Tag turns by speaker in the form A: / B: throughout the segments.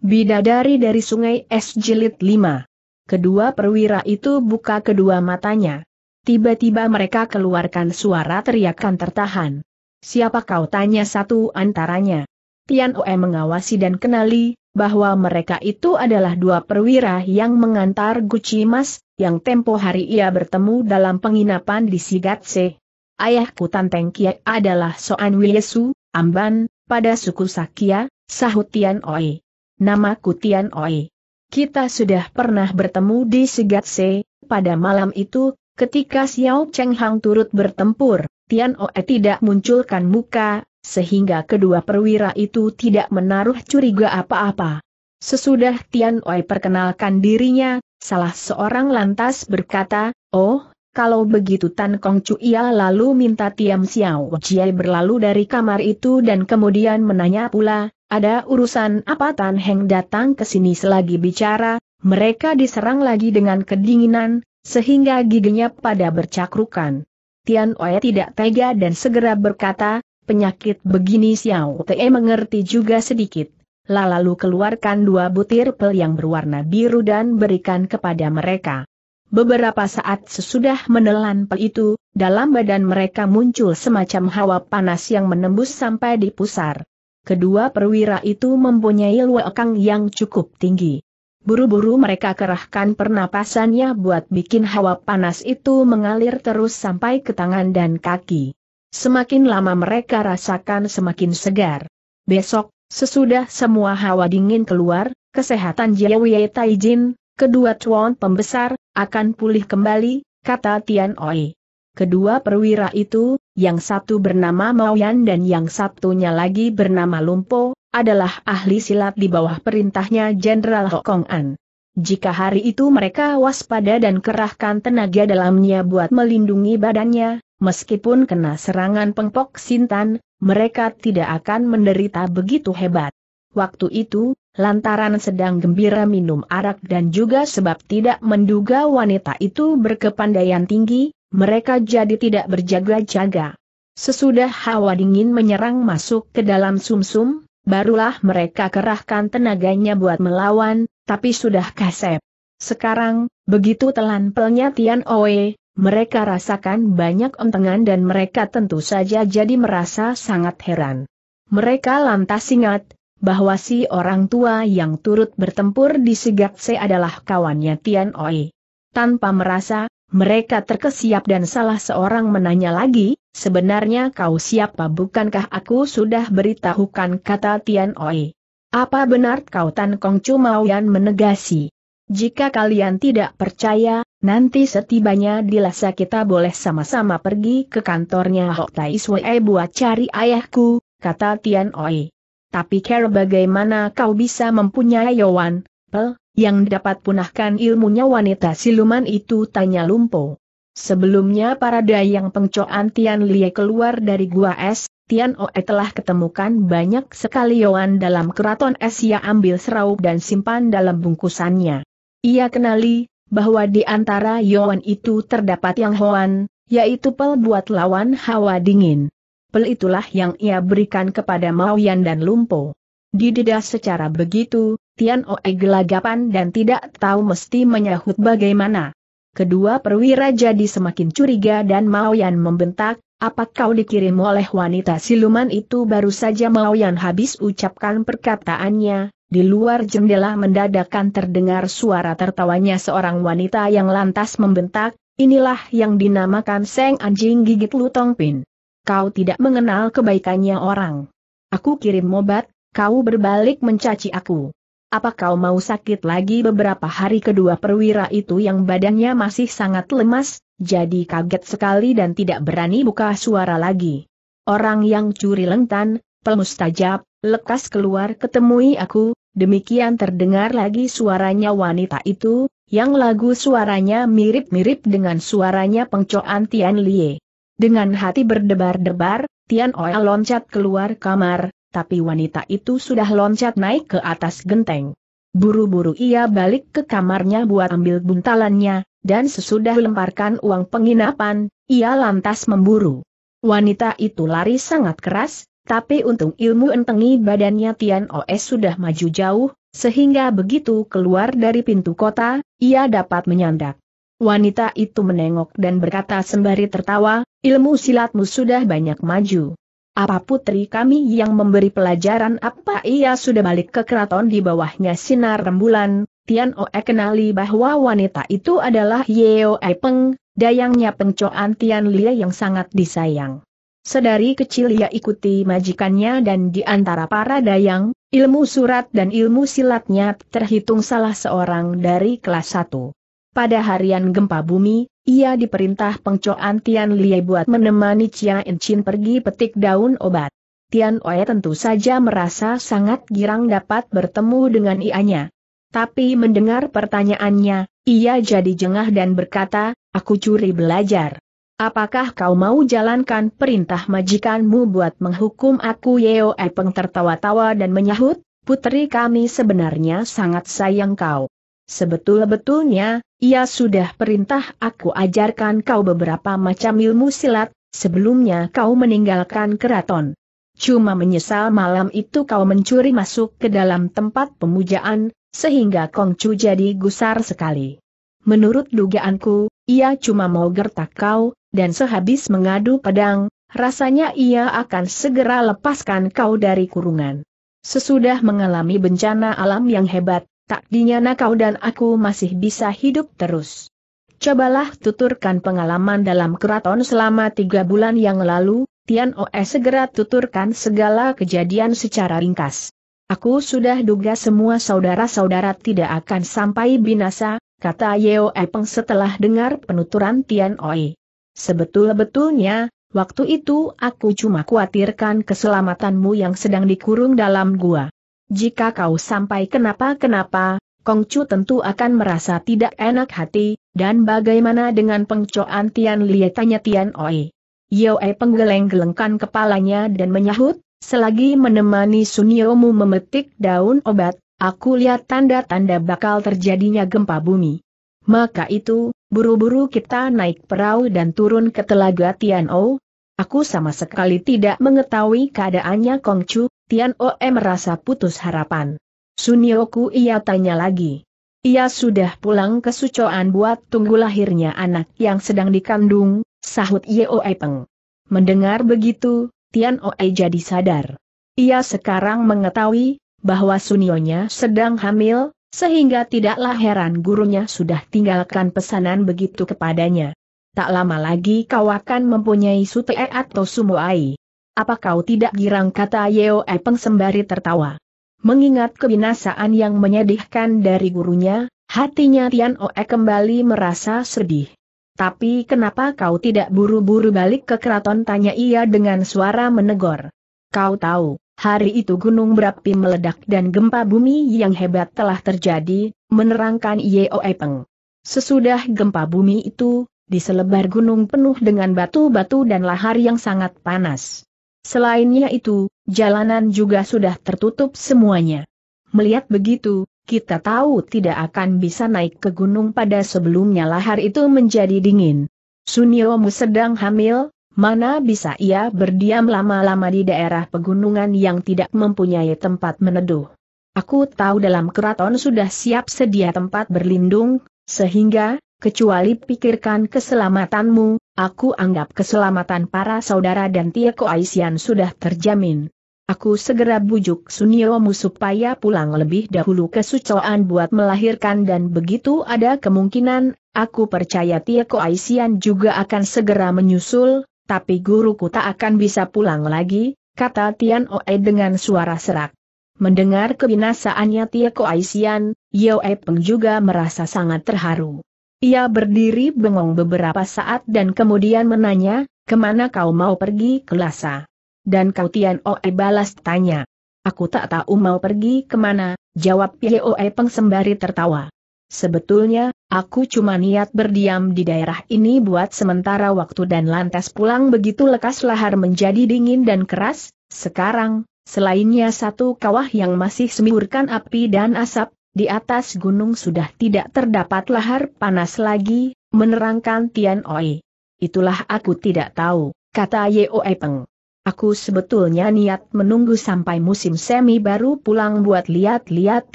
A: Bidadari dari Sungai Es Jilid 5. Kedua perwira itu buka kedua matanya. Tiba-tiba mereka keluarkan suara teriakan tertahan. Siapa kau tanya satu antaranya? Tian Oe mengawasi dan kenali, bahwa mereka itu adalah dua perwira yang mengantar Guci Mas, yang tempo hari ia bertemu dalam penginapan di Sigatse. Ayahku Tanteng Kia adalah Soan Wiesu, Amban, pada suku Sakya, sahut Tian Oi. Nama Tian Oi. Kita sudah pernah bertemu di Sigatse, pada malam itu, ketika Xiao Cheng Hang turut bertempur, Tian Oi tidak munculkan muka, sehingga kedua perwira itu tidak menaruh curiga apa-apa. Sesudah Tian Oi perkenalkan dirinya, salah seorang lantas berkata, Oh, kalau begitu Tan Kong Chu ia lalu minta Tiam Xiao Jie berlalu dari kamar itu dan kemudian menanya pula, ada urusan apa Tan Heng datang ke sini selagi bicara, mereka diserang lagi dengan kedinginan, sehingga giginya pada bercakrukan. Tian Oe tidak tega dan segera berkata, penyakit begini Xiao Te mengerti juga sedikit. Lalu keluarkan dua butir pel yang berwarna biru dan berikan kepada mereka. Beberapa saat sesudah menelan pel itu, dalam badan mereka muncul semacam hawa panas yang menembus sampai di pusar. Kedua perwira itu mempunyai luakang yang cukup tinggi. Buru-buru mereka kerahkan pernapasannya buat bikin hawa panas itu mengalir terus sampai ke tangan dan kaki. Semakin lama mereka rasakan semakin segar. Besok, sesudah semua hawa dingin keluar, kesehatan Jiewie Taijin, kedua tuan pembesar, akan pulih kembali, kata Tian Oi. Kedua perwira itu, yang satu bernama Maoyan dan yang satunya lagi bernama Lumpo, adalah ahli silat di bawah perintahnya Jenderal Hokong An. Jika hari itu mereka waspada dan kerahkan tenaga dalamnya buat melindungi badannya, meskipun kena serangan pengpok sintan, mereka tidak akan menderita begitu hebat. Waktu itu, lantaran sedang gembira minum arak dan juga sebab tidak menduga wanita itu berkepandaian tinggi, mereka jadi tidak berjaga-jaga. Sesudah hawa dingin menyerang masuk ke dalam sumsum, barulah mereka kerahkan tenaganya buat melawan, tapi sudah kasep. Sekarang, begitu telan pelnya Tian Oe, mereka rasakan banyak ontengan dan mereka tentu saja jadi merasa sangat heran. Mereka lantas ingat, bahwa si orang tua yang turut bertempur di Segatse adalah kawannya Tian Oi. Tanpa merasa, mereka terkesiap dan salah seorang menanya lagi, sebenarnya kau siapa bukankah aku sudah beritahukan kata Tian Oi. Apa benar kau Tan Kong Chu Maoyan menegasi? Jika kalian tidak percaya, nanti setibanya di Lhasa kita boleh sama-sama pergi ke kantornya Hok Tai Sue buat cari ayahku, kata Tian Oi. Tapi care bagaimana kau bisa mempunyai Yowan, Pel, yang dapat punahkan ilmunya wanita siluman itu tanya Lumpo. Sebelumnya para dayang pengcoan Tian Lie keluar dari gua es, Tian Oe telah ketemukan banyak sekali Yowan dalam keraton es ia ambil seraup dan simpan dalam bungkusannya. Ia kenali, bahwa di antara Yowan itu terdapat yang Hoan, yaitu pel buat lawan hawa dingin pel itulah yang ia berikan kepada Maoyan dan Lumpo. Didedah secara begitu, Tian Oe gelagapan dan tidak tahu mesti menyahut bagaimana. Kedua perwira jadi semakin curiga dan Maoyan membentak, apa kau dikirim oleh wanita siluman itu baru saja Maoyan habis ucapkan perkataannya, di luar jendela mendadakan terdengar suara tertawanya seorang wanita yang lantas membentak, inilah yang dinamakan Seng Anjing Gigit Lutong Pin kau tidak mengenal kebaikannya orang. Aku kirim obat, kau berbalik mencaci aku. Apa kau mau sakit lagi beberapa hari kedua perwira itu yang badannya masih sangat lemas, jadi kaget sekali dan tidak berani buka suara lagi. Orang yang curi lentan, pelmustajab, lekas keluar ketemui aku, demikian terdengar lagi suaranya wanita itu, yang lagu suaranya mirip-mirip dengan suaranya pengcoan Tian Lie. Dengan hati berdebar-debar, Tian Oi loncat keluar kamar, tapi wanita itu sudah loncat naik ke atas genteng. Buru-buru ia balik ke kamarnya buat ambil buntalannya, dan sesudah lemparkan uang penginapan, ia lantas memburu. Wanita itu lari sangat keras, tapi untung ilmu entengi badannya Tian Oe sudah maju jauh, sehingga begitu keluar dari pintu kota, ia dapat menyandak. Wanita itu menengok dan berkata sembari tertawa, ilmu silatmu sudah banyak maju. Apa putri kami yang memberi pelajaran apa ia sudah balik ke keraton di bawahnya sinar rembulan, Tian Oe kenali bahwa wanita itu adalah Yeo Ai Peng, dayangnya pencoan Tian Lia yang sangat disayang. Sedari kecil ia ikuti majikannya dan di antara para dayang, ilmu surat dan ilmu silatnya terhitung salah seorang dari kelas satu. Pada harian gempa bumi, ia diperintah pengcoan Tian Lie buat menemani Chia Chin pergi petik daun obat. Tian Oe tentu saja merasa sangat girang dapat bertemu dengan ianya. Tapi mendengar pertanyaannya, ia jadi jengah dan berkata, aku curi belajar. Apakah kau mau jalankan perintah majikanmu buat menghukum aku Yeo Epeng tertawa-tawa dan menyahut, putri kami sebenarnya sangat sayang kau. Sebetul-betulnya, ia sudah perintah aku ajarkan kau beberapa macam ilmu silat, sebelumnya kau meninggalkan keraton. Cuma menyesal malam itu kau mencuri masuk ke dalam tempat pemujaan, sehingga Kongcu jadi gusar sekali. Menurut dugaanku, ia cuma mau gertak kau, dan sehabis mengadu pedang, rasanya ia akan segera lepaskan kau dari kurungan. Sesudah mengalami bencana alam yang hebat, tak dinyana kau dan aku masih bisa hidup terus. Cobalah tuturkan pengalaman dalam keraton selama tiga bulan yang lalu, Tian Oe segera tuturkan segala kejadian secara ringkas. Aku sudah duga semua saudara-saudara tidak akan sampai binasa, kata Yeo Epeng setelah dengar penuturan Tian Oe. Sebetul-betulnya, waktu itu aku cuma khawatirkan keselamatanmu yang sedang dikurung dalam gua. Jika kau sampai kenapa-kenapa, Kongcu tentu akan merasa tidak enak hati, dan bagaimana dengan pengcoan Tian Lie tanya Tian Oi. Yeo E penggeleng-gelengkan kepalanya dan menyahut, selagi menemani Sunyomu memetik daun obat, aku lihat tanda-tanda bakal terjadinya gempa bumi. Maka itu, buru-buru kita naik perahu dan turun ke telaga Tian O. Aku sama sekali tidak mengetahui keadaannya Kongcu, Tian Oe merasa putus harapan. Sunyoku ia tanya lagi. Ia sudah pulang ke Sucoan buat tunggu lahirnya anak yang sedang dikandung, sahut Oe Peng. Mendengar begitu, Tian Oe jadi sadar. Ia sekarang mengetahui, bahwa Sunyonya sedang hamil, sehingga tidaklah heran gurunya sudah tinggalkan pesanan begitu kepadanya. Tak lama lagi kau akan mempunyai sute atau sumuai. Apa kau tidak girang kata Yeo Epeng sembari tertawa. Mengingat kebinasaan yang menyedihkan dari gurunya, hatinya Tian Oe kembali merasa sedih. Tapi kenapa kau tidak buru-buru balik ke keraton tanya ia dengan suara menegor. Kau tahu, hari itu gunung berapi meledak dan gempa bumi yang hebat telah terjadi, menerangkan Yeo Epeng. Sesudah gempa bumi itu, di selebar gunung penuh dengan batu-batu dan lahar yang sangat panas. Selainnya itu, jalanan juga sudah tertutup semuanya. Melihat begitu, kita tahu tidak akan bisa naik ke gunung pada sebelumnya lahar itu menjadi dingin. Sunyomu sedang hamil, mana bisa ia berdiam lama-lama di daerah pegunungan yang tidak mempunyai tempat meneduh. Aku tahu dalam keraton sudah siap sedia tempat berlindung, sehingga, kecuali pikirkan keselamatanmu, aku anggap keselamatan para saudara dan Tieko Aisian sudah terjamin. Aku segera bujuk Sunyomu supaya pulang lebih dahulu ke Sucoan buat melahirkan dan begitu ada kemungkinan, aku percaya Tieko Aisian juga akan segera menyusul, tapi guruku tak akan bisa pulang lagi, kata Tian Oe dengan suara serak. Mendengar kebinasaannya Tieko Aisian, Yeo Peng juga merasa sangat terharu. Ia berdiri bengong beberapa saat dan kemudian menanya, ke mana kau mau pergi ke Lhasa? Dan kau Tian Oe balas tanya. Aku tak tahu mau pergi ke mana, jawab Oe Peng sembari tertawa. Sebetulnya, aku cuma niat berdiam di daerah ini buat sementara waktu dan lantas pulang begitu lekas lahar menjadi dingin dan keras, sekarang, selainnya satu kawah yang masih semburkan api dan asap, di atas gunung sudah tidak terdapat lahar panas lagi, menerangkan Tian Oi. Itulah aku tidak tahu, kata Yeo Peng. Aku sebetulnya niat menunggu sampai musim semi baru pulang buat lihat-lihat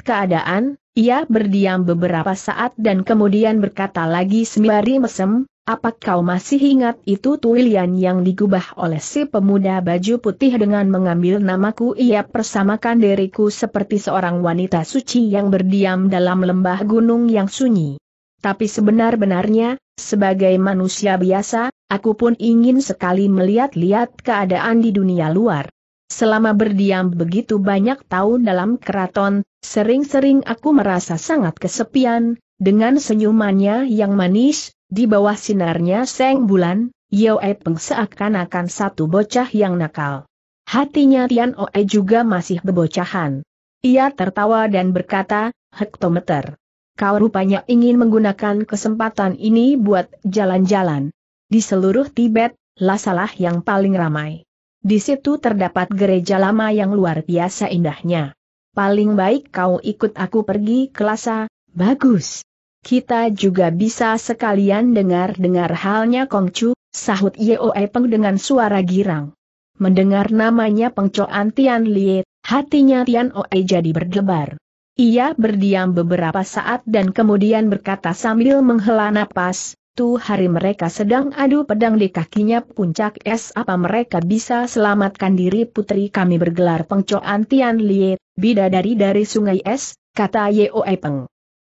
A: keadaan, ia berdiam beberapa saat dan kemudian berkata lagi sembari mesem, apa kau masih ingat itu tuilian yang digubah oleh si pemuda baju putih dengan mengambil namaku ia persamakan diriku seperti seorang wanita suci yang berdiam dalam lembah gunung yang sunyi. Tapi sebenar-benarnya, sebagai manusia biasa, aku pun ingin sekali melihat-lihat keadaan di dunia luar. Selama berdiam begitu banyak tahun dalam keraton, sering-sering aku merasa sangat kesepian, dengan senyumannya yang manis, di bawah sinarnya seng bulan, Yeo Peng seakan-akan satu bocah yang nakal. Hatinya Tian Oe juga masih bebocahan. Ia tertawa dan berkata, hektometer. Kau rupanya ingin menggunakan kesempatan ini buat jalan-jalan. Di seluruh Tibet, Lasalah yang paling ramai. Di situ terdapat gereja lama yang luar biasa indahnya. Paling baik kau ikut aku pergi ke Lasa, bagus. Kita juga bisa sekalian dengar-dengar halnya Kongcu, sahut Yeoe Peng dengan suara girang. Mendengar namanya Pengcoan Tian Liet, hatinya Tian Oe jadi berdebar. Ia berdiam beberapa saat dan kemudian berkata sambil menghela napas, tuh hari mereka sedang adu pedang di kakinya puncak es apa mereka bisa selamatkan diri putri kami bergelar pengcoan Tian Liet, bidadari dari sungai es, kata Yeo Peng.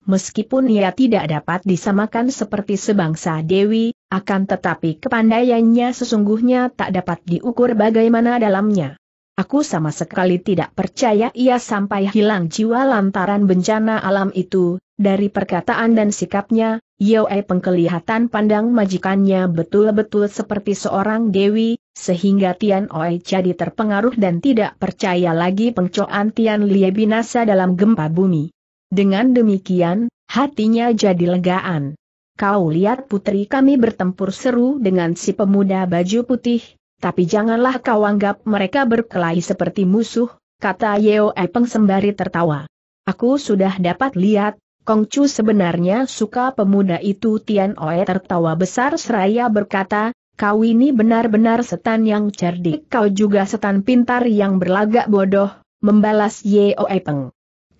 A: Meskipun ia tidak dapat disamakan seperti sebangsa Dewi, akan tetapi kepandaiannya sesungguhnya tak dapat diukur bagaimana dalamnya. Aku sama sekali tidak percaya ia sampai hilang jiwa lantaran bencana alam itu, dari perkataan dan sikapnya, Yoe pengkelihatan pandang majikannya betul-betul seperti seorang dewi, sehingga Tian Oi jadi terpengaruh dan tidak percaya lagi pengcoan Tian Lie binasa dalam gempa bumi. Dengan demikian, hatinya jadi legaan. Kau lihat putri kami bertempur seru dengan si pemuda baju putih, tapi janganlah kau anggap mereka berkelahi seperti musuh, kata Yeo Epeng sembari tertawa. Aku sudah dapat lihat, Kongcu sebenarnya suka pemuda itu Tian Oe tertawa besar seraya berkata, kau ini benar-benar setan yang cerdik kau juga setan pintar yang berlagak bodoh, membalas Yeo Epeng.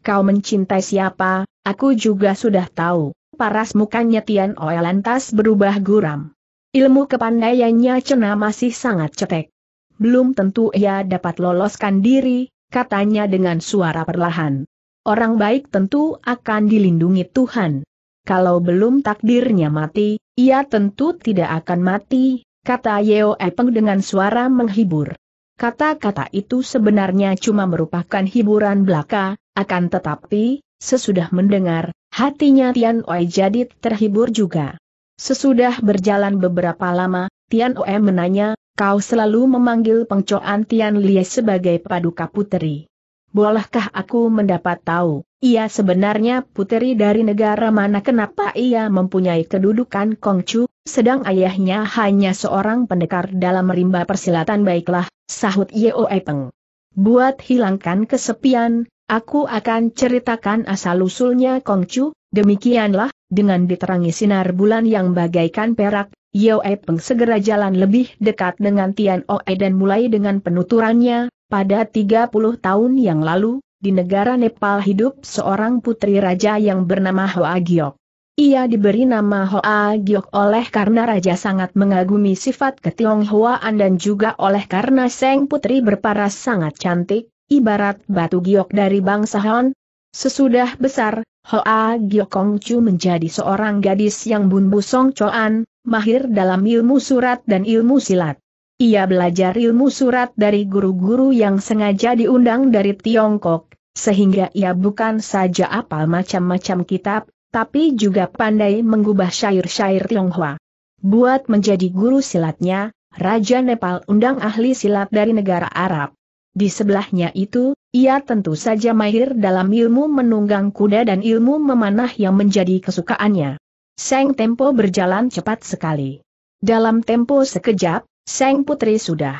A: Kau mencintai siapa, aku juga sudah tahu, paras mukanya Tian Oe lantas berubah guram. Ilmu kepandaiannya Cena masih sangat cetek. Belum tentu ia dapat loloskan diri, katanya dengan suara perlahan. Orang baik tentu akan dilindungi Tuhan. Kalau belum takdirnya mati, ia tentu tidak akan mati, kata Yeo Epeng dengan suara menghibur. Kata-kata itu sebenarnya cuma merupakan hiburan belaka, akan tetapi, sesudah mendengar, hatinya Tian Oi jadi terhibur juga. Sesudah berjalan beberapa lama, Tian Oe menanya, kau selalu memanggil pengcoan Tian Lie sebagai paduka puteri. Bolehkah aku mendapat tahu, ia sebenarnya puteri dari negara mana kenapa ia mempunyai kedudukan Kongcu, sedang ayahnya hanya seorang pendekar dalam rimba persilatan baiklah, sahut Yeo Epeng. Buat hilangkan kesepian, aku akan ceritakan asal-usulnya Kongcu, demikianlah, dengan diterangi sinar bulan yang bagaikan perak, Yeo Peng segera jalan lebih dekat dengan Tian Oe dan mulai dengan penuturannya, pada 30 tahun yang lalu, di negara Nepal hidup seorang putri raja yang bernama Hoa Giok. Ia diberi nama Hoa Giok oleh karena raja sangat mengagumi sifat ketionghoaan dan juga oleh karena Seng putri berparas sangat cantik, ibarat batu giok dari bangsa Han. Sesudah besar, Hoa Giokong Chu menjadi seorang gadis yang bumbu song coan, mahir dalam ilmu surat dan ilmu silat. Ia belajar ilmu surat dari guru-guru yang sengaja diundang dari Tiongkok, sehingga ia bukan saja apal macam-macam kitab, tapi juga pandai mengubah syair-syair Tionghoa. Buat menjadi guru silatnya, Raja Nepal undang ahli silat dari negara Arab. Di sebelahnya itu, ia tentu saja mahir dalam ilmu menunggang kuda dan ilmu memanah yang menjadi kesukaannya. Seng Tempo berjalan cepat sekali. Dalam tempo sekejap, Seng Putri sudah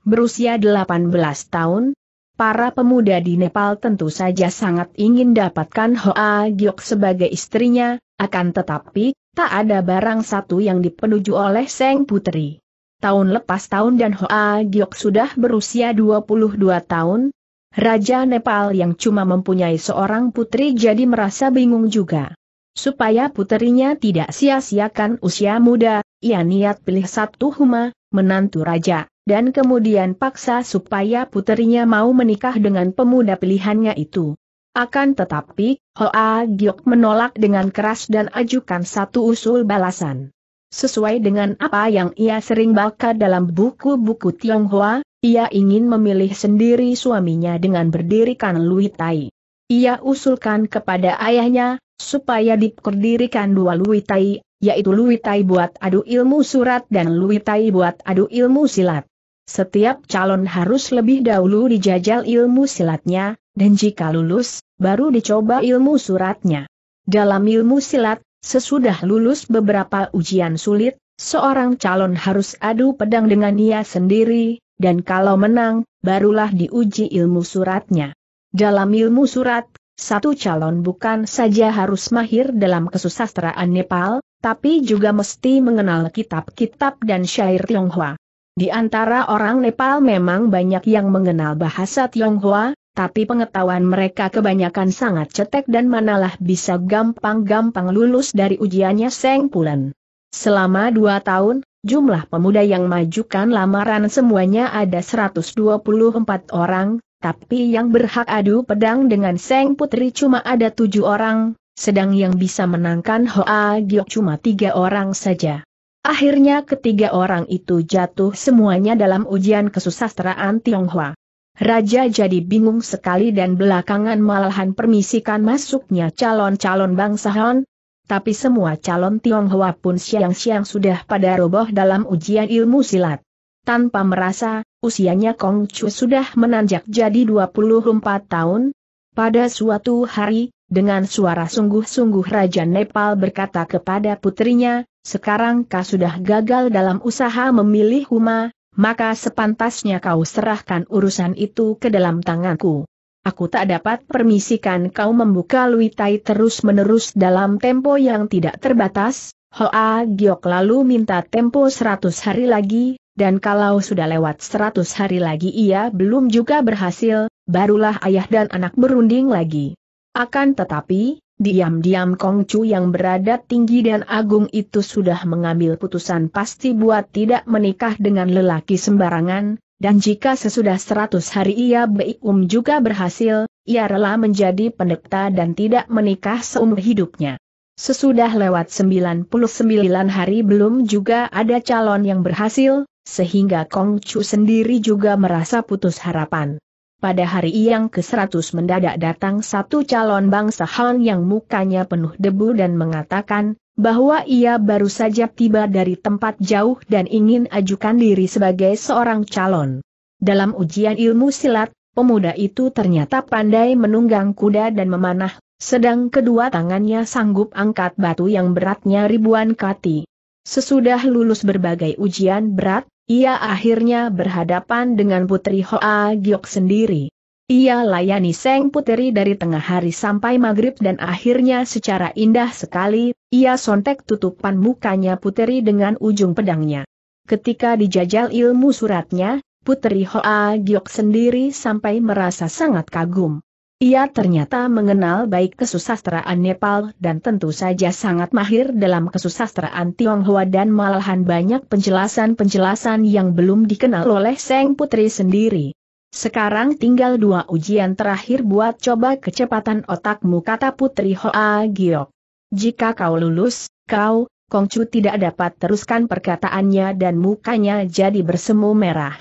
A: berusia 18 tahun. Para pemuda di Nepal tentu saja sangat ingin dapatkan Hoa Giok sebagai istrinya, akan tetapi, tak ada barang satu yang dipenuju oleh Seng Putri. Tahun lepas tahun dan Hoa Giok sudah berusia 22 tahun. Raja Nepal yang cuma mempunyai seorang putri jadi merasa bingung juga. Supaya puterinya tidak sia-siakan usia muda, ia niat pilih satu huma, menantu raja, dan kemudian paksa supaya puterinya mau menikah dengan pemuda pilihannya itu. Akan tetapi, Hoa Giok menolak dengan keras dan ajukan satu usul balasan. Sesuai dengan apa yang ia sering baca dalam buku-buku Tionghoa, ia ingin memilih sendiri suaminya dengan berdirikan Lui Tai. Ia usulkan kepada ayahnya, supaya diperdirikan dua Lui Tai, yaitu Lui Tai buat adu ilmu surat dan Lui Tai buat adu ilmu silat. Setiap calon harus lebih dahulu dijajal ilmu silatnya, dan jika lulus, baru dicoba ilmu suratnya. Dalam ilmu silat, Sesudah lulus beberapa ujian sulit, seorang calon harus adu pedang dengan ia sendiri, dan kalau menang, barulah diuji ilmu suratnya. Dalam ilmu surat, satu calon bukan saja harus mahir dalam kesusastraan Nepal, tapi juga mesti mengenal kitab-kitab dan syair Tionghoa. Di antara orang Nepal memang banyak yang mengenal bahasa Tionghoa, tapi pengetahuan mereka kebanyakan sangat cetek dan manalah bisa gampang-gampang lulus dari ujiannya Seng Pulen. Selama dua tahun, jumlah pemuda yang majukan lamaran semuanya ada 124 orang, tapi yang berhak adu pedang dengan Seng Putri cuma ada tujuh orang, sedang yang bisa menangkan Hoa Giok cuma tiga orang saja. Akhirnya ketiga orang itu jatuh semuanya dalam ujian kesusastraan Tionghoa. Raja jadi bingung sekali dan belakangan malahan permisikan masuknya calon-calon bangsawan, tapi semua calon Tionghoa pun siang-siang sudah pada roboh dalam ujian ilmu silat. Tanpa merasa, usianya Kong Chu sudah menanjak jadi 24 tahun. Pada suatu hari, dengan suara sungguh-sungguh Raja Nepal berkata kepada putrinya, sekarang kau sudah gagal dalam usaha memilih Huma, maka sepantasnya kau serahkan urusan itu ke dalam tanganku. Aku tak dapat permisikan kau membuka luitai terus-menerus dalam tempo yang tidak terbatas, Hoa Giok lalu minta tempo seratus hari lagi, dan kalau sudah lewat seratus hari lagi ia belum juga berhasil, barulah ayah dan anak berunding lagi. Akan tetapi, Diam-diam Kong Chu yang berada tinggi dan agung itu sudah mengambil putusan pasti buat tidak menikah dengan lelaki sembarangan, dan jika sesudah seratus hari ia Beium juga berhasil, ia rela menjadi pendekta dan tidak menikah seumur hidupnya. Sesudah lewat 99 hari belum juga ada calon yang berhasil, sehingga Kong Chu sendiri juga merasa putus harapan. Pada hari yang ke-100 mendadak datang satu calon bangsa Han yang mukanya penuh debu dan mengatakan, bahwa ia baru saja tiba dari tempat jauh dan ingin ajukan diri sebagai seorang calon. Dalam ujian ilmu silat, pemuda itu ternyata pandai menunggang kuda dan memanah, sedang kedua tangannya sanggup angkat batu yang beratnya ribuan kati. Sesudah lulus berbagai ujian berat, ia akhirnya berhadapan dengan Putri Hoa Giok sendiri. Ia layani Seng Putri dari tengah hari sampai maghrib dan akhirnya secara indah sekali, ia sontek tutupan mukanya Putri dengan ujung pedangnya. Ketika dijajal ilmu suratnya, Putri Hoa Giok sendiri sampai merasa sangat kagum. Ia ternyata mengenal baik kesusastraan Nepal dan tentu saja sangat mahir dalam kesusastraan Tionghoa dan malahan banyak penjelasan-penjelasan yang belum dikenal oleh Seng Putri sendiri. Sekarang tinggal dua ujian terakhir buat coba kecepatan otakmu kata Putri Hoa Giok. Jika kau lulus, kau, Kongcu tidak dapat teruskan perkataannya dan mukanya jadi bersemu merah.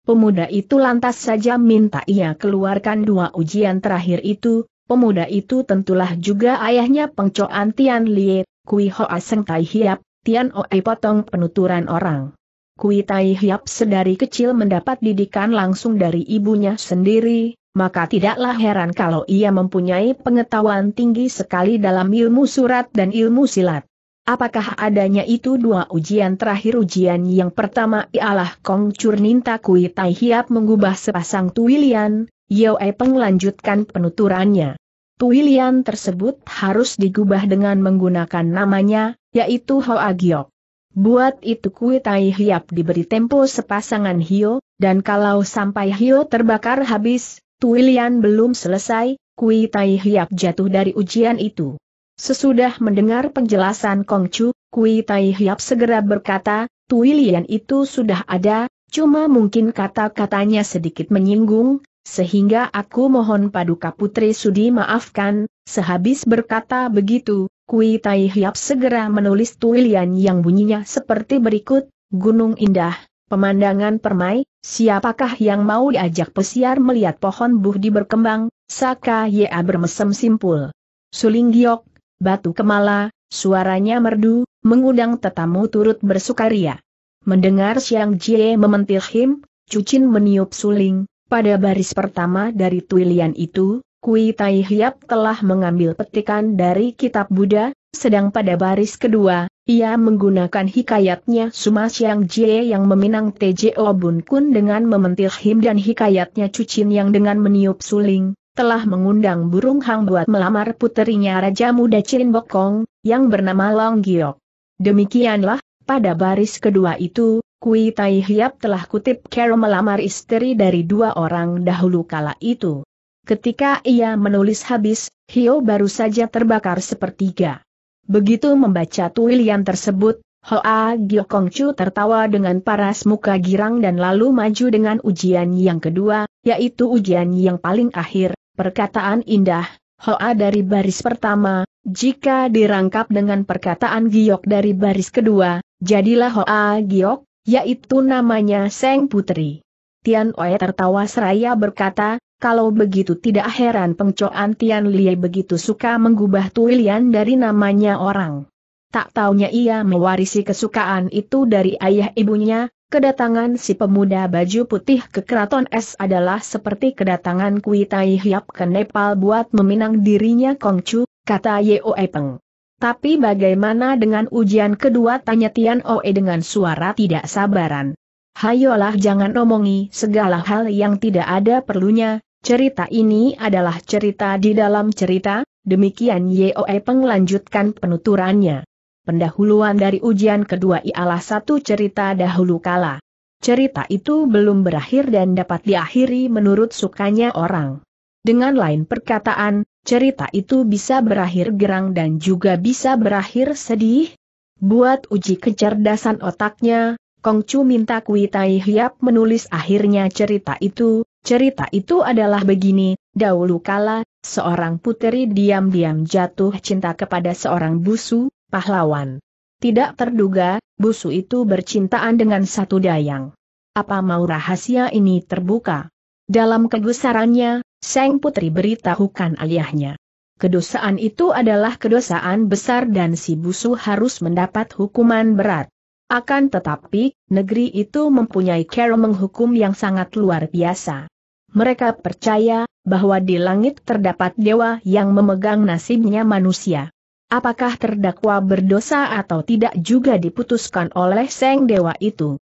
A: Pemuda itu lantas saja minta ia keluarkan dua ujian terakhir itu, pemuda itu tentulah juga ayahnya pengcoan Tian Lie, Kui Hoa Seng Tai Hiap, Tian Oe potong penuturan orang. Kui Tai Hiap sedari kecil mendapat didikan langsung dari ibunya sendiri, maka tidaklah heran kalau ia mempunyai pengetahuan tinggi sekali dalam ilmu surat dan ilmu silat. Apakah adanya itu dua ujian terakhir ujian yang pertama ialah Kong Chur Ninta Kui Tai Hiap mengubah sepasang tuilian, Yeo Epeng lanjutkan penuturannya. Tuilian tersebut harus digubah dengan menggunakan namanya, yaitu Hoa Giok. Buat itu Kui Tai Hiap diberi tempo sepasangan hio, dan kalau sampai hio terbakar habis, Tuilian belum selesai, Kui Tai Hiap jatuh dari ujian itu. Sesudah mendengar penjelasan Kongcu, Kui Tai Hiap segera berkata, Tuilian itu sudah ada, cuma mungkin kata-katanya sedikit menyinggung, sehingga aku mohon Paduka Putri Sudi maafkan, sehabis berkata begitu, Kui Tai Hiap segera menulis tulisan yang bunyinya seperti berikut, Gunung Indah, pemandangan permai, siapakah yang mau diajak pesiar melihat pohon buhdi berkembang, Saka Ya bermesem simpul. Suling giok, batu kemala, suaranya merdu, mengundang tetamu turut bersukaria. Mendengar Siang Jie mementil him, Cucin meniup suling, pada baris pertama dari tulian itu, Kui Tai Hiap telah mengambil petikan dari kitab Buddha, sedang pada baris kedua, ia menggunakan hikayatnya Suma Siang Jie yang meminang TJO Bun Kun dengan mementil him dan hikayatnya Cucin yang dengan meniup suling, telah mengundang burung hang buat melamar puterinya Raja Muda Chin Bokong, yang bernama Long Giok. Demikianlah, pada baris kedua itu, Kui Tai Hiap telah kutip Carol melamar istri dari dua orang dahulu kala itu. Ketika ia menulis habis, Hio baru saja terbakar sepertiga. Begitu membaca tulisan tersebut, Hoa Giokongcu tertawa dengan paras muka girang dan lalu maju dengan ujian yang kedua, yaitu ujian yang paling akhir, perkataan indah, Hoa dari baris pertama, jika dirangkap dengan perkataan Giok dari baris kedua, jadilah Hoa Giok, yaitu namanya Seng Putri. Tian Oe tertawa seraya berkata, kalau begitu tidak heran Pengcoan Tian Lie begitu suka menggubah tulian dari namanya orang. Tak taunya ia mewarisi kesukaan itu dari ayah ibunya, kedatangan si pemuda baju putih ke keraton es adalah seperti kedatangan Kui Tai Hiap ke Nepal buat meminang dirinya Kongcu, kata Yeo Peng. Tapi bagaimana dengan ujian kedua tanya Tian Oe dengan suara tidak sabaran. Hayolah jangan omongi segala hal yang tidak ada perlunya, Cerita ini adalah cerita di dalam cerita, demikian Yoe Peng lanjutkan penuturannya. Pendahuluan dari ujian kedua ialah satu cerita dahulu kala. Cerita itu belum berakhir dan dapat diakhiri menurut sukanya orang. Dengan lain perkataan, cerita itu bisa berakhir gerang dan juga bisa berakhir sedih. Buat uji kecerdasan otaknya, Kongcu minta Kui Tai Hiap menulis akhirnya cerita itu, cerita itu adalah begini, dahulu kala, seorang puteri diam-diam jatuh cinta kepada seorang busu, pahlawan. Tidak terduga, busu itu bercintaan dengan satu dayang. Apa mau rahasia ini terbuka? Dalam kegusarannya, Sang Putri beritahukan ayahnya. Kedosaan itu adalah kedosaan besar dan si busu harus mendapat hukuman berat. Akan tetapi, negeri itu mempunyai cara menghukum yang sangat luar biasa. Mereka percaya, bahwa di langit terdapat dewa yang memegang nasibnya manusia. Apakah terdakwa berdosa atau tidak juga diputuskan oleh Seng Dewa itu?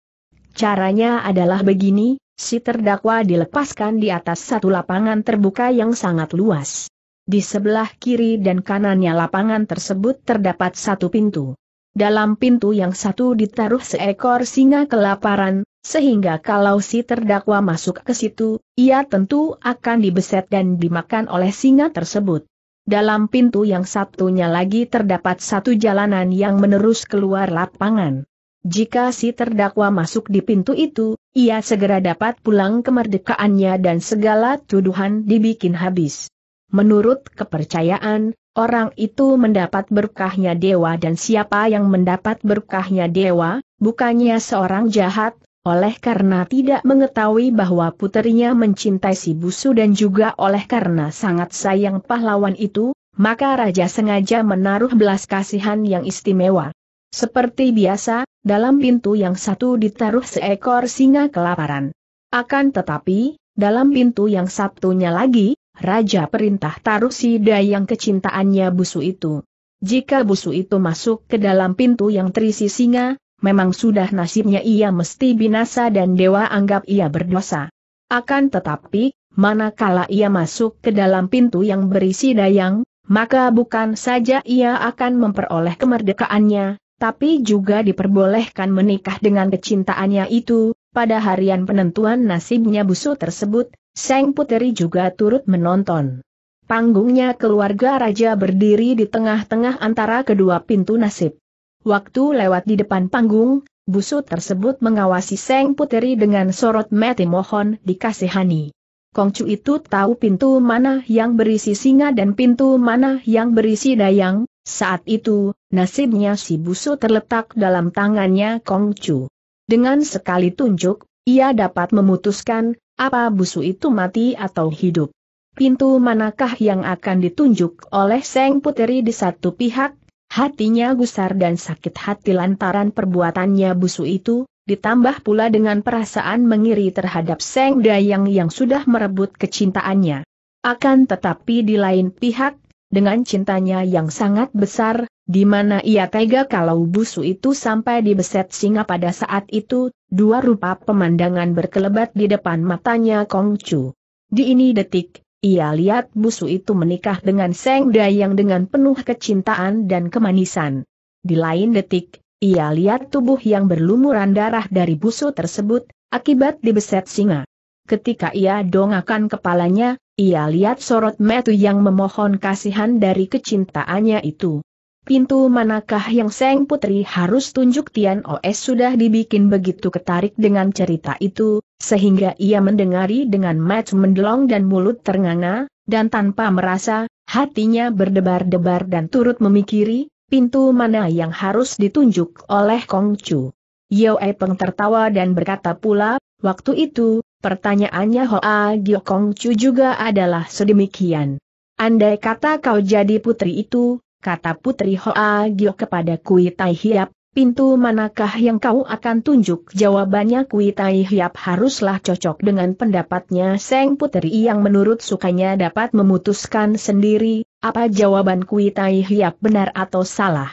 A: Caranya adalah begini, si terdakwa dilepaskan di atas satu lapangan terbuka yang sangat luas. Di sebelah kiri dan kanannya lapangan tersebut terdapat satu pintu. Dalam pintu yang satu ditaruh seekor singa kelaparan, sehingga kalau si terdakwa masuk ke situ, ia tentu akan dibeset dan dimakan oleh singa tersebut. Dalam pintu yang satunya lagi terdapat satu jalanan yang menerus keluar lapangan. Jika si terdakwa masuk di pintu itu, ia segera dapat pulang kemerdekaannya dan segala tuduhan dibikin habis. Menurut kepercayaan, orang itu mendapat berkahnya dewa dan siapa yang mendapat berkahnya dewa, bukannya seorang jahat, oleh karena tidak mengetahui bahwa puterinya mencintai si busu dan juga oleh karena sangat sayang pahlawan itu, maka raja sengaja menaruh belas kasihan yang istimewa. Seperti biasa, dalam pintu yang satu ditaruh seekor singa kelaparan. Akan tetapi, dalam pintu yang satunya lagi, Raja perintah taruh si dayang kecintaannya busu itu. Jika busu itu masuk ke dalam pintu yang terisi singa, memang sudah nasibnya ia mesti binasa dan dewa anggap ia berdosa. Akan tetapi, manakala ia masuk ke dalam pintu yang berisi dayang, maka bukan saja ia akan memperoleh kemerdekaannya, tapi juga diperbolehkan menikah dengan kecintaannya itu, pada harian penentuan nasibnya busu tersebut, Sang Puteri juga turut menonton. Panggungnya keluarga raja berdiri di tengah-tengah antara kedua pintu nasib. Waktu lewat di depan panggung, busu tersebut mengawasi Sang Puteri dengan sorot mati mohon dikasihani. Kongcu itu tahu pintu mana yang berisi singa dan pintu mana yang berisi dayang, saat itu, nasibnya si busu terletak dalam tangannya Kongcu. Dengan sekali tunjuk, ia dapat memutuskan, apa busu itu mati atau hidup. Pintu manakah yang akan ditunjuk oleh Seng Puteri di satu pihak, hatinya gusar dan sakit hati lantaran perbuatannya busu itu, ditambah pula dengan perasaan mengiri terhadap Seng Dayang yang sudah merebut kecintaannya. Akan tetapi di lain pihak, dengan cintanya yang sangat besar, di mana ia tega kalau busu itu sampai dibeset singa pada saat itu, dua rupa pemandangan berkelebat di depan matanya Kongcu. Di ini detik, ia lihat busu itu menikah dengan Seng Dayang dengan penuh kecintaan dan kemanisan. Di lain detik, ia lihat tubuh yang berlumuran darah dari busu tersebut, akibat dibeset singa. Ketika ia dongakan kepalanya, ia lihat sorot metu yang memohon kasihan dari kecintaannya itu. Pintu manakah yang Seng Putri harus tunjuk Tian OS sudah dibikin begitu ketarik dengan cerita itu, sehingga ia mendengari dengan mata mendelong dan mulut ternganga, dan tanpa merasa, hatinya berdebar-debar dan turut memikiri, pintu mana yang harus ditunjuk oleh Kong Chu. Yeo Peng tertawa dan berkata pula, waktu itu, pertanyaannya Hoa Gio Kong Chu juga adalah sedemikian. Andai kata kau jadi putri itu, kata putri Hoa Gio kepada Kui Tai Hiap, pintu manakah yang kau akan tunjuk? Jawabannya Kui Tai Hiap haruslah cocok dengan pendapatnya Seng Putri yang menurut sukanya dapat memutuskan sendiri, apa jawaban Kui Tai Hiap benar atau salah?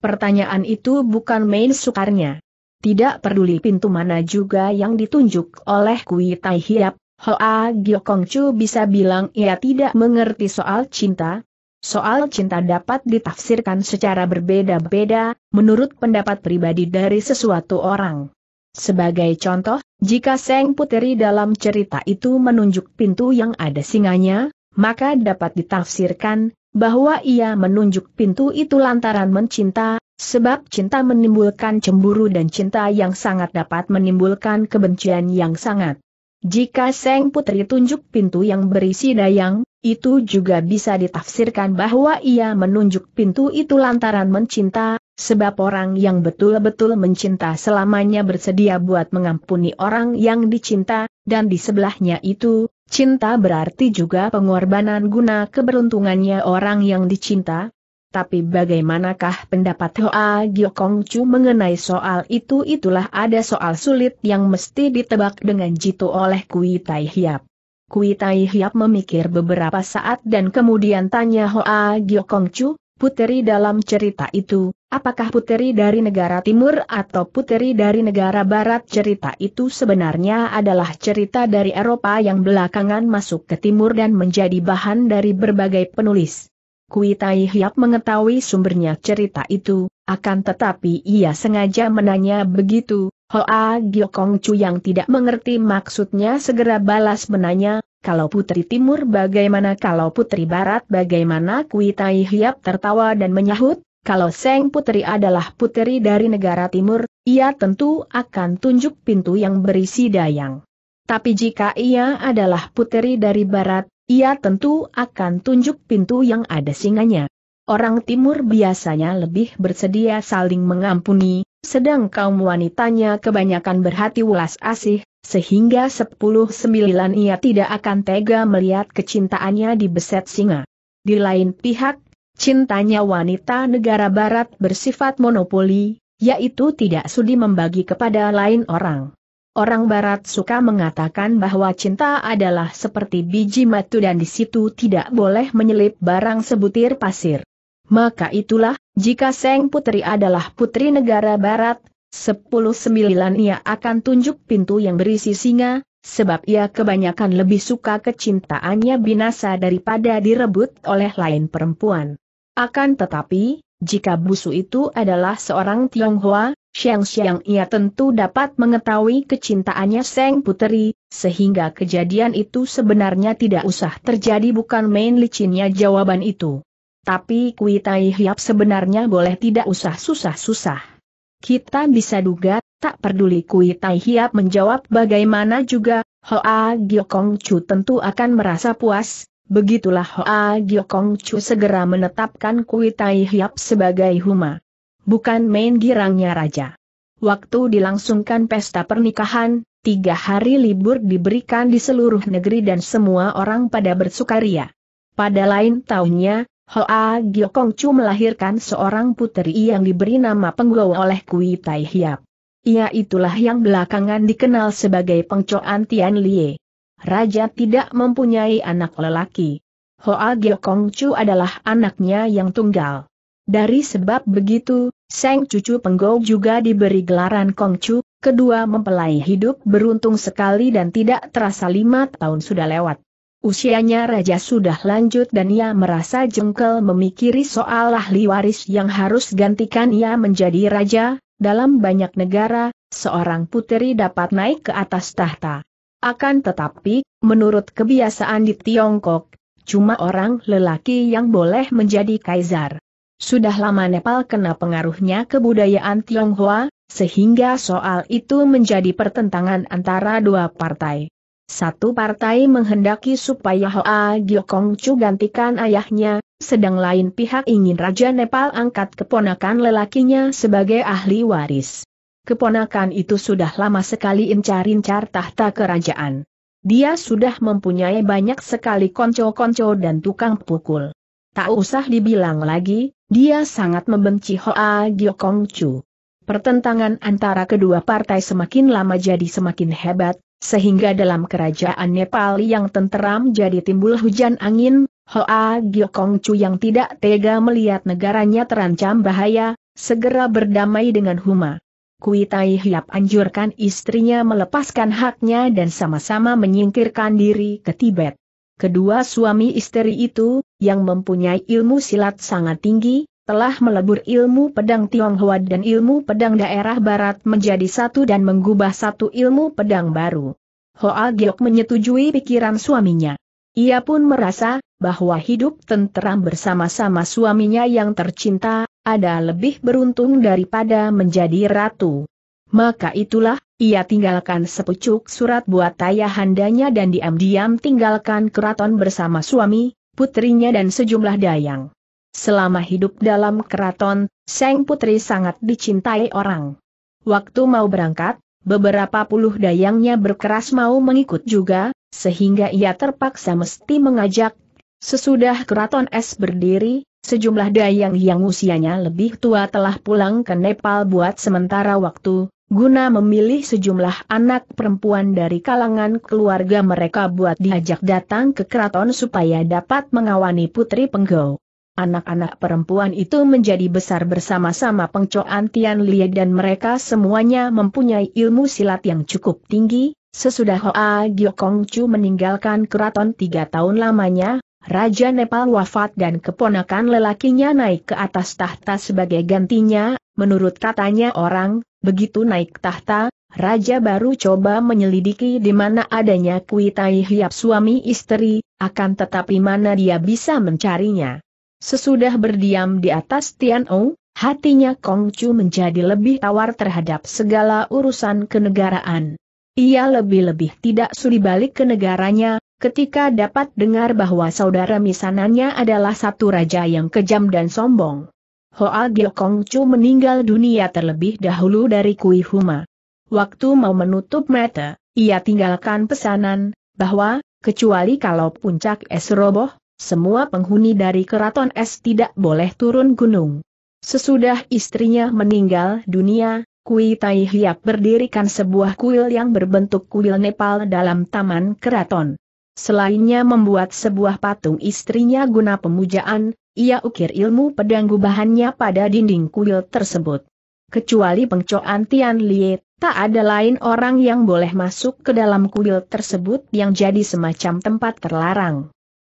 A: Pertanyaan itu bukan main sukarnya. Tidak peduli pintu mana juga yang ditunjuk oleh Kui Tai Hiap, Hoa Gio Chu bisa bilang ia tidak mengerti soal cinta. Soal cinta dapat ditafsirkan secara berbeda-beda, menurut pendapat pribadi dari sesuatu orang. Sebagai contoh, jika Seng Puteri dalam cerita itu menunjuk pintu yang ada singanya, maka dapat ditafsirkan bahwa ia menunjuk pintu itu lantaran mencinta, sebab cinta menimbulkan cemburu dan cinta yang sangat dapat menimbulkan kebencian yang sangat. Jika Seng Putri tunjuk pintu yang berisi dayang, itu juga bisa ditafsirkan bahwa ia menunjuk pintu itu lantaran mencinta, sebab orang yang betul-betul mencinta selamanya bersedia buat mengampuni orang yang dicinta, dan di sebelahnya itu, Cinta berarti juga pengorbanan guna keberuntungannya orang yang dicinta. Tapi bagaimanakah pendapat Hoa Gio Kong Chu mengenai soal itu itulah ada soal sulit yang mesti ditebak dengan jitu oleh Kui Tai Hiap. Kui Tai Hiap memikir beberapa saat dan kemudian tanya Hoa Gio Kong Chu, puteri dalam cerita itu, apakah puteri dari negara timur atau puteri dari negara barat cerita itu sebenarnya adalah cerita dari Eropa yang belakangan masuk ke timur dan menjadi bahan dari berbagai penulis. Kui Tai Hiap mengetahui sumbernya cerita itu, akan tetapi ia sengaja menanya begitu, Hoa Gio Kong Chu yang tidak mengerti maksudnya segera balas menanya, kalau putri timur bagaimana kalau putri barat bagaimana Kui Tai Hiap tertawa dan menyahut, kalau Seng Putri adalah putri dari negara timur, ia tentu akan tunjuk pintu yang berisi dayang. Tapi jika ia adalah putri dari barat, ia tentu akan tunjuk pintu yang ada singanya. Orang timur biasanya lebih bersedia saling mengampuni, sedang kaum wanitanya kebanyakan berhati ulas asih, sehingga sepuluh sembilan ia tidak akan tega melihat kecintaannya dibeset singa. Di lain pihak, cintanya wanita negara barat bersifat monopoli, yaitu tidak sudi membagi kepada lain orang. Orang barat suka mengatakan bahwa cinta adalah seperti biji matu dan di situ tidak boleh menyelip barang sebutir pasir. Maka itulah, jika Seng Putri adalah putri negara barat, sepuluh sembilan ia akan tunjuk pintu yang berisi singa, sebab ia kebanyakan lebih suka kecintaannya binasa daripada direbut oleh lain perempuan. Akan tetapi, jika busu itu adalah seorang Tionghoa, Siang-siang ia tentu dapat mengetahui kecintaannya Seng Puteri, sehingga kejadian itu sebenarnya tidak usah terjadi bukan main licinnya jawaban itu. Tapi Kui Tai Hiap sebenarnya boleh tidak usah susah-susah. Kita bisa duga, tak peduli Kui Tai Hiap menjawab bagaimana juga, Hoa Giokong Chu tentu akan merasa puas, begitulah Hoa Giokong Chu segera menetapkan Kui Tai Hiap sebagai Huma bukan main girangnya raja. Waktu dilangsungkan pesta pernikahan, tiga hari libur diberikan di seluruh negeri dan semua orang pada bersukaria. Pada lain tahunnya, Hoa Giokong Chu melahirkan seorang puteri yang diberi nama Penggau oleh Kui Tai Hiap. Ia itulah yang belakangan dikenal sebagai Pengcoan Tian Lie. Raja tidak mempunyai anak lelaki. Hoa Giokong Chu adalah anaknya yang tunggal. Dari sebab begitu, Seng cucu Penggau juga diberi gelaran Kongcu, kedua mempelai hidup beruntung sekali dan tidak terasa lima tahun sudah lewat. Usianya raja sudah lanjut dan ia merasa jengkel memikiri soal ahli waris yang harus gantikan ia menjadi raja, dalam banyak negara, seorang puteri dapat naik ke atas tahta. Akan tetapi, menurut kebiasaan di Tiongkok, cuma orang lelaki yang boleh menjadi kaisar. Sudah lama Nepal kena pengaruhnya kebudayaan Tionghoa, sehingga soal itu menjadi pertentangan antara dua partai. Satu partai menghendaki supaya Hoa Giokong Chu gantikan ayahnya, sedang lain pihak ingin Raja Nepal angkat keponakan lelakinya sebagai ahli waris. Keponakan itu sudah lama sekali incar-incar tahta kerajaan. Dia sudah mempunyai banyak sekali konco-konco dan tukang pukul. Tak usah dibilang lagi, dia sangat membenci Hoa Giokong Chu. Pertentangan antara kedua partai semakin lama jadi semakin hebat, sehingga dalam kerajaan Nepal yang tenteram jadi timbul hujan angin, Hoa Giokong Chu yang tidak tega melihat negaranya terancam bahaya, segera berdamai dengan Huma. Kui Tai Hiap anjurkan istrinya melepaskan haknya dan sama-sama menyingkirkan diri ke Tibet. Kedua suami istri itu, yang mempunyai ilmu silat sangat tinggi, telah melebur ilmu pedang Tionghoa dan ilmu pedang daerah barat menjadi satu dan mengubah satu ilmu pedang baru. Hoa Giok menyetujui pikiran suaminya. Ia pun merasa, bahwa hidup tenteram bersama-sama suaminya yang tercinta, ada lebih beruntung daripada menjadi ratu. Maka itulah, ia tinggalkan sepucuk surat buat ayahandanya dan diam-diam tinggalkan keraton bersama suami, putrinya dan sejumlah dayang. Selama hidup dalam keraton, Seng Putri sangat dicintai orang. Waktu mau berangkat, beberapa puluh dayangnya berkeras mau mengikut juga, sehingga ia terpaksa mesti mengajak. Sesudah keraton es berdiri, sejumlah dayang yang usianya lebih tua telah pulang ke Nepal buat sementara waktu, guna memilih sejumlah anak perempuan dari kalangan keluarga mereka buat diajak datang ke keraton supaya dapat mengawani putri penggau. Anak-anak perempuan itu menjadi besar bersama-sama pengcoan Tian Lie dan mereka semuanya mempunyai ilmu silat yang cukup tinggi, sesudah Hoa Giokong Chu meninggalkan keraton tiga tahun lamanya, Raja Nepal wafat dan keponakan lelakinya naik ke atas tahta sebagai gantinya, menurut katanya orang, Begitu naik tahta, Raja baru coba menyelidiki di mana adanya Kui Tai Hiap suami istri, akan tetapi mana dia bisa mencarinya. Sesudah berdiam di atas Tian O, hatinya Kong Chu menjadi lebih tawar terhadap segala urusan kenegaraan. Ia lebih-lebih tidak sudi balik ke negaranya, ketika dapat dengar bahwa saudara misanannya adalah satu raja yang kejam dan sombong. Hoa Giokong Chu meninggal dunia terlebih dahulu dari Kui Huma. Waktu mau menutup mata, ia tinggalkan pesanan, bahwa, kecuali kalau puncak es roboh, semua penghuni dari keraton es tidak boleh turun gunung. Sesudah istrinya meninggal dunia, Kui Tai Hiap berdirikan sebuah kuil yang berbentuk kuil Nepal dalam taman keraton. Selainnya membuat sebuah patung istrinya guna pemujaan, ia ukir ilmu pedang gubahannya pada dinding kuil tersebut. Kecuali pengcoan Tian Lie, tak ada lain orang yang boleh masuk ke dalam kuil tersebut yang jadi semacam tempat terlarang.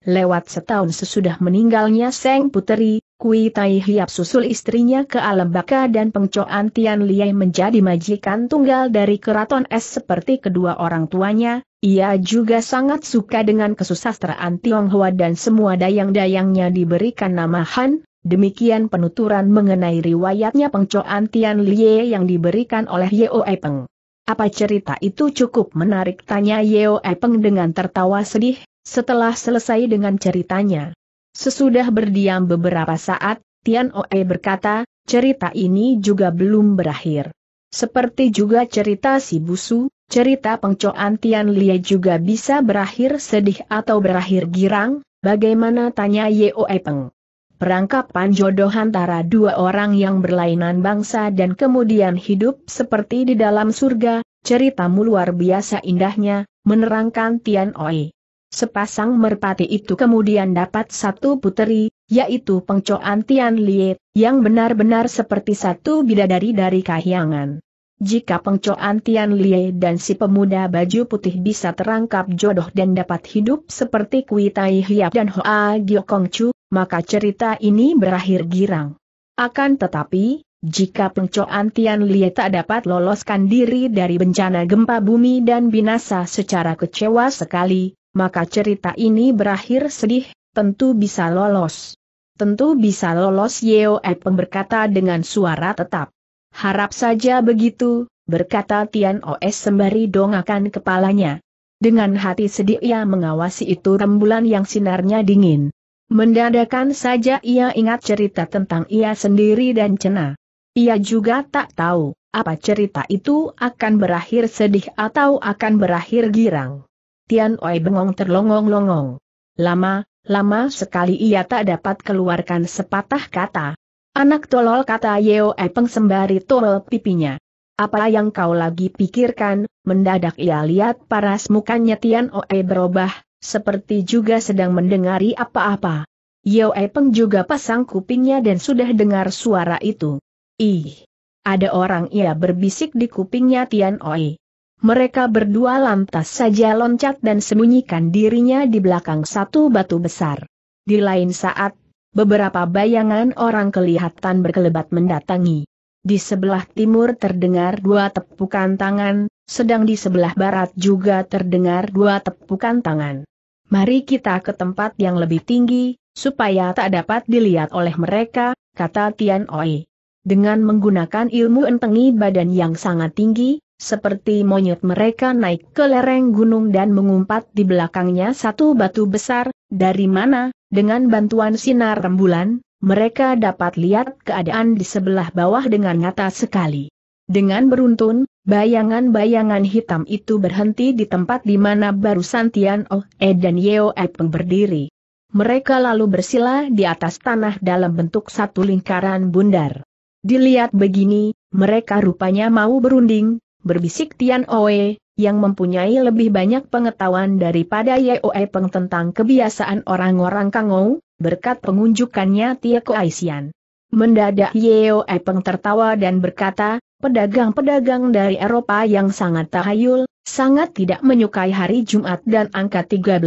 A: Lewat setahun sesudah meninggalnya Seng Puteri, Kui Tai Hiap susul istrinya ke alam baka dan pengcoan Tian Liai menjadi majikan tunggal dari keraton es seperti kedua orang tuanya, ia juga sangat suka dengan kesusastraan Tionghoa dan semua dayang-dayangnya diberikan nama Han, demikian penuturan mengenai riwayatnya pengcoan Tian Liai yang diberikan oleh Yeo Peng. Apa cerita itu cukup menarik? Tanya Yeo Peng dengan tertawa sedih, setelah selesai dengan ceritanya. Sesudah berdiam beberapa saat, Tian Oe berkata, cerita ini juga belum berakhir. Seperti juga cerita si Busu, cerita pengcoan Tian Lie juga bisa berakhir sedih atau berakhir girang, bagaimana tanya Yeo Peng. Perangkapan jodoh antara dua orang yang berlainan bangsa dan kemudian hidup seperti di dalam surga, ceritamu luar biasa indahnya, menerangkan Tian Oe. Sepasang merpati itu kemudian dapat satu puteri, yaitu Pengcoan Tian Liet, yang benar-benar seperti satu bidadari dari kahyangan. Jika Pengcoan Tian Liet dan si pemuda baju putih bisa terangkap jodoh dan dapat hidup seperti Kui Tai Hiap dan Hoa Giokong Chu, maka cerita ini berakhir girang. Akan tetapi, jika Pengcoan Tian Liet tak dapat loloskan diri dari bencana gempa bumi dan binasa secara kecewa sekali, maka cerita ini berakhir sedih, tentu bisa lolos. Tentu bisa lolos Yeo Epeng berkata dengan suara tetap. Harap saja begitu, berkata Tian Os sembari dongakan kepalanya. Dengan hati sedih ia mengawasi itu rembulan yang sinarnya dingin. Mendadakan saja ia ingat cerita tentang ia sendiri dan cena. Ia juga tak tahu, apa cerita itu akan berakhir sedih atau akan berakhir girang. Tian Oi bengong terlongong-longong. Lama, lama sekali ia tak dapat keluarkan sepatah kata. Anak tolol kata Yeo Epeng sembari tolol pipinya. Apa yang kau lagi pikirkan, mendadak ia lihat paras mukanya Tian Oi berubah, seperti juga sedang mendengari apa-apa. Yeo Epeng juga pasang kupingnya dan sudah dengar suara itu. Ih, ada orang ia berbisik di kupingnya Tian Oi. Mereka berdua lantas saja loncat dan sembunyikan dirinya di belakang satu batu besar. Di lain saat, beberapa bayangan orang kelihatan berkelebat mendatangi. Di sebelah timur terdengar dua tepukan tangan, sedang di sebelah barat juga terdengar dua tepukan tangan. Mari kita ke tempat yang lebih tinggi, supaya tak dapat dilihat oleh mereka, kata Tian Oi. Dengan menggunakan ilmu entengi badan yang sangat tinggi, seperti monyet mereka naik ke lereng gunung dan mengumpat di belakangnya satu batu besar, dari mana, dengan bantuan sinar rembulan, mereka dapat lihat keadaan di sebelah bawah dengan nyata sekali. Dengan beruntun, bayangan-bayangan hitam itu berhenti di tempat di mana barusan Tian Oh E dan Yeo Epeng berdiri. Mereka lalu bersila di atas tanah dalam bentuk satu lingkaran bundar. Dilihat begini, mereka rupanya mau berunding, berbisik Tian Oe, yang mempunyai lebih banyak pengetahuan daripada Oe Peng tentang kebiasaan orang-orang Kangou, berkat pengunjukannya Tia Koaisian. Mendadak Oe Peng tertawa dan berkata, pedagang-pedagang dari Eropa yang sangat tahayul, sangat tidak menyukai hari Jumat dan angka 13.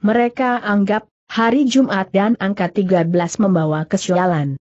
A: Mereka anggap, hari Jumat dan angka 13 membawa kesialan.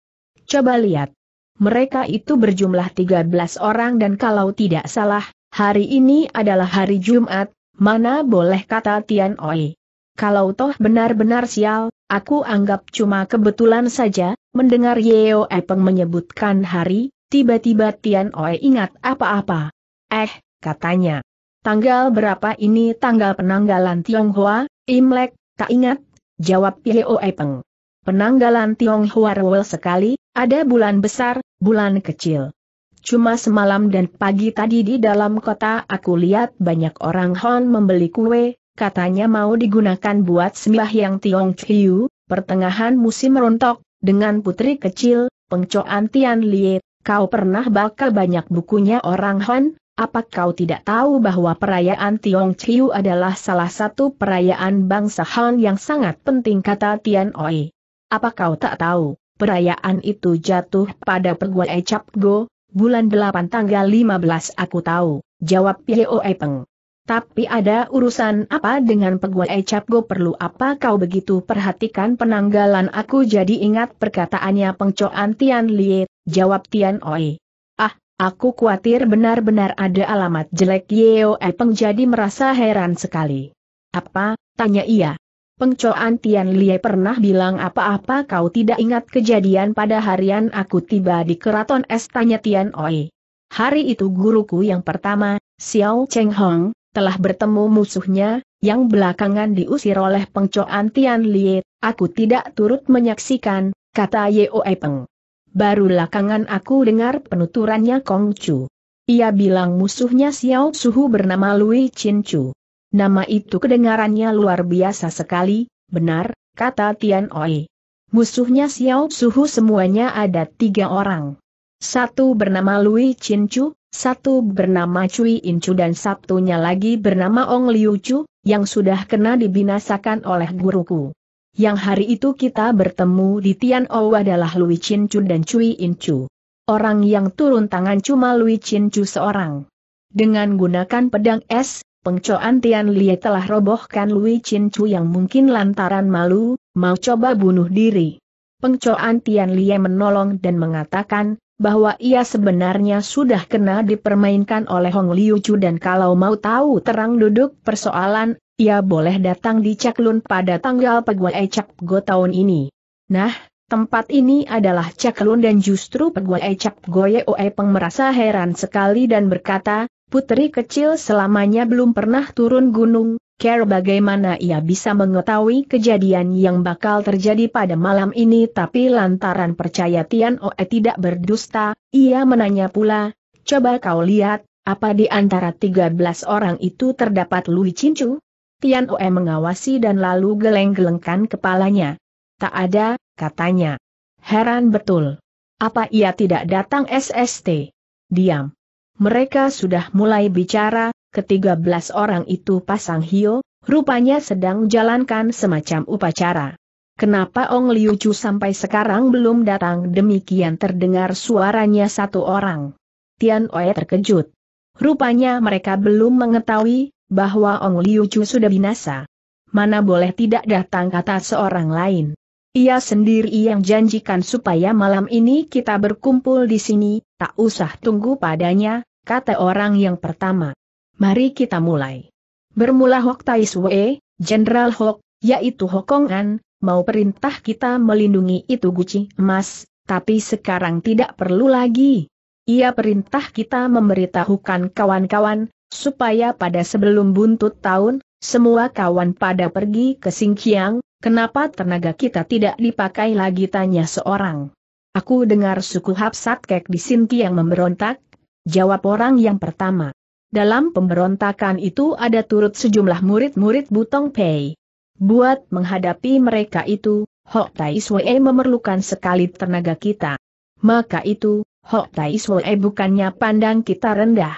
A: Coba lihat, mereka itu berjumlah 13 orang dan kalau tidak salah, hari ini adalah hari Jumat, mana boleh kata Tian Oi. Kalau toh benar-benar sial, aku anggap cuma kebetulan saja, mendengar Yeo Epeng menyebutkan hari, tiba-tiba Tian Oi ingat apa-apa. Eh, katanya. Tanggal berapa ini tanggal penanggalan Tionghoa, Imlek, tak ingat, jawab Yeo Epeng. Penanggalan Tionghoa rewel sekali, ada bulan besar, bulan kecil. Cuma semalam dan pagi tadi di dalam kota aku lihat banyak orang Hon membeli kue, katanya mau digunakan buat sembahyang Tiong Chiu, pertengahan musim rontok, dengan putri kecil, pengcoan Tian Liet, kau pernah baca banyak bukunya orang Hon, apa kau tidak tahu bahwa perayaan Tiong Chiu adalah salah satu perayaan bangsa Han yang sangat penting kata Tian Oi. Apa kau tak tahu, perayaan itu jatuh pada perguai Cap Go, bulan 8 tanggal 15 aku tahu, jawab Yeo Epeng. Tapi ada urusan apa dengan pegawai Cap Go perlu apa kau begitu perhatikan penanggalan aku jadi ingat perkataannya Pengcoan Tian Lie, jawab Tian Oi. Ah, aku khawatir benar-benar ada alamat jelek Yeo Peng jadi merasa heran sekali. Apa, tanya ia. Pengcoan Tian Lie pernah bilang apa-apa kau tidak ingat kejadian pada harian aku tiba di keraton es tanya Tian Oi. Hari itu guruku yang pertama, Xiao Cheng Hong, telah bertemu musuhnya, yang belakangan diusir oleh pengcoan Tian Lie, aku tidak turut menyaksikan, kata Yeo Peng. Baru belakangan aku dengar penuturannya Kong Chu. Ia bilang musuhnya Xiao Suhu bernama Lui Chin Chu. Nama itu kedengarannya luar biasa sekali, benar, kata Tian Oi. Musuhnya Xiao Suhu semuanya ada tiga orang. Satu bernama Lui Chin Chu, satu bernama Cui Incu dan satunya lagi bernama Ong Liu Chu, yang sudah kena dibinasakan oleh guruku. Yang hari itu kita bertemu di Tian O adalah Lui Chin Chu dan Cui Incu. Orang yang turun tangan cuma Lui Chin Chu seorang. Dengan gunakan pedang es, pengcoan Tian Lie telah robohkan Lui Chin Chu yang mungkin lantaran malu, mau coba bunuh diri. Pengcoan Tian Lie menolong dan mengatakan, bahwa ia sebenarnya sudah kena dipermainkan oleh Hong Liu Chu dan kalau mau tahu terang duduk persoalan, ia boleh datang di Caklun pada tanggal Peguai Cak Go tahun ini. Nah, tempat ini adalah Caklun dan justru Peguai Cak Go Oe Peng merasa heran sekali dan berkata, putri kecil selamanya belum pernah turun gunung, Care bagaimana ia bisa mengetahui kejadian yang bakal terjadi pada malam ini tapi lantaran percaya Tian Oe tidak berdusta, ia menanya pula, coba kau lihat, apa di antara 13 orang itu terdapat Lui Cincu? Tian Oe mengawasi dan lalu geleng-gelengkan kepalanya. Tak ada, katanya. Heran betul. Apa ia tidak datang SST? Diam. Mereka sudah mulai bicara, ketiga belas orang itu pasang hio, rupanya sedang jalankan semacam upacara. Kenapa Ong Liu Chu sampai sekarang belum datang demikian terdengar suaranya satu orang. Tian Oe terkejut. Rupanya mereka belum mengetahui bahwa Ong Liu Chu sudah binasa. Mana boleh tidak datang kata seorang lain. Ia sendiri yang janjikan supaya malam ini kita berkumpul di sini, tak usah tunggu padanya, kata orang yang pertama. Mari kita mulai. Bermula Hok Tai Sue, Jenderal Hok, yaitu Hokongan, mau perintah kita melindungi itu guci emas, tapi sekarang tidak perlu lagi. Ia perintah kita memberitahukan kawan-kawan, supaya pada sebelum buntut tahun, semua kawan pada pergi ke Singkiang, kenapa tenaga kita tidak dipakai lagi tanya seorang. Aku dengar suku Hapsat Kek di Singkiang memberontak, jawab orang yang pertama. Dalam pemberontakan itu ada turut sejumlah murid-murid Butong Pei. Buat menghadapi mereka itu, Hok Tai Sue memerlukan sekali tenaga kita. Maka itu, Hok Tai Sue bukannya pandang kita rendah.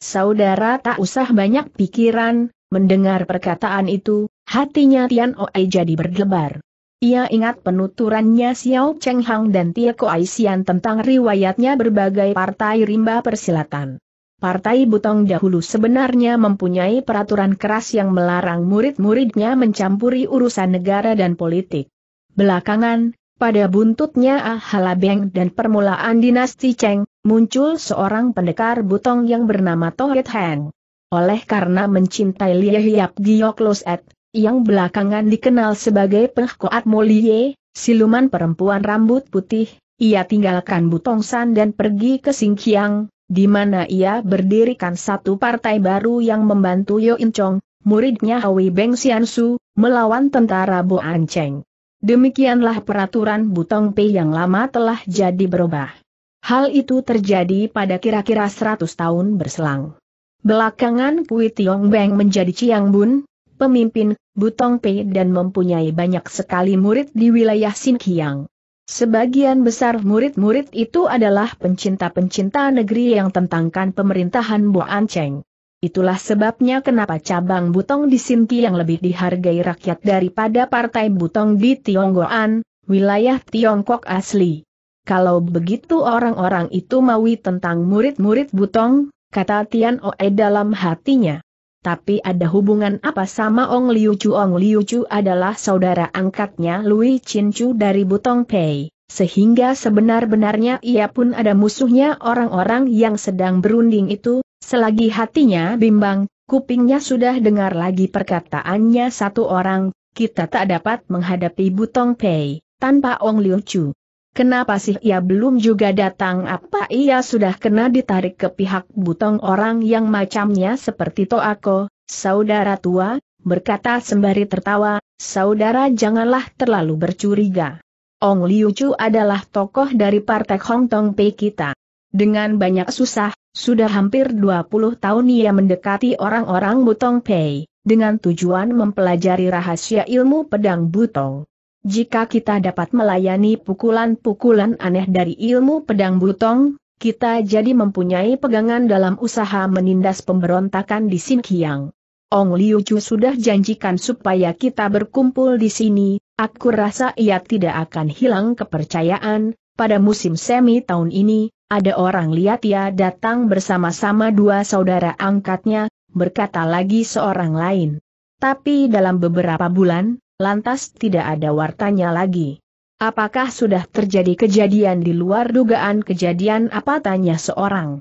A: Saudara tak usah banyak pikiran, mendengar perkataan itu, hatinya Tian Oe jadi berdebar. Ia ingat penuturannya Xiao Cheng Hang dan Tia Koaisian tentang riwayatnya berbagai partai rimba persilatan. Partai Butong dahulu sebenarnya mempunyai peraturan keras yang melarang murid-muridnya mencampuri urusan negara dan politik. Belakangan, pada buntutnya Ah Halabeng dan permulaan dinasti Cheng, muncul seorang pendekar Butong yang bernama Tohet Hang. Oleh karena mencintai Lie Hiap Giok Et, yang belakangan dikenal sebagai Pengkoat Molie, siluman perempuan rambut putih, ia tinggalkan Butong San dan pergi ke Singkiang, di mana ia berdirikan satu partai baru yang membantu Yo In Chong, muridnya Hui Beng Su, melawan tentara Bo Cheng. Demikianlah peraturan Butong Pei yang lama telah jadi berubah. Hal itu terjadi pada kira-kira 100 tahun berselang. Belakangan Kui Tiong Beng menjadi Chiang Bun, pemimpin Butong Pei dan mempunyai banyak sekali murid di wilayah Xinjiang. Sebagian besar murid-murid itu adalah pencinta-pencinta negeri yang tentangkan pemerintahan Bo Cheng. Itulah sebabnya kenapa cabang Butong di Sinki yang lebih dihargai rakyat daripada partai Butong di Tionggoan, wilayah Tiongkok asli. Kalau begitu orang-orang itu maui tentang murid-murid Butong, kata Tian Oe dalam hatinya. Tapi ada hubungan apa sama Ong Liu Chu? Ong Liu Chu adalah saudara angkatnya Lui Chin Chu dari Butong Pei, sehingga sebenar-benarnya ia pun ada musuhnya orang-orang yang sedang berunding itu, selagi hatinya bimbang, kupingnya sudah dengar lagi perkataannya satu orang, kita tak dapat menghadapi Butong Pei, tanpa Ong Liu Chu. Kenapa sih ia belum juga datang apa ia sudah kena ditarik ke pihak butong orang yang macamnya seperti Toako, saudara tua, berkata sembari tertawa, saudara janganlah terlalu bercuriga. Ong Liu Chu adalah tokoh dari partai Hong Tong Pei kita. Dengan banyak susah, sudah hampir 20 tahun ia mendekati orang-orang Butong Pei, dengan tujuan mempelajari rahasia ilmu pedang butong. Jika kita dapat melayani pukulan-pukulan aneh dari ilmu pedang butong, kita jadi mempunyai pegangan dalam usaha menindas pemberontakan di Xinjiang. Ong Liu Chu sudah janjikan supaya kita berkumpul di sini, aku rasa ia tidak akan hilang kepercayaan, pada musim semi tahun ini, ada orang lihat ia datang bersama-sama dua saudara angkatnya, berkata lagi seorang lain. Tapi dalam beberapa bulan, lantas tidak ada wartanya lagi. Apakah sudah terjadi kejadian di luar dugaan kejadian apa tanya seorang.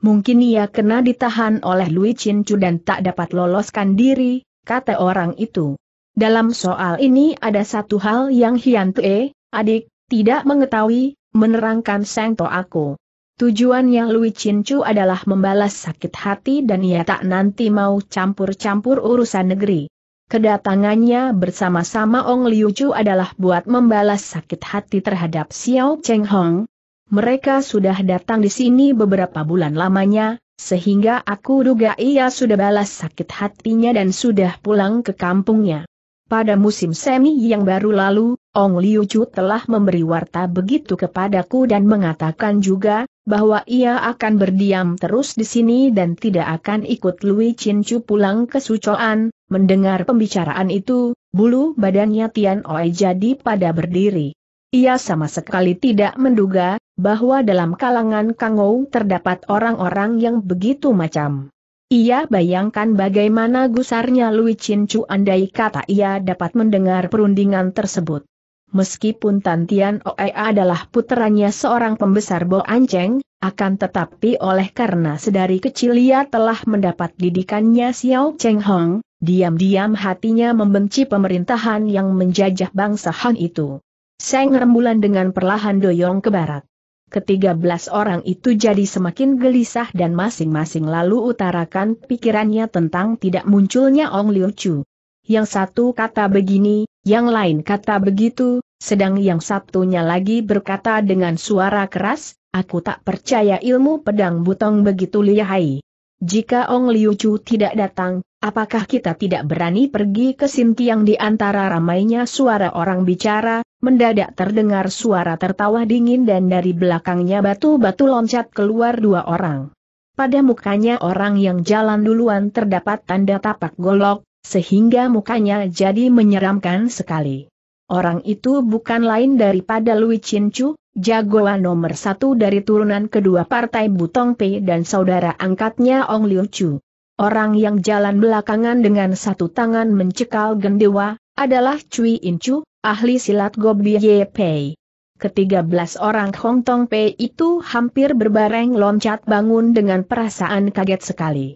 A: Mungkin ia kena ditahan oleh Lui Chin Chu dan tak dapat loloskan diri, kata orang itu. Dalam soal ini ada satu hal yang Hian Tue, adik, tidak mengetahui, menerangkan Seng To aku. Tujuannya Lui Chin Chu adalah membalas sakit hati dan ia tak nanti mau campur-campur urusan negeri. Kedatangannya bersama-sama Ong Liu Chu adalah buat membalas sakit hati terhadap Xiao Cheng Hong. Mereka sudah datang di sini beberapa bulan lamanya, sehingga aku duga ia sudah balas sakit hatinya dan sudah pulang ke kampungnya. Pada musim semi yang baru lalu, Ong Liu Chu telah memberi warta begitu kepadaku dan mengatakan juga, bahwa ia akan berdiam terus di sini dan tidak akan ikut Lui Chin Chu pulang ke Sucoan, Mendengar pembicaraan itu, bulu badannya Tian Oi jadi pada berdiri. Ia sama sekali tidak menduga, bahwa dalam kalangan Kangou terdapat orang-orang yang begitu macam. Ia bayangkan bagaimana gusarnya Lui Chin Chu andai kata ia dapat mendengar perundingan tersebut. Meskipun Tantian Oe adalah puteranya seorang pembesar Bo Anceng, akan tetapi oleh karena sedari kecil ia telah mendapat didikannya Xiao Cheng Hong, diam-diam hatinya membenci pemerintahan yang menjajah bangsa Han itu. Seng rembulan dengan perlahan doyong ke barat. Ketiga belas orang itu jadi semakin gelisah dan masing-masing lalu utarakan pikirannya tentang tidak munculnya Ong Liu Chu. Yang satu kata begini, yang lain kata begitu, sedang yang satunya lagi berkata dengan suara keras, aku tak percaya ilmu pedang butong begitu lihai. Jika Ong Liu Chu tidak datang, Apakah kita tidak berani pergi ke Sintiang di antara ramainya suara orang bicara, mendadak terdengar suara tertawa dingin dan dari belakangnya batu-batu loncat keluar dua orang. Pada mukanya orang yang jalan duluan terdapat tanda tapak golok, sehingga mukanya jadi menyeramkan sekali. Orang itu bukan lain daripada Lui Chin Chu, jagoan nomor satu dari turunan kedua partai Butong Pei dan saudara angkatnya Ong Liu Chu. Orang yang jalan belakangan dengan satu tangan mencekal gendewa, adalah Cui Incu, ahli silat Gobi Ye Pei. Ketiga belas orang Hong Tong Pei itu hampir berbareng loncat bangun dengan perasaan kaget sekali.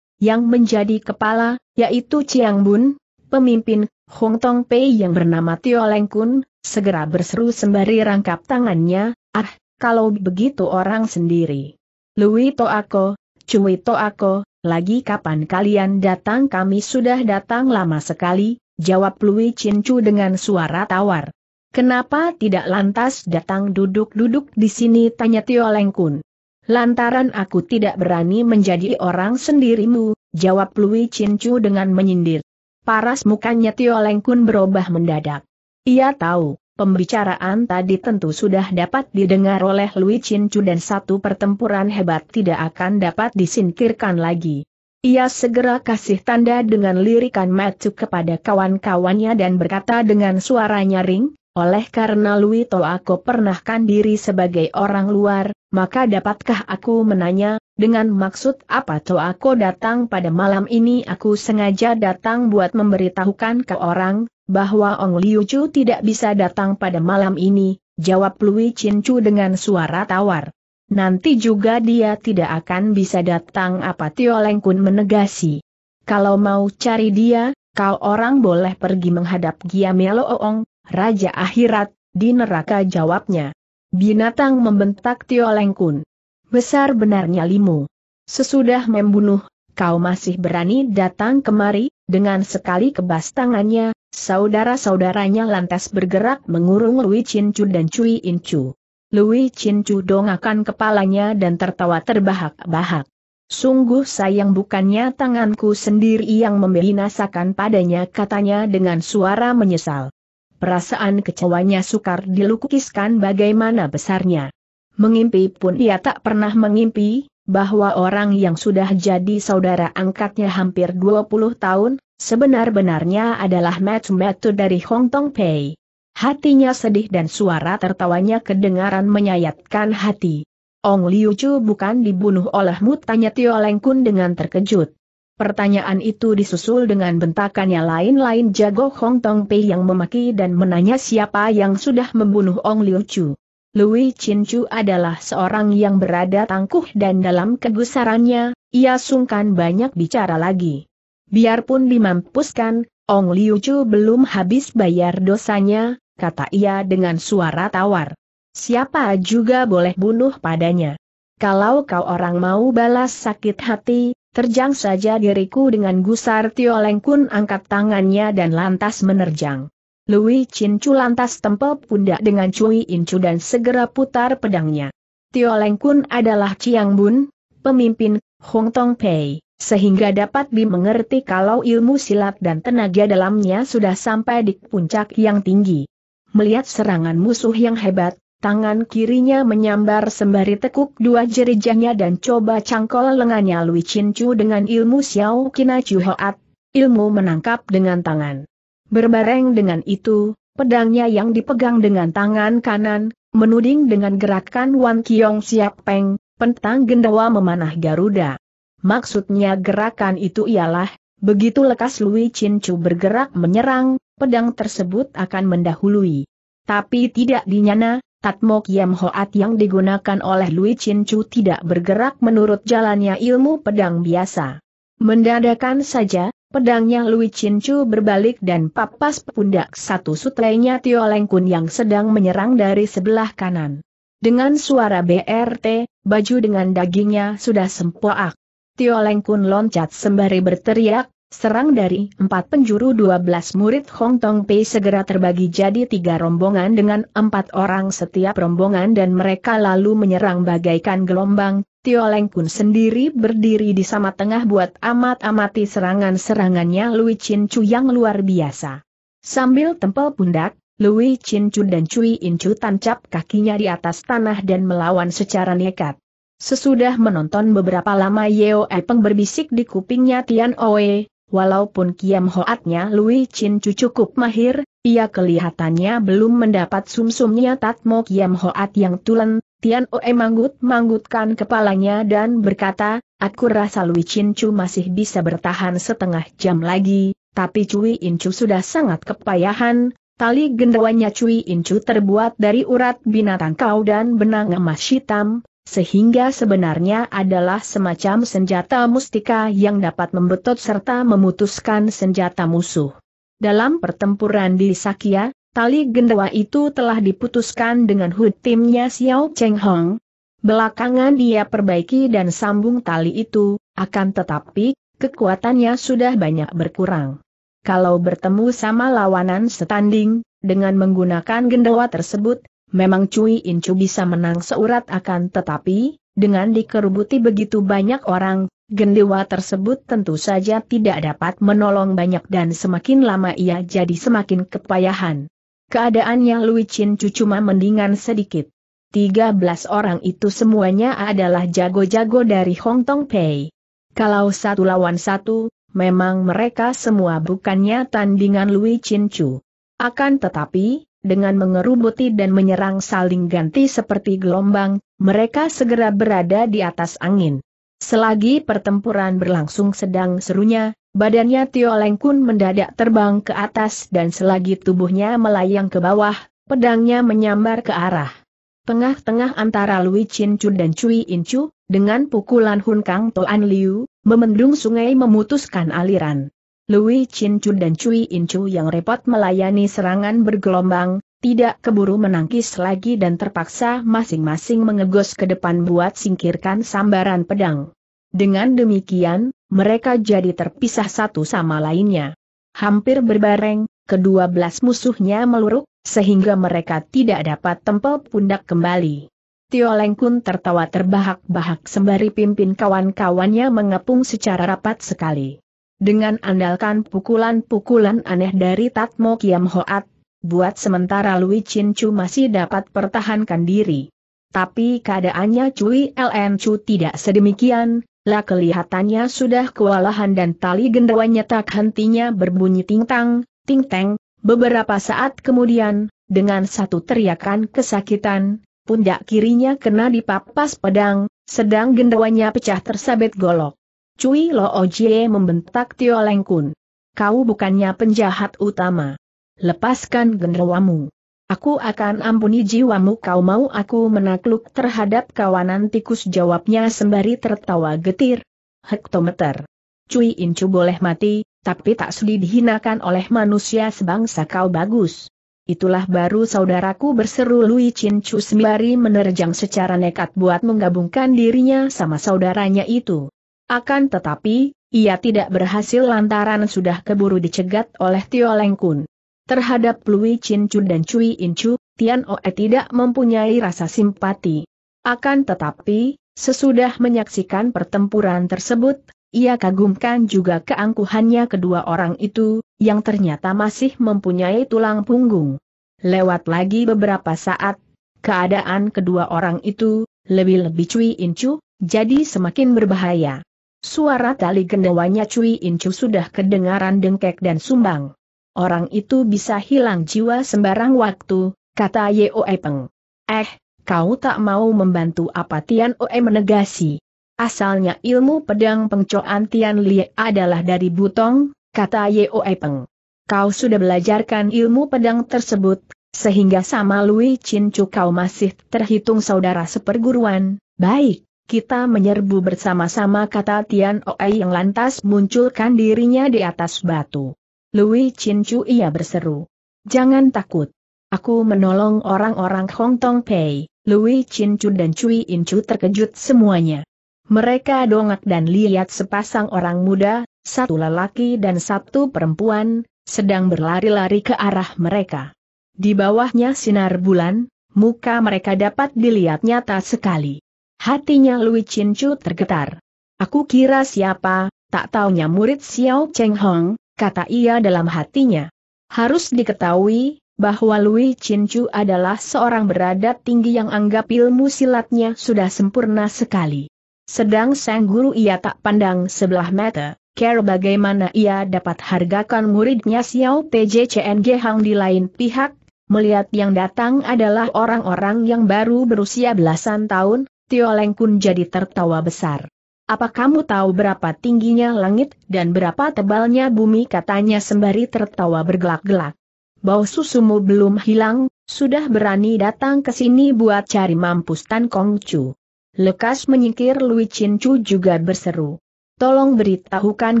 A: Yang menjadi kepala, yaitu Chiang Bun, pemimpin Hong Tong Pei yang bernama Tio Leng Kun, segera berseru sembari rangkap tangannya, ah, kalau begitu orang sendiri. Lui To Ako, Cui To Ako, lagi kapan kalian datang kami sudah datang lama sekali, jawab Lui Cincu dengan suara tawar. Kenapa tidak lantas datang duduk-duduk di sini tanya Tio Lengkun. Lantaran aku tidak berani menjadi orang sendirimu, jawab Lui Cincu dengan menyindir. Paras mukanya Tio Lengkun berubah mendadak. Ia tahu, Pembicaraan tadi tentu sudah dapat didengar oleh Lui Chin-chu dan satu pertempuran hebat tidak akan dapat disingkirkan lagi. Ia segera kasih tanda dengan lirikan matu kepada kawan-kawannya dan berkata dengan suara nyaring, oleh karena Lui aku pernahkan diri sebagai orang luar, maka dapatkah aku menanya, dengan maksud apa aku datang pada malam ini aku sengaja datang buat memberitahukan ke orang, bahwa Ong Liu Chu tidak bisa datang pada malam ini, jawab Lui Chin Chu dengan suara tawar. Nanti juga dia tidak akan bisa datang apa Tio Leng Kun menegasi. Kalau mau cari dia, kau orang boleh pergi menghadap Gia Melo Ong, Raja Akhirat, di neraka jawabnya. Binatang membentak Tio Lengkun. Besar benarnya limu. Sesudah membunuh, kau masih berani datang kemari, dengan sekali kebas tangannya, saudara-saudaranya lantas bergerak mengurung Lui Chu dan Cui Incu. Lui Chu dongakan kepalanya dan tertawa terbahak-bahak. Sungguh sayang bukannya tanganku sendiri yang membinasakan padanya katanya dengan suara menyesal. Perasaan kecewanya sukar dilukiskan bagaimana besarnya. Mengimpi pun ia tak pernah mengimpi, bahwa orang yang sudah jadi saudara angkatnya hampir 20 tahun, sebenar-benarnya adalah Matu-Matu dari Hong Tong Pei. Hatinya sedih dan suara tertawanya kedengaran menyayatkan hati. Ong Liu Chu bukan dibunuh olehmu tanya Tio Leng Kun dengan terkejut. Pertanyaan itu disusul dengan bentakannya lain-lain jago Hong Tong Pei yang memaki dan menanya siapa yang sudah membunuh Ong Liu Chu. Lui Chin Chu adalah seorang yang berada tangguh dan dalam kegusarannya, ia sungkan banyak bicara lagi. Biarpun dimampuskan, Ong Liu Chu belum habis bayar dosanya, kata ia dengan suara tawar. Siapa juga boleh bunuh padanya. Kalau kau orang mau balas sakit hati, Terjang saja diriku dengan gusar Tio Leng Kun angkat tangannya dan lantas menerjang. Lui Chin Chu lantas tempel pundak dengan Cui Incu dan segera putar pedangnya. Tio Leng Kun adalah Chiang Bun, pemimpin Hong Tong Pei, sehingga dapat dimengerti kalau ilmu silat dan tenaga dalamnya sudah sampai di puncak yang tinggi. Melihat serangan musuh yang hebat, Tangan kirinya menyambar sembari tekuk dua jerijanya dan coba cangkol lengannya Lui Chin Chu dengan ilmu Xiao Kina Chu Hoat, ilmu menangkap dengan tangan. Berbareng dengan itu, pedangnya yang dipegang dengan tangan kanan, menuding dengan gerakan Wan Kiong Siap Peng, pentang gendawa memanah Garuda. Maksudnya gerakan itu ialah, begitu lekas Lui Chin Chu bergerak menyerang, pedang tersebut akan mendahului. Tapi tidak dinyana, Tatmo Kiem Hoat yang digunakan oleh Lui Chin Chu tidak bergerak menurut jalannya ilmu pedang biasa. Mendadakan saja, pedangnya Lui Chin Chu berbalik dan papas pundak satu sutlainya Tio Leng Kun yang sedang menyerang dari sebelah kanan. Dengan suara BRT, baju dengan dagingnya sudah sempoak. Tio Leng Kun loncat sembari berteriak, Serang dari empat penjuru dua belas murid Hong Tong Pei segera terbagi jadi tiga rombongan dengan empat orang setiap rombongan dan mereka lalu menyerang bagaikan gelombang, Tio Leng Kun sendiri berdiri di sama tengah buat amat-amati serangan-serangannya Lui Chin Chu yang luar biasa. Sambil tempel pundak, Lui Chin Chu dan Cui In Chu tancap kakinya di atas tanah dan melawan secara nekat. Sesudah menonton beberapa lama Yeo Epeng berbisik di kupingnya Tian Oe, Walaupun Kiam Hoatnya Lui Chin Chu cukup mahir, ia kelihatannya belum mendapat sumsumnya Tatmo Kiam Hoat yang tulen, Tian Oe manggut-manggutkan kepalanya dan berkata, aku rasa Lui Chin Chu masih bisa bertahan setengah jam lagi, tapi Cui In Chu sudah sangat kepayahan, tali gendawanya Cui In Chu terbuat dari urat binatang kau dan benang emas hitam, sehingga sebenarnya adalah semacam senjata mustika yang dapat membetot serta memutuskan senjata musuh. Dalam pertempuran di Sakya, tali gendawa itu telah diputuskan dengan hut timnya Xiao Cheng Hong. Belakangan dia perbaiki dan sambung tali itu, akan tetapi, kekuatannya sudah banyak berkurang. Kalau bertemu sama lawanan setanding, dengan menggunakan gendawa tersebut, Memang Cui Incu bisa menang seurat akan tetapi, dengan dikerubuti begitu banyak orang, gendewa tersebut tentu saja tidak dapat menolong banyak dan semakin lama ia jadi semakin kepayahan. Keadaannya Lui Chin Cu cuma mendingan sedikit. 13 orang itu semuanya adalah jago-jago dari Hong Tong Pei. Kalau satu lawan satu, memang mereka semua bukannya tandingan Lui Chin Chu. Akan tetapi, dengan mengerubuti dan menyerang saling ganti seperti gelombang, mereka segera berada di atas angin. Selagi pertempuran berlangsung sedang serunya, badannya Tio Leng Kun mendadak terbang ke atas dan selagi tubuhnya melayang ke bawah, pedangnya menyambar ke arah tengah-tengah antara Lui Chin Chu dan Cui In Chu, dengan pukulan Hun Kang Toan Liu, memendung sungai memutuskan aliran. Lui Chin Chu dan Cui In Chu yang repot melayani serangan bergelombang, tidak keburu menangkis lagi dan terpaksa masing-masing mengegos ke depan buat singkirkan sambaran pedang. Dengan demikian, mereka jadi terpisah satu sama lainnya. Hampir berbareng, kedua belas musuhnya meluruk, sehingga mereka tidak dapat tempel pundak kembali. Tio Leng Kun tertawa terbahak-bahak sembari pimpin kawan-kawannya mengepung secara rapat sekali dengan andalkan pukulan-pukulan aneh dari Tatmo Kiam Hoat, buat sementara Lui Chin Chu masih dapat pertahankan diri. Tapi keadaannya Cui LN Chu tidak sedemikian, lah kelihatannya sudah kewalahan dan tali gendawanya tak hentinya berbunyi ting-tang, ting-teng, beberapa saat kemudian, dengan satu teriakan kesakitan, pundak kirinya kena dipapas pedang, sedang gendawanya pecah tersabet golok. Cui Lo Ojie membentak Tio Leng Kun. Kau bukannya penjahat utama. Lepaskan genderwamu. Aku akan ampuni jiwamu kau mau aku menakluk terhadap kawanan tikus jawabnya sembari tertawa getir. Hektometer. Cui Incu boleh mati, tapi tak sudi dihinakan oleh manusia sebangsa kau bagus. Itulah baru saudaraku berseru Lui Chin Chu sembari menerjang secara nekat buat menggabungkan dirinya sama saudaranya itu. Akan tetapi, ia tidak berhasil lantaran sudah keburu dicegat oleh Tio Leng Kun. Terhadap Lui Chin Chu dan Cui In Chu, Tian Oe tidak mempunyai rasa simpati. Akan tetapi, sesudah menyaksikan pertempuran tersebut, ia kagumkan juga keangkuhannya kedua orang itu, yang ternyata masih mempunyai tulang punggung. Lewat lagi beberapa saat, keadaan kedua orang itu, lebih-lebih Cui In Chu, jadi semakin berbahaya. Suara tali gendawanya Cui Incu sudah kedengaran dengkek dan sumbang. Orang itu bisa hilang jiwa sembarang waktu, kata Yeo Peng. Eh, kau tak mau membantu apa Tian Oe menegasi. Asalnya ilmu pedang pengcoan Tian Lie adalah dari Butong, kata Yeo Peng. Kau sudah belajarkan ilmu pedang tersebut, sehingga sama Lui Chin Chu kau masih terhitung saudara seperguruan, baik kita menyerbu bersama-sama kata Tian Oai yang lantas munculkan dirinya di atas batu. Lui Chin Chu ia berseru. Jangan takut. Aku menolong orang-orang Hong Tong Pei. Lui Chin Chu dan Cui In Chu terkejut semuanya. Mereka dongak dan lihat sepasang orang muda, satu lelaki dan satu perempuan, sedang berlari-lari ke arah mereka. Di bawahnya sinar bulan, muka mereka dapat dilihat nyata sekali. Hatinya Lui Chin Chu tergetar. Aku kira siapa, tak taunya murid Xiao Cheng Hong, kata ia dalam hatinya. Harus diketahui, bahwa Lui Chin Chu adalah seorang beradab tinggi yang anggap ilmu silatnya sudah sempurna sekali. Sedang sang guru ia tak pandang sebelah mata, care bagaimana ia dapat hargakan muridnya Xiao PJCNG Hang di lain pihak, melihat yang datang adalah orang-orang yang baru berusia belasan tahun, Tio Leng Kun jadi tertawa besar. Apa kamu tahu berapa tingginya langit dan berapa tebalnya bumi katanya sembari tertawa bergelak-gelak. Bau susumu belum hilang, sudah berani datang ke sini buat cari mampus Tan Kong Chu. Lekas menyingkir Lui Chin Chu juga berseru. Tolong beritahukan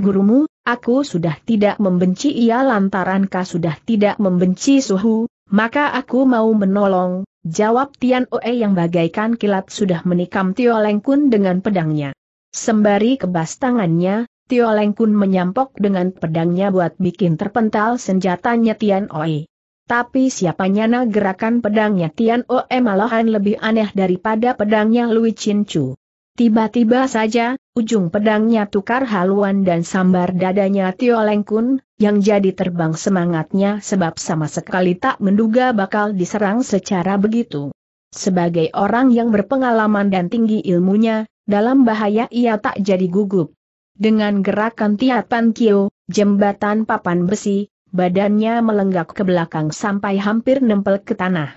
A: gurumu, aku sudah tidak membenci ia lantaran kau sudah tidak membenci suhu, maka aku mau menolong, Jawab Tian Oe yang bagaikan kilat sudah menikam Tio Leng Kun dengan pedangnya. Sembari kebas tangannya, Tio Leng Kun menyampok dengan pedangnya buat bikin terpental senjatanya Tian Oe. Tapi siapa nyana gerakan pedangnya Tian Oe malahan lebih aneh daripada pedangnya Lui Chin Chu. Tiba-tiba saja, ujung pedangnya tukar haluan dan sambar dadanya Tio Leng Kun, yang jadi terbang semangatnya sebab sama sekali tak menduga bakal diserang secara begitu. Sebagai orang yang berpengalaman dan tinggi ilmunya, dalam bahaya ia tak jadi gugup. Dengan gerakan tiapan kio, jembatan papan besi, badannya melenggak ke belakang sampai hampir nempel ke tanah.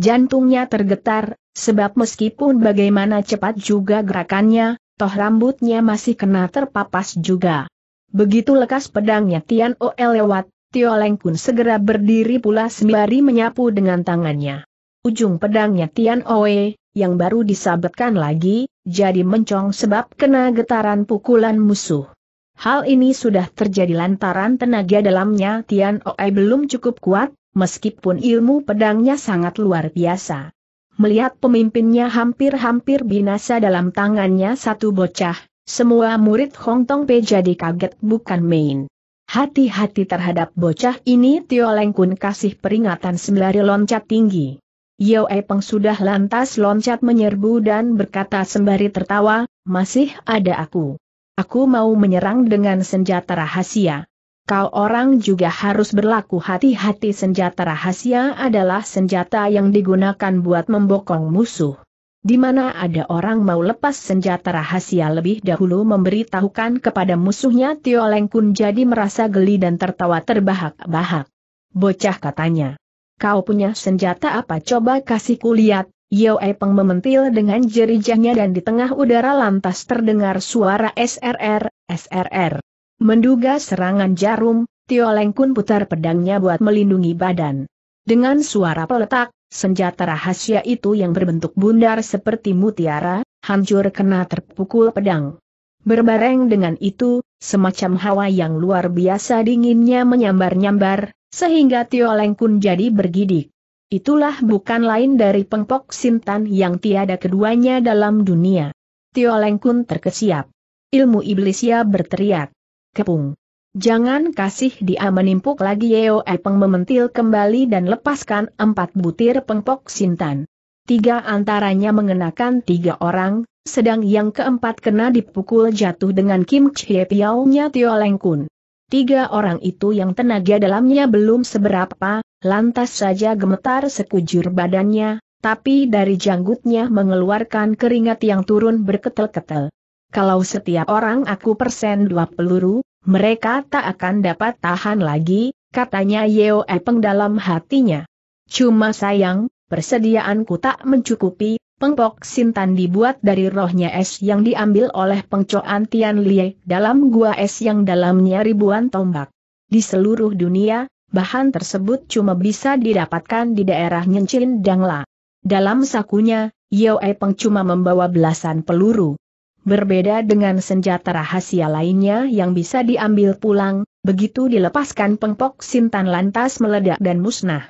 A: Jantungnya tergetar, sebab meskipun bagaimana cepat juga gerakannya, toh rambutnya masih kena terpapas juga. Begitu lekas pedangnya Tian O lewat, Tio Leng pun segera berdiri pula sembari menyapu dengan tangannya. Ujung pedangnya Tian Oe, yang baru disabetkan lagi, jadi mencong sebab kena getaran pukulan musuh. Hal ini sudah terjadi lantaran tenaga dalamnya Tian Oe belum cukup kuat, meskipun ilmu pedangnya sangat luar biasa. Melihat pemimpinnya hampir-hampir binasa dalam tangannya satu bocah, semua murid Hong Tong Pe jadi kaget bukan main. Hati-hati terhadap bocah ini Tio Leng Kun kasih peringatan sembari loncat tinggi. Yeo Peng sudah lantas loncat menyerbu dan berkata sembari tertawa, masih ada aku. Aku mau menyerang dengan senjata rahasia. Kau orang juga harus berlaku hati-hati senjata rahasia adalah senjata yang digunakan buat membokong musuh di mana ada orang mau lepas senjata rahasia lebih dahulu memberitahukan kepada musuhnya Tio Leng Kun jadi merasa geli dan tertawa terbahak-bahak. Bocah katanya. Kau punya senjata apa coba kasih kulihat, Yeo Epeng mementil dengan jerijahnya dan di tengah udara lantas terdengar suara SRR, SRR. Menduga serangan jarum, Tio Leng Kun putar pedangnya buat melindungi badan. Dengan suara peletak, senjata rahasia itu yang berbentuk bundar seperti mutiara, hancur kena terpukul pedang. Berbareng dengan itu, semacam hawa yang luar biasa dinginnya menyambar-nyambar, sehingga Tio Leng Kun jadi bergidik. Itulah bukan lain dari pengpok sintan yang tiada keduanya dalam dunia. Tio Leng Kun terkesiap. Ilmu iblisnya berteriak. Kepung. Jangan kasih dia menimpuk lagi Yeo Epeng mementil kembali dan lepaskan empat butir pengpok sintan. Tiga antaranya mengenakan tiga orang, sedang yang keempat kena dipukul jatuh dengan Kim Chie Piao-nya Tio Leng Kun. Tiga orang itu yang tenaga dalamnya belum seberapa, lantas saja gemetar sekujur badannya, tapi dari janggutnya mengeluarkan keringat yang turun berketel-ketel. Kalau setiap orang aku persen dua peluru, mereka tak akan dapat tahan lagi, katanya Yeo Epeng dalam hatinya. Cuma sayang, persediaanku tak mencukupi, pengpok sintan dibuat dari rohnya es yang diambil oleh pengcoan Tian Lie dalam gua es yang dalamnya ribuan tombak. Di seluruh dunia, bahan tersebut cuma bisa didapatkan di daerah Nyencin Dangla. Dalam sakunya, Yeo Epeng cuma membawa belasan peluru. Berbeda dengan senjata rahasia lainnya yang bisa diambil pulang, begitu dilepaskan pengpok sintan lantas meledak dan musnah.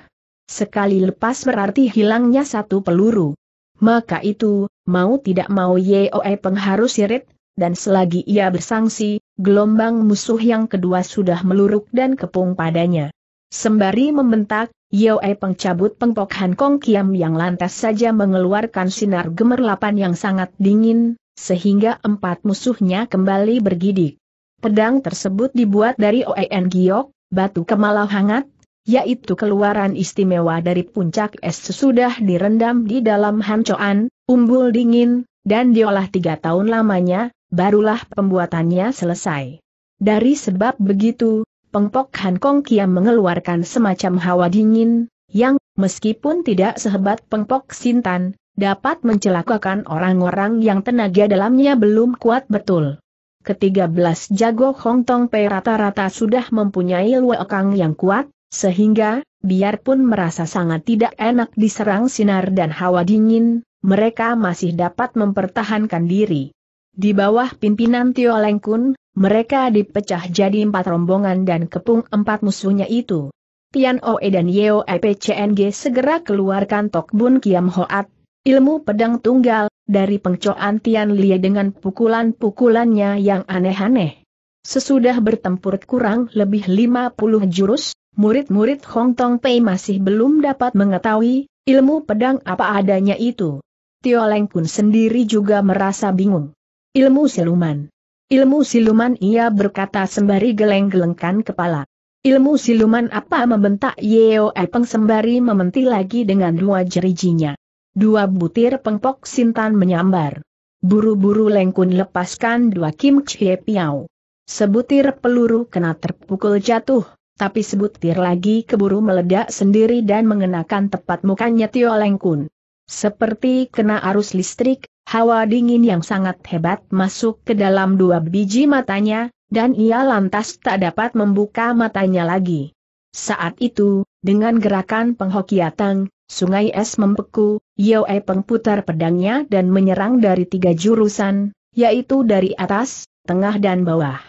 A: Sekali lepas berarti hilangnya satu peluru. Maka itu, mau tidak mau Yeoe Peng harus sirit, dan selagi ia bersangsi, gelombang musuh yang kedua sudah meluruk dan kepung padanya. Sembari membentak, Yeoe Peng cabut pengpok Han Kong Kiam yang lantas saja mengeluarkan sinar gemerlapan yang sangat dingin, sehingga empat musuhnya kembali bergidik. Pedang tersebut dibuat dari OEN Giok, batu kemalau hangat, yaitu keluaran istimewa dari puncak es sesudah direndam di dalam hancoan, umbul dingin, dan diolah tiga tahun lamanya, barulah pembuatannya selesai. Dari sebab begitu, Pengpok Han Kong Kiam mengeluarkan semacam hawa dingin, yang, meskipun tidak sehebat Pengpok Sintan, dapat mencelakakan orang-orang yang tenaga dalamnya belum kuat betul. Ketiga belas jago Hong Tong Pei rata-rata sudah mempunyai luakang yang kuat, sehingga, biarpun merasa sangat tidak enak diserang sinar dan hawa dingin, mereka masih dapat mempertahankan diri. Di bawah pimpinan Tio Leng Kun, mereka dipecah jadi empat rombongan dan kepung empat musuhnya itu. Tian Oe dan Yeo EPCNG segera keluarkan Tok Bun Kiam Hoat, Ilmu pedang tunggal, dari pengcoan Tian Lie dengan pukulan-pukulannya yang aneh-aneh. Sesudah bertempur kurang lebih 50 jurus, murid-murid Hong Tong Pei masih belum dapat mengetahui, ilmu pedang apa adanya itu. Tio Leng pun sendiri juga merasa bingung. Ilmu siluman. Ilmu siluman ia berkata sembari geleng-gelengkan kepala. Ilmu siluman apa membentak Yeo Epeng sembari mementil lagi dengan dua jerijinya. Dua butir pengpok sintan menyambar. Buru-buru lengkun lepaskan dua Kim Chie Piao. Sebutir peluru kena terpukul jatuh, tapi sebutir lagi keburu meledak sendiri dan mengenakan tepat mukanya Tio Lengkun. Seperti kena arus listrik, hawa dingin yang sangat hebat masuk ke dalam dua biji matanya, dan ia lantas tak dapat membuka matanya lagi. Saat itu, dengan gerakan penghokiatang, sungai es membeku, Yeo E pengputar pedangnya dan menyerang dari tiga jurusan, yaitu dari atas, tengah dan bawah.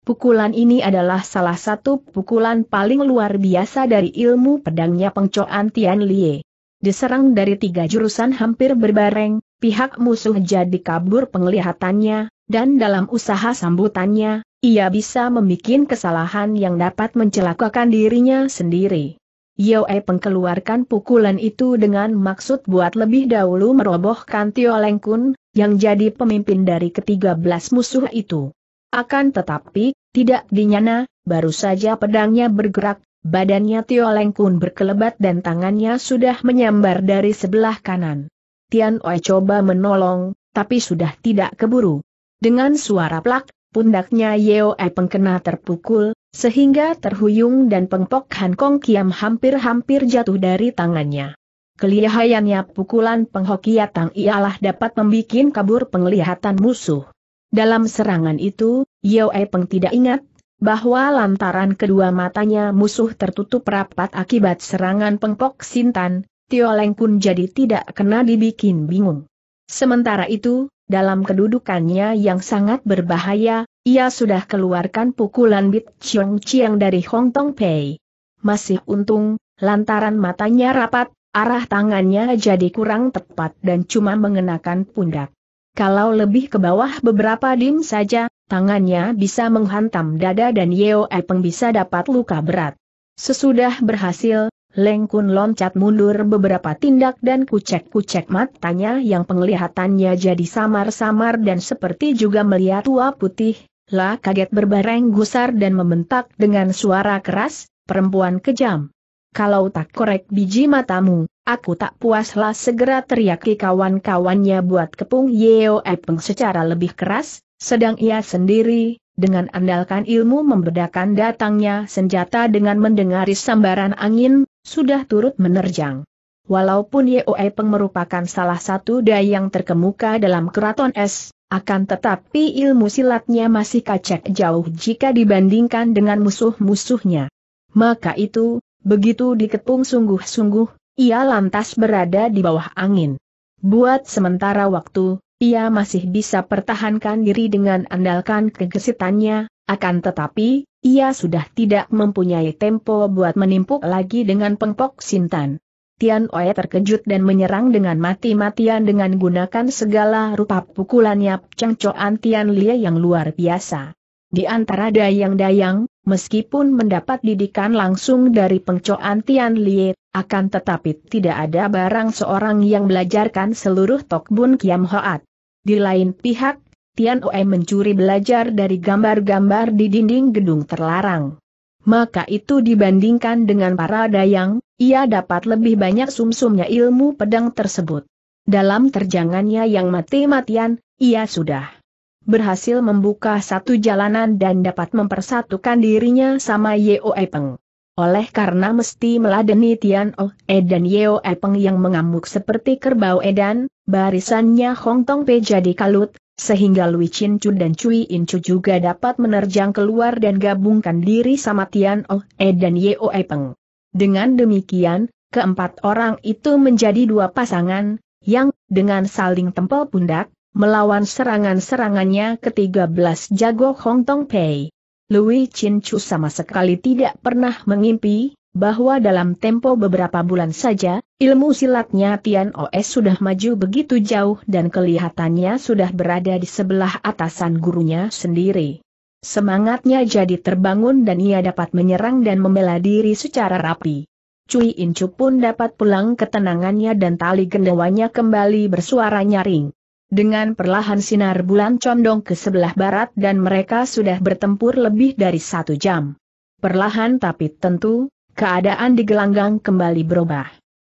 A: Pukulan ini adalah salah satu pukulan paling luar biasa dari ilmu pedangnya Pengcoan Tian Lie. Diserang dari tiga jurusan hampir berbareng, pihak musuh jadi kabur penglihatannya, dan dalam usaha sambutannya, ia bisa membuat kesalahan yang dapat mencelakakan dirinya sendiri. Yeo E pengkeluarkan pukulan itu dengan maksud buat lebih dahulu merobohkan Tio Leng Kun, yang jadi pemimpin dari ketiga belas musuh itu. Akan tetapi, tidak dinyana, baru saja pedangnya bergerak, badannya Tio Leng Kun berkelebat dan tangannya sudah menyambar dari sebelah kanan. Tian Oi coba menolong, tapi sudah tidak keburu. Dengan suara plak, pundaknya Yeo Epeng kena terpukul, sehingga terhuyung dan pengpok Han Kong Kiam hampir-hampir jatuh dari tangannya. Kelihayannya pukulan penghokiatang ialah dapat membuat kabur penglihatan musuh. Dalam serangan itu, Yeo Epeng tidak ingat, bahwa lantaran kedua matanya musuh tertutup rapat akibat serangan pengpok Sintan, Tio Leng Kun jadi tidak kena dibikin bingung. Sementara itu, dalam kedudukannya yang sangat berbahaya, ia sudah keluarkan pukulan Bit Chiong Chiang dari Hong Tong Pei. Masih untung, lantaran matanya rapat, arah tangannya jadi kurang tepat dan cuma mengenakan pundak. Kalau lebih ke bawah beberapa dim saja, tangannya bisa menghantam dada dan Yeo Epeng bisa dapat luka berat. Sesudah berhasil, Leng Kun loncat mundur beberapa tindak dan kucek-kucek matanya yang penglihatannya jadi samar-samar dan seperti juga melihat tua putih, lah kaget berbareng gusar dan membentak dengan suara keras, perempuan kejam. Kalau tak korek biji matamu, aku tak puaslah segera teriaki kawan-kawannya buat kepung Yeo Epeng secara lebih keras, sedang ia sendiri, dengan andalkan ilmu membedakan datangnya senjata dengan mendengari sambaran angin, sudah turut menerjang. Walaupun Yeo Peng merupakan salah satu dayang terkemuka dalam keraton es, akan tetapi ilmu silatnya masih kacek jauh jika dibandingkan dengan musuh-musuhnya. Maka itu, begitu dikepung sungguh-sungguh, ia lantas berada di bawah angin. Buat sementara waktu, ia masih bisa pertahankan diri dengan andalkan kegesitannya, akan tetapi, ia sudah tidak mempunyai tempo buat menimpuk lagi dengan pengpok Sintan. Tian Oe terkejut dan menyerang dengan mati-matian dengan gunakan segala rupa pukulannya cengcoan Tian Lie yang luar biasa. Di antara dayang-dayang, meskipun mendapat didikan langsung dari pengcoan Tian Lie, akan tetapi tidak ada barang seorang yang belajarkan seluruh Tok Bun Kiam Hoat. Di lain pihak, Tian Oe mencuri belajar dari gambar-gambar di dinding gedung terlarang. Maka itu dibandingkan dengan para dayang, ia dapat lebih banyak sumsumnya ilmu pedang tersebut. Dalam terjangannya yang mati-matian, ia sudah berhasil membuka satu jalanan dan dapat mempersatukan dirinya sama Yeo Epeng. Oleh karena mesti meladeni Tian O E dan Yeo Epeng yang mengamuk seperti kerbau edan, barisannya Hong Tong Pe jadi kalut, sehingga Lui Chin Chu dan Cui In Chu juga dapat menerjang keluar dan gabungkan diri sama Tian Oh E dan Yeo E Peng. Dengan demikian, keempat orang itu menjadi dua pasangan, yang, dengan saling tempel pundak, melawan serangan-serangannya ketiga belas jago Hong Tong Pei. Lui Chin Chu sama sekali tidak pernah mengimpi, bahwa dalam tempo beberapa bulan saja, ilmu silatnya Tian OS sudah maju begitu jauh dan kelihatannya sudah berada di sebelah atasan gurunya sendiri. Semangatnya jadi terbangun dan ia dapat menyerang dan membela diri secara rapi. Cui Incu pun dapat pulang ketenangannya dan tali gendawanya kembali bersuara nyaring. Dengan perlahan sinar bulan condong ke sebelah barat dan mereka sudah bertempur lebih dari satu jam. Perlahan tapi tentu, keadaan di gelanggang kembali berubah.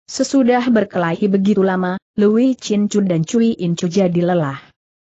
A: Sesudah berkelahi begitu lama, Lui Chin Chu dan Cui In Chu jadi lelah.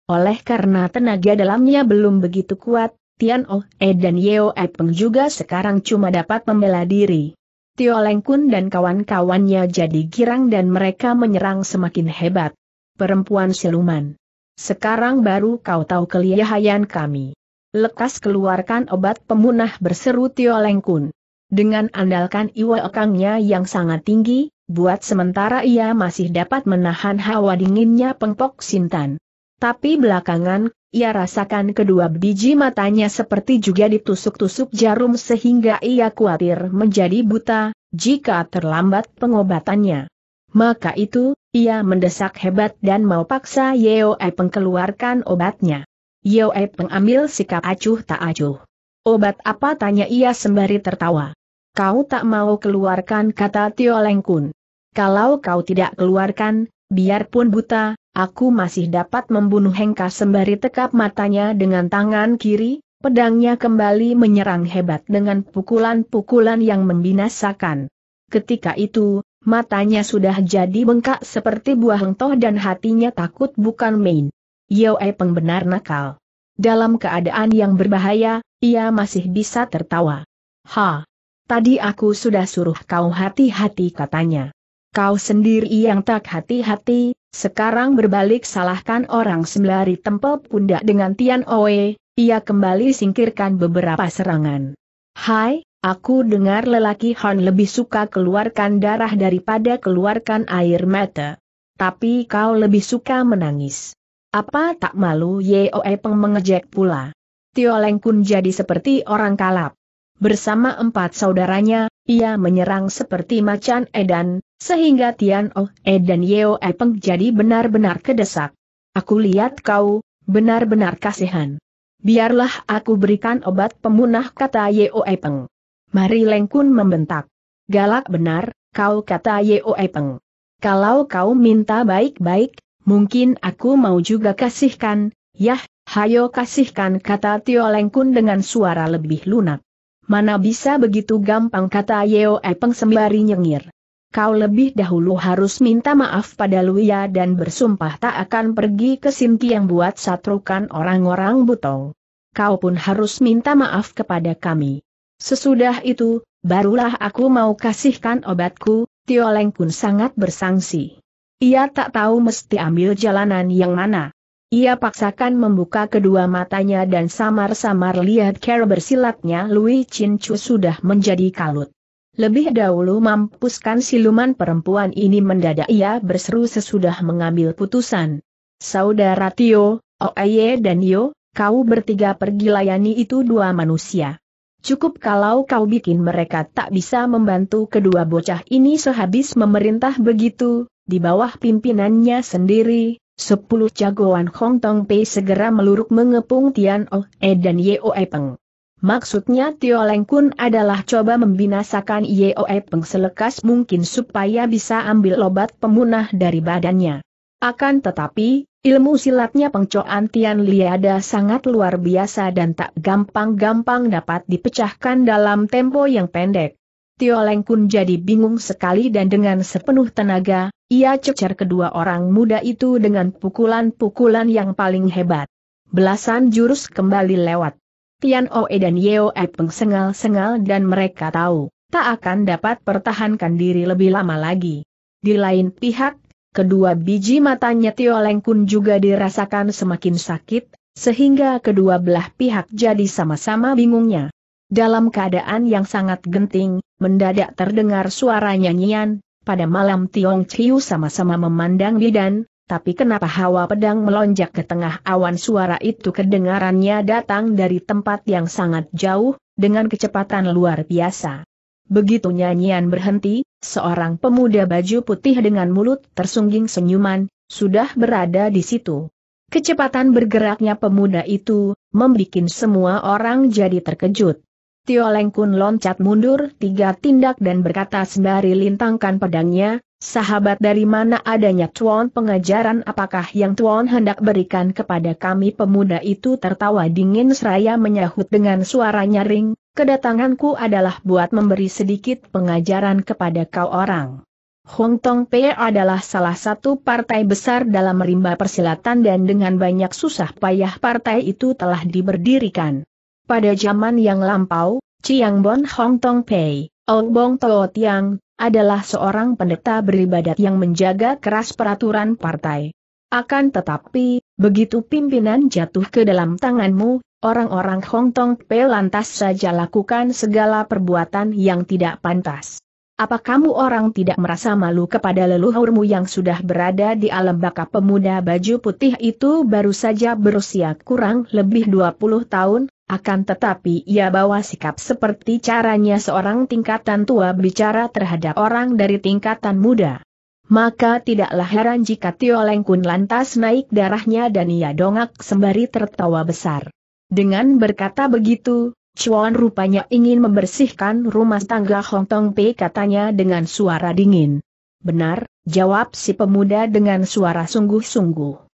A: Oleh karena tenaga dalamnya belum begitu kuat, Tian Oh E dan Yeo E Peng juga sekarang cuma dapat membela diri. Tio Leng Kun dan kawan-kawannya jadi girang dan mereka menyerang semakin hebat. Perempuan siluman. Sekarang baru kau tahu kelihayan kami. Lekas keluarkan obat pemunah berseru Tio Leng Kun. Dengan andalkan iwa ekangnya yang sangat tinggi, buat sementara ia masih dapat menahan hawa dinginnya pengpok Sintan. Tapi belakangan, ia rasakan kedua biji matanya seperti juga ditusuk-tusuk jarum sehingga ia khawatir menjadi buta, jika terlambat pengobatannya. Maka itu, ia mendesak hebat dan mau paksa Yeo Epeng keluarkan obatnya. Yeo Epeng ambil sikap acuh tak acuh. Obat apa tanya ia sembari tertawa. Kau tak mau keluarkan kata Tio Lengkun. Kalau kau tidak keluarkan, biarpun buta, Aku masih dapat membunuh Hengka sembari tekap matanya dengan tangan kiri, pedangnya kembali menyerang hebat dengan pukulan-pukulan yang membinasakan. Ketika itu, matanya sudah jadi bengkak seperti buah hengtoh dan hatinya takut bukan main. Yeo Peng benar nakal. Dalam keadaan yang berbahaya, ia masih bisa tertawa. Ha! Tadi aku sudah suruh kau hati-hati katanya. Kau sendiri yang tak hati-hati, sekarang berbalik salahkan orang sembari tempel pundak dengan Tian Oe, ia kembali singkirkan beberapa serangan. Hai, aku dengar lelaki Han lebih suka keluarkan darah daripada keluarkan air mata. Tapi kau lebih suka menangis. Apa tak malu Oe Peng mengejek pula. Tio Leng Kun jadi seperti orang kalap. Bersama empat saudaranya, ia menyerang seperti macan edan, sehingga Tian Oh E dan Yeo E Peng jadi benar-benar kedesak. Aku lihat kau, benar-benar kasihan. Biarlah aku berikan obat pemunah kata Yeo E Peng. Mari Lengkun membentak. Galak benar, kau kata Yeo E Peng. Kalau kau minta baik-baik, mungkin aku mau juga kasihkan, yah, hayo kasihkan kata Tio Lengkun dengan suara lebih lunak. Mana bisa begitu gampang kata Yeo Epeng sembari nyengir. Kau lebih dahulu harus minta maaf pada Luya dan bersumpah tak akan pergi ke Sinki yang buat satrukan orang-orang butong. Kau pun harus minta maaf kepada kami. Sesudah itu, barulah aku mau kasihkan obatku, Tio Leng pun sangat bersangsi. Ia tak tahu mesti ambil jalanan yang mana. Ia paksakan membuka kedua matanya dan samar-samar lihat cara bersilatnya Lui Chin Chu sudah menjadi kalut. Lebih dahulu mampuskan siluman perempuan ini mendadak ia berseru sesudah mengambil putusan. Saudara Tio, Oye dan Yo, kau bertiga pergi layani itu dua manusia. Cukup kalau kau bikin mereka tak bisa membantu kedua bocah ini sehabis memerintah begitu, di bawah pimpinannya sendiri, Sepuluh jagoan Hong Tong Pei segera meluruk mengepung Tian Oh E dan Yeo E Peng. Maksudnya Tio Leng Kun adalah coba membinasakan Yeo E Peng selekas mungkin supaya bisa ambil obat pemunah dari badannya. Akan tetapi, ilmu silatnya Pengcoan Tian Liada sangat luar biasa dan tak gampang-gampang dapat dipecahkan dalam tempo yang pendek. Tio Leng Kun jadi bingung sekali dan dengan sepenuh tenaga, ia cecar kedua orang muda itu dengan pukulan-pukulan yang paling hebat. Belasan jurus kembali lewat. Tian Oe dan Yeo E Peng sengal-sengal dan mereka tahu, tak akan dapat pertahankan diri lebih lama lagi. Di lain pihak, kedua biji matanya Tio Leng Kun juga dirasakan semakin sakit, sehingga kedua belah pihak jadi sama-sama bingungnya. Dalam keadaan yang sangat genting, mendadak terdengar suara nyanyian, pada malam Tiong Chiu sama-sama memandang bidan, tapi kenapa hawa pedang melonjak ke tengah awan suara itu kedengarannya datang dari tempat yang sangat jauh, dengan kecepatan luar biasa. Begitu nyanyian berhenti, seorang pemuda baju putih dengan mulut tersungging senyuman, sudah berada di situ. Kecepatan bergeraknya pemuda itu, membuat semua orang jadi terkejut. Tio Leng Kun loncat mundur tiga tindak dan berkata sembari lintangkan pedangnya, sahabat dari mana adanya Tuan pengajaran apakah yang Tuan hendak berikan kepada kami pemuda itu tertawa dingin seraya menyahut dengan suara nyaring, kedatanganku adalah buat memberi sedikit pengajaran kepada kau orang. Hong Tong Pe adalah salah satu partai besar dalam rimba persilatan dan dengan banyak susah payah partai itu telah diberdirikan. Pada zaman yang lampau, Chiang Bon Hong Tong Pei, Ong Bong Toh Tiang, adalah seorang pendeta beribadat yang menjaga keras peraturan partai. Akan tetapi, begitu pimpinan jatuh ke dalam tanganmu, orang-orang Hong Tong Pei lantas saja lakukan segala perbuatan yang tidak pantas. Apa kamu orang tidak merasa malu kepada leluhurmu yang sudah berada di alam baka pemuda baju putih itu baru saja berusia kurang lebih 20 tahun, akan tetapi ia bawa sikap seperti caranya seorang tingkatan tua bicara terhadap orang dari tingkatan muda. Maka tidaklah heran jika Tio Lengkun lantas naik darahnya dan ia dongak sembari tertawa besar. Dengan berkata begitu, Chuan rupanya ingin membersihkan rumah tangga Hong Tong Pei katanya dengan suara dingin. Benar, jawab si pemuda dengan suara sungguh-sungguh.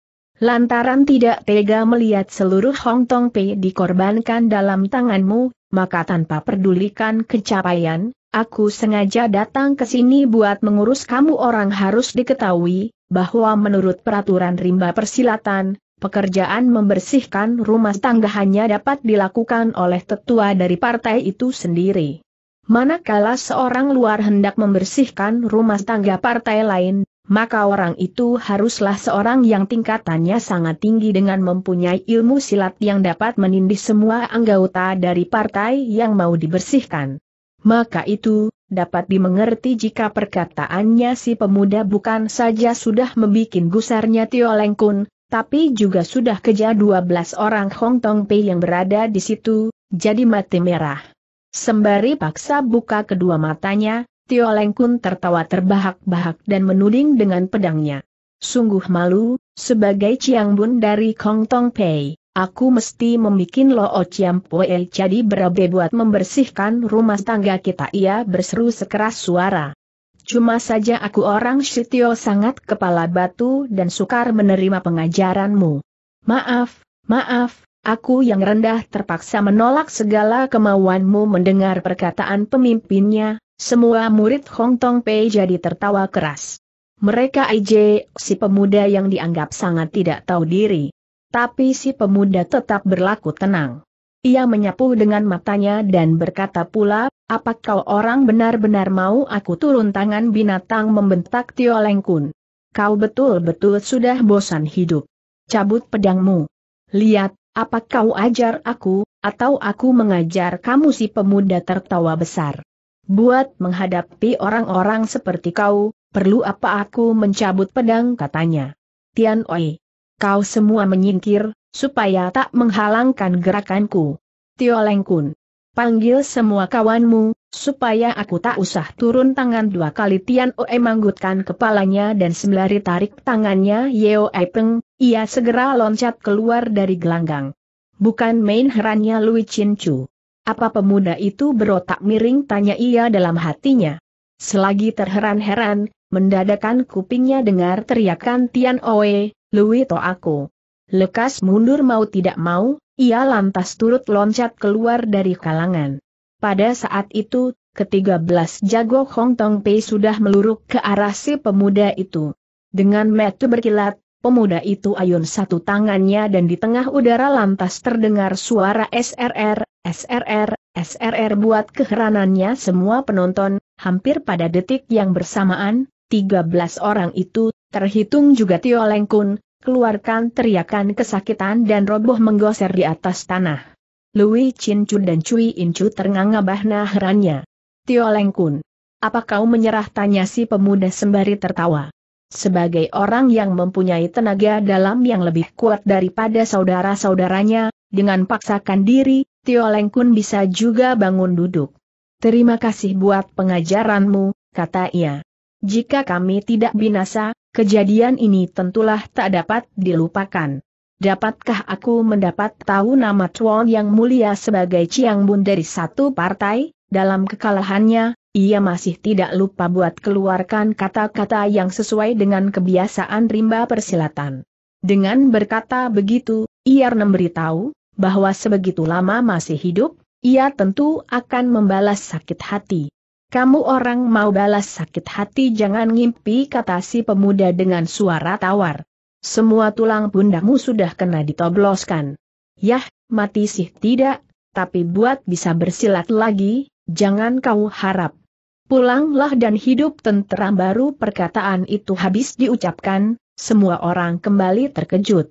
A: Lantaran tidak tega melihat seluruh Hong Tong Pei dikorbankan dalam tanganmu, maka tanpa pedulikan kecapaian, aku sengaja datang ke sini buat mengurus kamu orang harus diketahui, bahwa menurut peraturan rimba persilatan, pekerjaan membersihkan rumah tangga hanya dapat dilakukan oleh tetua dari partai itu sendiri. Manakala seorang luar hendak membersihkan rumah tangga partai lain, maka orang itu haruslah seorang yang tingkatannya sangat tinggi dengan mempunyai ilmu silat yang dapat menindih semua anggota dari partai yang mau dibersihkan. Maka itu, dapat dimengerti jika perkataannya si pemuda bukan saja sudah membuat gusarnya Tio Lengkun, tapi juga sudah kejar 12 orang Hong Tong Pei yang berada di situ, jadi mati merah. Sembari paksa buka kedua matanya, Tio Leng Kun tertawa terbahak-bahak dan menuding dengan pedangnya. Sungguh malu, sebagai Chiang Bun dari Hong Tong Pei, aku mesti membikin lo Chiam Poe jadi berabe buat membersihkan rumah tangga kita ia berseru sekeras suara. Cuma saja aku orang Shitio sangat kepala batu dan sukar menerima pengajaranmu. Maaf, maaf, aku yang rendah terpaksa menolak segala kemauanmu mendengar perkataan pemimpinnya, semua murid Hong Tong Pei jadi tertawa keras. Mereka IJ, si pemuda yang dianggap sangat tidak tahu diri. Tapi si pemuda tetap berlaku tenang. Ia menyapu dengan matanya dan berkata pula, apa kau orang benar-benar mau aku turun tangan binatang membentak Tio Lengkun? Kau betul-betul sudah bosan hidup. Cabut pedangmu. Lihat, apa kau ajar aku, atau aku mengajar kamu si pemuda tertawa besar. Buat menghadapi orang-orang seperti kau, perlu apa aku mencabut pedang katanya. Tian Oi. Kau semua menyingkir, supaya tak menghalangkan gerakanku. Tio Lengkun, panggil semua kawanmu, supaya aku tak usah turun tangan dua kali Tian Oe manggutkan kepalanya dan sembari tarik tangannya Yeo Peng, ia segera loncat keluar dari gelanggang. Bukan main herannya Lui Chin Chu. Apa pemuda itu berotak miring tanya ia dalam hatinya. Selagi terheran-heran, mendadakan kupingnya dengar teriakan Tian Oe, Lui To aku. Lekas mundur mau tidak mau, ia lantas turut loncat keluar dari kalangan. Pada saat itu, ketiga belas jago Hong Tong Pei sudah meluruk ke arah si pemuda itu. Dengan metu berkilat, pemuda itu ayun satu tangannya dan di tengah udara lantas terdengar suara SRR, SRR, SRR buat keheranannya semua penonton, hampir pada detik yang bersamaan, 13 orang itu, terhitung juga Tio Lengkun, keluarkan teriakan kesakitan dan roboh menggoser di atas tanah. Lui Chin Chu dan Cui In Chu terngangabah herannya. Tio Leng Kun. Apa kau menyerah tanya si pemuda sembari tertawa. Sebagai orang yang mempunyai tenaga dalam yang lebih kuat daripada saudara-saudaranya, dengan paksakan diri, Tio Leng Kun bisa juga bangun duduk. Terima kasih buat pengajaranmu, kata ia. Jika kami tidak binasa, Kejadian ini tentulah tak dapat dilupakan. Dapatkah aku mendapat tahu nama Chuan yang mulia sebagai Chiang Bun dari satu partai? Dalam kekalahannya, ia masih tidak lupa buat keluarkan kata-kata yang sesuai dengan kebiasaan rimba persilatan. Dengan berkata begitu, ia memberitahu bahwa sebegitu lama masih hidup, ia tentu akan membalas sakit hati. Kamu orang mau balas sakit hati jangan ngimpi kata si pemuda dengan suara tawar. Semua tulang pundakmu sudah kena ditobloskan. Yah, mati sih tidak, tapi buat bisa bersilat lagi, jangan kau harap. Pulanglah dan hidup tenteram baru perkataan itu habis diucapkan, semua orang kembali terkejut.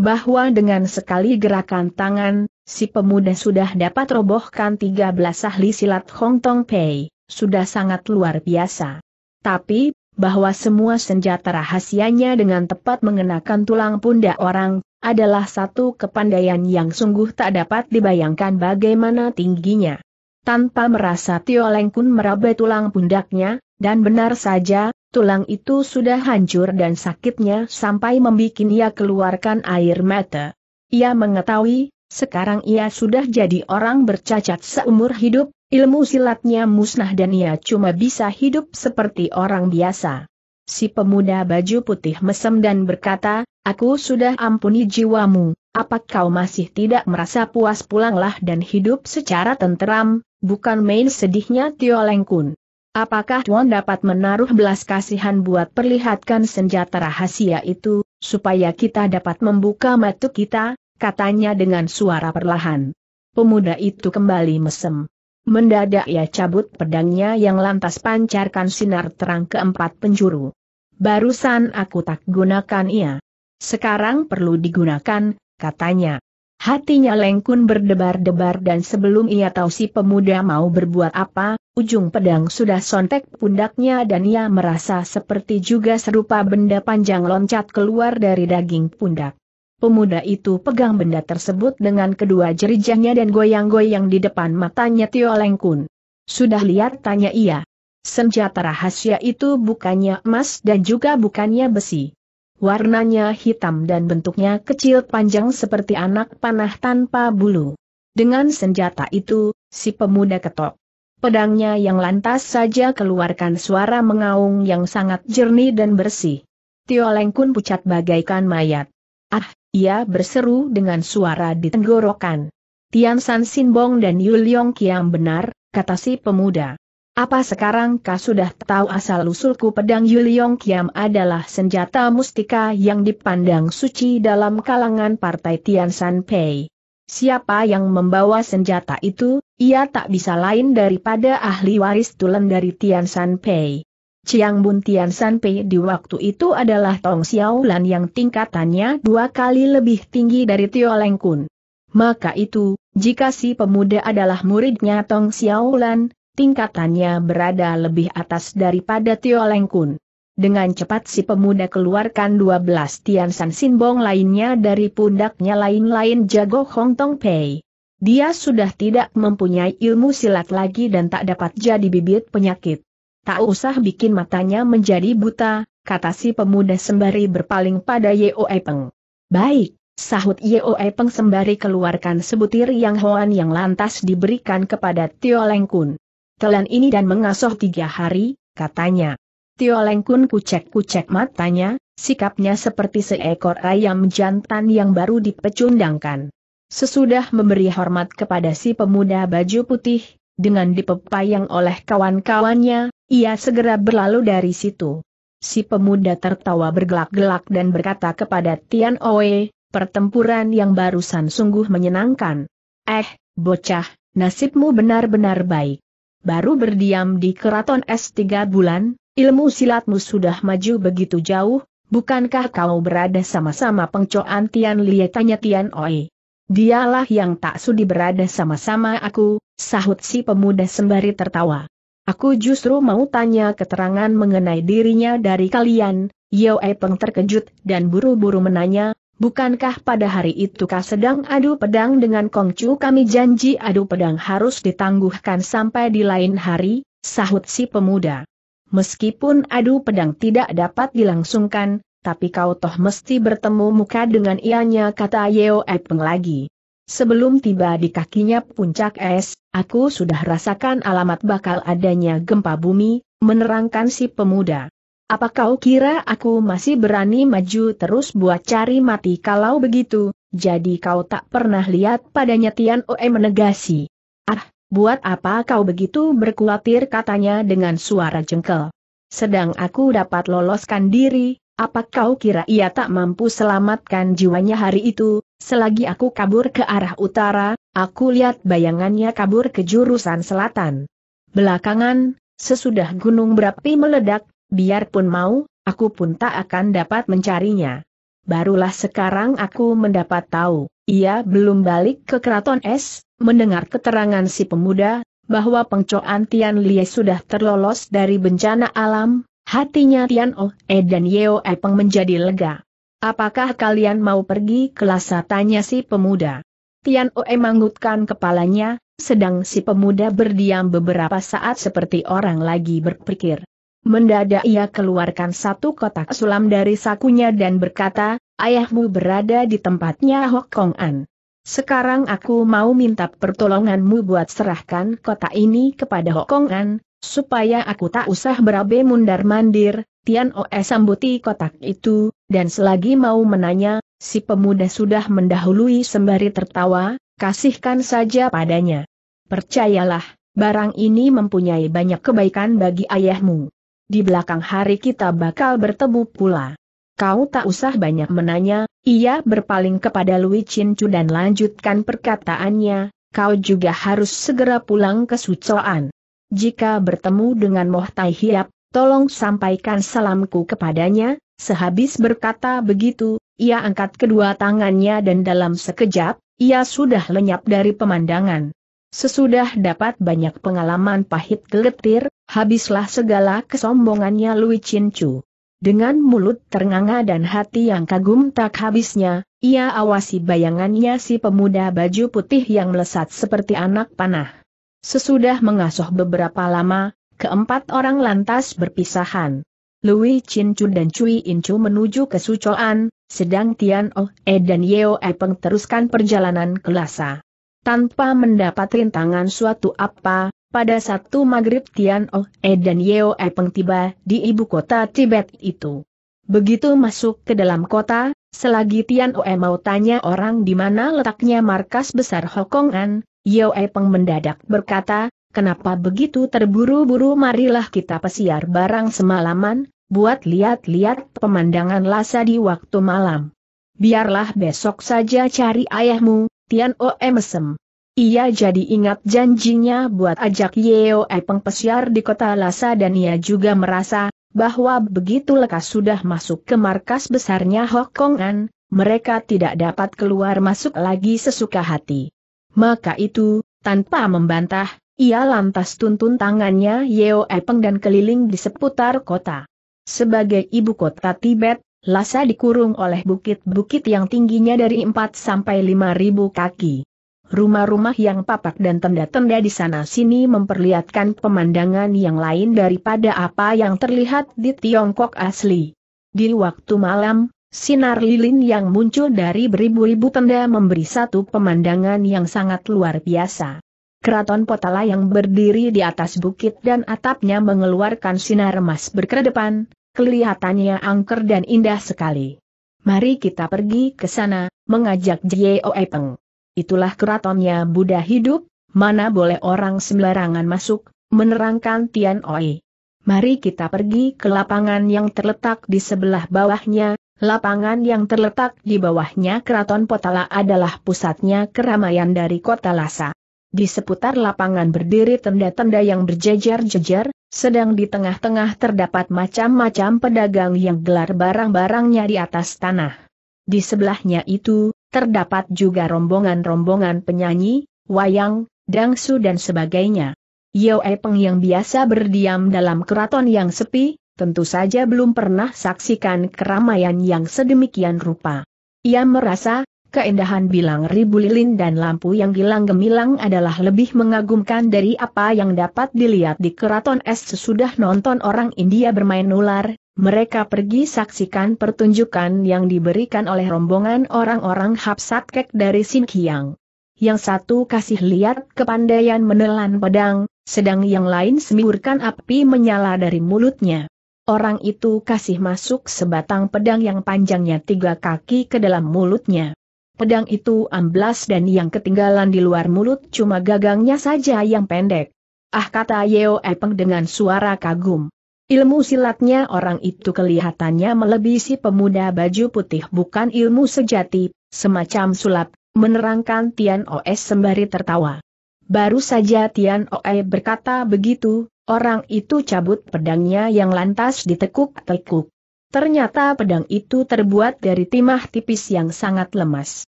A: Bahwa dengan sekali gerakan tangan, si pemuda sudah dapat robohkan 13 ahli silat Hong Tong Pei, sudah sangat luar biasa. Tapi, bahwa semua senjata rahasianya dengan tepat mengenakan tulang pundak orang, adalah satu kepandaian yang sungguh tak dapat dibayangkan bagaimana tingginya. Tanpa merasa Tio Leng Kun meraba tulang pundaknya, dan benar saja, tulang itu sudah hancur dan sakitnya sampai membuat ia keluarkan air mata. Ia mengetahui, sekarang ia sudah jadi orang bercacat seumur hidup, ilmu silatnya musnah dan ia cuma bisa hidup seperti orang biasa. Si pemuda baju putih mesem dan berkata, Aku sudah ampuni jiwamu, apa kau masih tidak merasa puas pulanglah dan hidup secara tenteram, bukan main sedihnya Tio Lengkun. Apakah Tuan dapat menaruh belas kasihan buat perlihatkan senjata rahasia itu, supaya kita dapat membuka mata kita, katanya dengan suara perlahan. Pemuda itu kembali mesem. Mendadak ia cabut pedangnya yang lantas pancarkan sinar terang keempat penjuru. Barusan aku tak gunakan ia. Sekarang perlu digunakan, katanya. Hatinya Lengkun berdebar-debar dan sebelum ia tahu si pemuda mau berbuat apa, ujung pedang sudah sontek pundaknya dan ia merasa seperti juga serupa benda panjang loncat keluar dari daging pundak. Pemuda itu pegang benda tersebut dengan kedua jerijanya dan goyang-goyang di depan matanya Tio Lengkun. Sudah lihat tanya ia. Senjata rahasia itu bukannya emas dan juga bukannya besi. Warnanya hitam dan bentuknya kecil panjang seperti anak panah tanpa bulu. Dengan senjata itu, si pemuda ketok. Pedangnya yang lantas saja keluarkan suara mengaung yang sangat jernih dan bersih. Tio Lengkun pucat bagaikan mayat. Ah, ia berseru dengan suara di tenggorokan. Tian San Sinbong dan Yuliong Kiam benar, kata si pemuda. Apa sekarang kau sudah tahu asal-usulku pedang Yuliong Kiam adalah senjata mustika yang dipandang suci dalam kalangan partai Tian San Pei. Siapa yang membawa senjata itu, ia tak bisa lain daripada ahli waris tulen dari Tian San Pei. Chiang Bun Tian San Pei di waktu itu adalah Tong Xiao Lan yang tingkatannya dua kali lebih tinggi dari Tio Leng Kun. Maka itu, jika si pemuda adalah muridnya Tong Xiao Lan, tingkatannya berada lebih atas daripada Tio Lengkun. Dengan cepat si pemuda keluarkan 12 Tian San Sinbong lainnya dari pundaknya lain-lain jago Hong Tong Pei. Dia sudah tidak mempunyai ilmu silat lagi dan tak dapat jadi bibit penyakit. Tak usah bikin matanya menjadi buta, kata si pemuda sembari berpaling pada Yeo Epeng. Baik, sahut Yeo Epeng sembari keluarkan sebutir yang hoan yang lantas diberikan kepada Tio Lengkun telan ini dan mengasuh tiga hari, katanya. Tio Lengkun kucek-kucek matanya, sikapnya seperti seekor ayam jantan yang baru dipecundangkan. Sesudah memberi hormat kepada si pemuda baju putih, dengan dipepayang oleh kawan-kawannya, ia segera berlalu dari situ. Si pemuda tertawa bergelak-gelak dan berkata kepada Tian Oe, pertempuran yang barusan sungguh menyenangkan. Eh, bocah, nasibmu benar-benar baik baru berdiam di keraton S tiga bulan, ilmu silatmu sudah maju begitu jauh, bukankah kau berada sama-sama pengcoan Tian Lie tanya Tian Oi. Dialah yang tak sudi berada sama-sama aku, sahut si pemuda sembari tertawa. Aku justru mau tanya keterangan mengenai dirinya dari kalian, Yeo Peng terkejut dan buru-buru menanya, Bukankah pada hari itu kau sedang adu pedang dengan Kongcu kami janji adu pedang harus ditangguhkan sampai di lain hari, sahut si pemuda. Meskipun adu pedang tidak dapat dilangsungkan, tapi kau toh mesti bertemu muka dengan ianya kata Yeo Epeng lagi. Sebelum tiba di kakinya puncak es, aku sudah rasakan alamat bakal adanya gempa bumi, menerangkan si pemuda. Apa kau kira aku masih berani maju terus buat cari mati kalau begitu, jadi kau tak pernah lihat padanya Tian Oe menegasi. Ah, buat apa kau begitu berkhawatir katanya dengan suara jengkel. Sedang aku dapat loloskan diri, apa kau kira ia tak mampu selamatkan jiwanya hari itu, selagi aku kabur ke arah utara, aku lihat bayangannya kabur ke jurusan selatan. Belakangan, sesudah gunung berapi meledak, biarpun mau, aku pun tak akan dapat mencarinya. Barulah sekarang aku mendapat tahu, ia belum balik ke keraton es, mendengar keterangan si pemuda, bahwa pengcoan Tian Lie sudah terlolos dari bencana alam, hatinya Tian Oh E dan Yeo Epeng menjadi lega. Apakah kalian mau pergi ke Lhasa tanya si pemuda. Tian Oh E manggutkan kepalanya, sedang si pemuda berdiam beberapa saat seperti orang lagi berpikir. Mendadak ia keluarkan satu kotak sulam dari sakunya dan berkata, ayahmu berada di tempatnya Hok Kong An. Sekarang aku mau minta pertolonganmu buat serahkan kota ini kepada Hokongan, supaya aku tak usah berabe mundar mandir, Tian Oe sambuti kotak itu, dan selagi mau menanya, si pemuda sudah mendahului sembari tertawa, kasihkan saja padanya. Percayalah, barang ini mempunyai banyak kebaikan bagi ayahmu. Di belakang hari kita bakal bertemu pula. Kau tak usah banyak menanya, ia berpaling kepada Lui Cincu dan lanjutkan perkataannya, kau juga harus segera pulang ke Sucoan. Jika bertemu dengan Moh Tai Hiap, tolong sampaikan salamku kepadanya, sehabis berkata begitu, ia angkat kedua tangannya dan dalam sekejap, ia sudah lenyap dari pemandangan. Sesudah dapat banyak pengalaman pahit geletir, habislah segala kesombongannya Lui Cincu. Dengan mulut ternganga dan hati yang kagum tak habisnya, ia awasi bayangannya si pemuda baju putih yang melesat seperti anak panah. Sesudah mengasuh beberapa lama, keempat orang lantas berpisahan. Lui Chin-chu dan Cui In-chu menuju ke Sucoan, sedang Tian Oh E dan Yeo E Peng teruskan perjalanan ke Lhasa. Tanpa mendapat rintangan suatu apa, pada satu maghrib Tian Oh E dan Yeo E Peng tiba di ibu kota Tibet itu. Begitu masuk ke dalam kota, selagi Tian Oh E mau tanya orang di mana letaknya markas besar Hokongan, Yeo E Peng mendadak berkata, kenapa begitu terburu-buru marilah kita pesiar barang semalaman, buat lihat-lihat pemandangan Lhasa di waktu malam. Biarlah besok saja cari ayahmu, Tian O mesem. Ia jadi ingat janjinya buat ajak Yeo Epeng pesiar di kota Lhasa dan ia juga merasa, bahwa begitu lekas sudah masuk ke markas besarnya Hokongan, mereka tidak dapat keluar masuk lagi sesuka hati. Maka itu, tanpa membantah, ia lantas tuntun tangannya Yeo Epeng dan keliling di seputar kota. Sebagai ibu kota Tibet, Lhasa dikurung oleh bukit-bukit yang tingginya dari 4 sampai 5 ribu kaki. Rumah-rumah yang papak dan tenda-tenda di sana-sini memperlihatkan pemandangan yang lain daripada apa yang terlihat di Tiongkok asli. Di waktu malam, sinar lilin yang muncul dari beribu-ribu tenda memberi satu pemandangan yang sangat luar biasa. Keraton Potala yang berdiri di atas bukit dan atapnya mengeluarkan sinar emas berkedepan, kelihatannya angker dan indah sekali. Mari kita pergi ke sana, mengajak Jie Oepeng itulah keratonnya Buddha hidup, mana boleh orang sembarangan masuk, menerangkan Tian Oi. Mari kita pergi ke lapangan yang terletak di sebelah bawahnya, lapangan yang terletak di bawahnya Keraton Potala adalah pusatnya keramaian dari kota Lhasa. Di seputar lapangan berdiri tenda-tenda yang berjejer-jejer, sedang di tengah-tengah terdapat macam-macam pedagang yang gelar barang-barangnya di atas tanah. Di sebelahnya itu, terdapat juga rombongan-rombongan penyanyi, wayang, dangsu dan sebagainya. Yeo Epeng yang biasa berdiam dalam keraton yang sepi, tentu saja belum pernah saksikan keramaian yang sedemikian rupa. Ia merasa, keindahan bilang ribu lilin dan lampu yang gilang gemilang adalah lebih mengagumkan dari apa yang dapat dilihat di keraton es sesudah nonton orang India bermain ular, mereka pergi saksikan pertunjukan yang diberikan oleh rombongan orang-orang Hapsat Kek dari Sinkiang. Yang satu kasih lihat kepandaian menelan pedang, sedang yang lain semiurkan api menyala dari mulutnya. Orang itu kasih masuk sebatang pedang yang panjangnya tiga kaki ke dalam mulutnya. Pedang itu amblas dan yang ketinggalan di luar mulut cuma gagangnya saja yang pendek. Ah kata Yeo Epeng dengan suara kagum. Ilmu silatnya orang itu kelihatannya melebihi pemuda baju putih bukan ilmu sejati, semacam sulap, menerangkan Tian Oes sembari tertawa. Baru saja Tian Oe berkata begitu, orang itu cabut pedangnya yang lantas ditekuk-tekuk. Ternyata pedang itu terbuat dari timah tipis yang sangat lemas.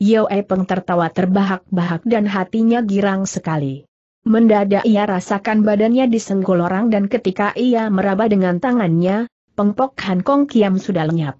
A: Yeo Peng tertawa terbahak-bahak dan hatinya girang sekali. Mendadak ia rasakan badannya disenggol orang dan ketika ia meraba dengan tangannya, pengpok Han Kong Kiam sudah lenyap.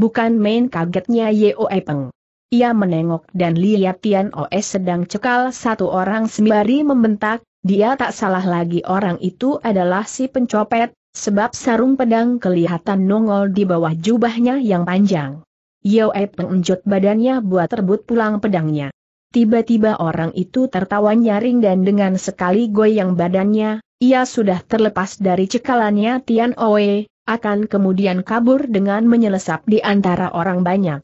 A: Bukan main kagetnya Yeo Peng. Ia menengok dan lihat Tian Oes sedang cekal satu orang sembari membentak, dia tak salah lagi orang itu adalah si pencopet, sebab sarung pedang kelihatan nongol di bawah jubahnya yang panjang. Yeo pengenjut badannya buat terbut pulang pedangnya. Tiba-tiba orang itu tertawa nyaring dan dengan sekali goyang badannya, ia sudah terlepas dari cekalannya Tian Oe, akan kemudian kabur dengan menyelesap di antara orang banyak.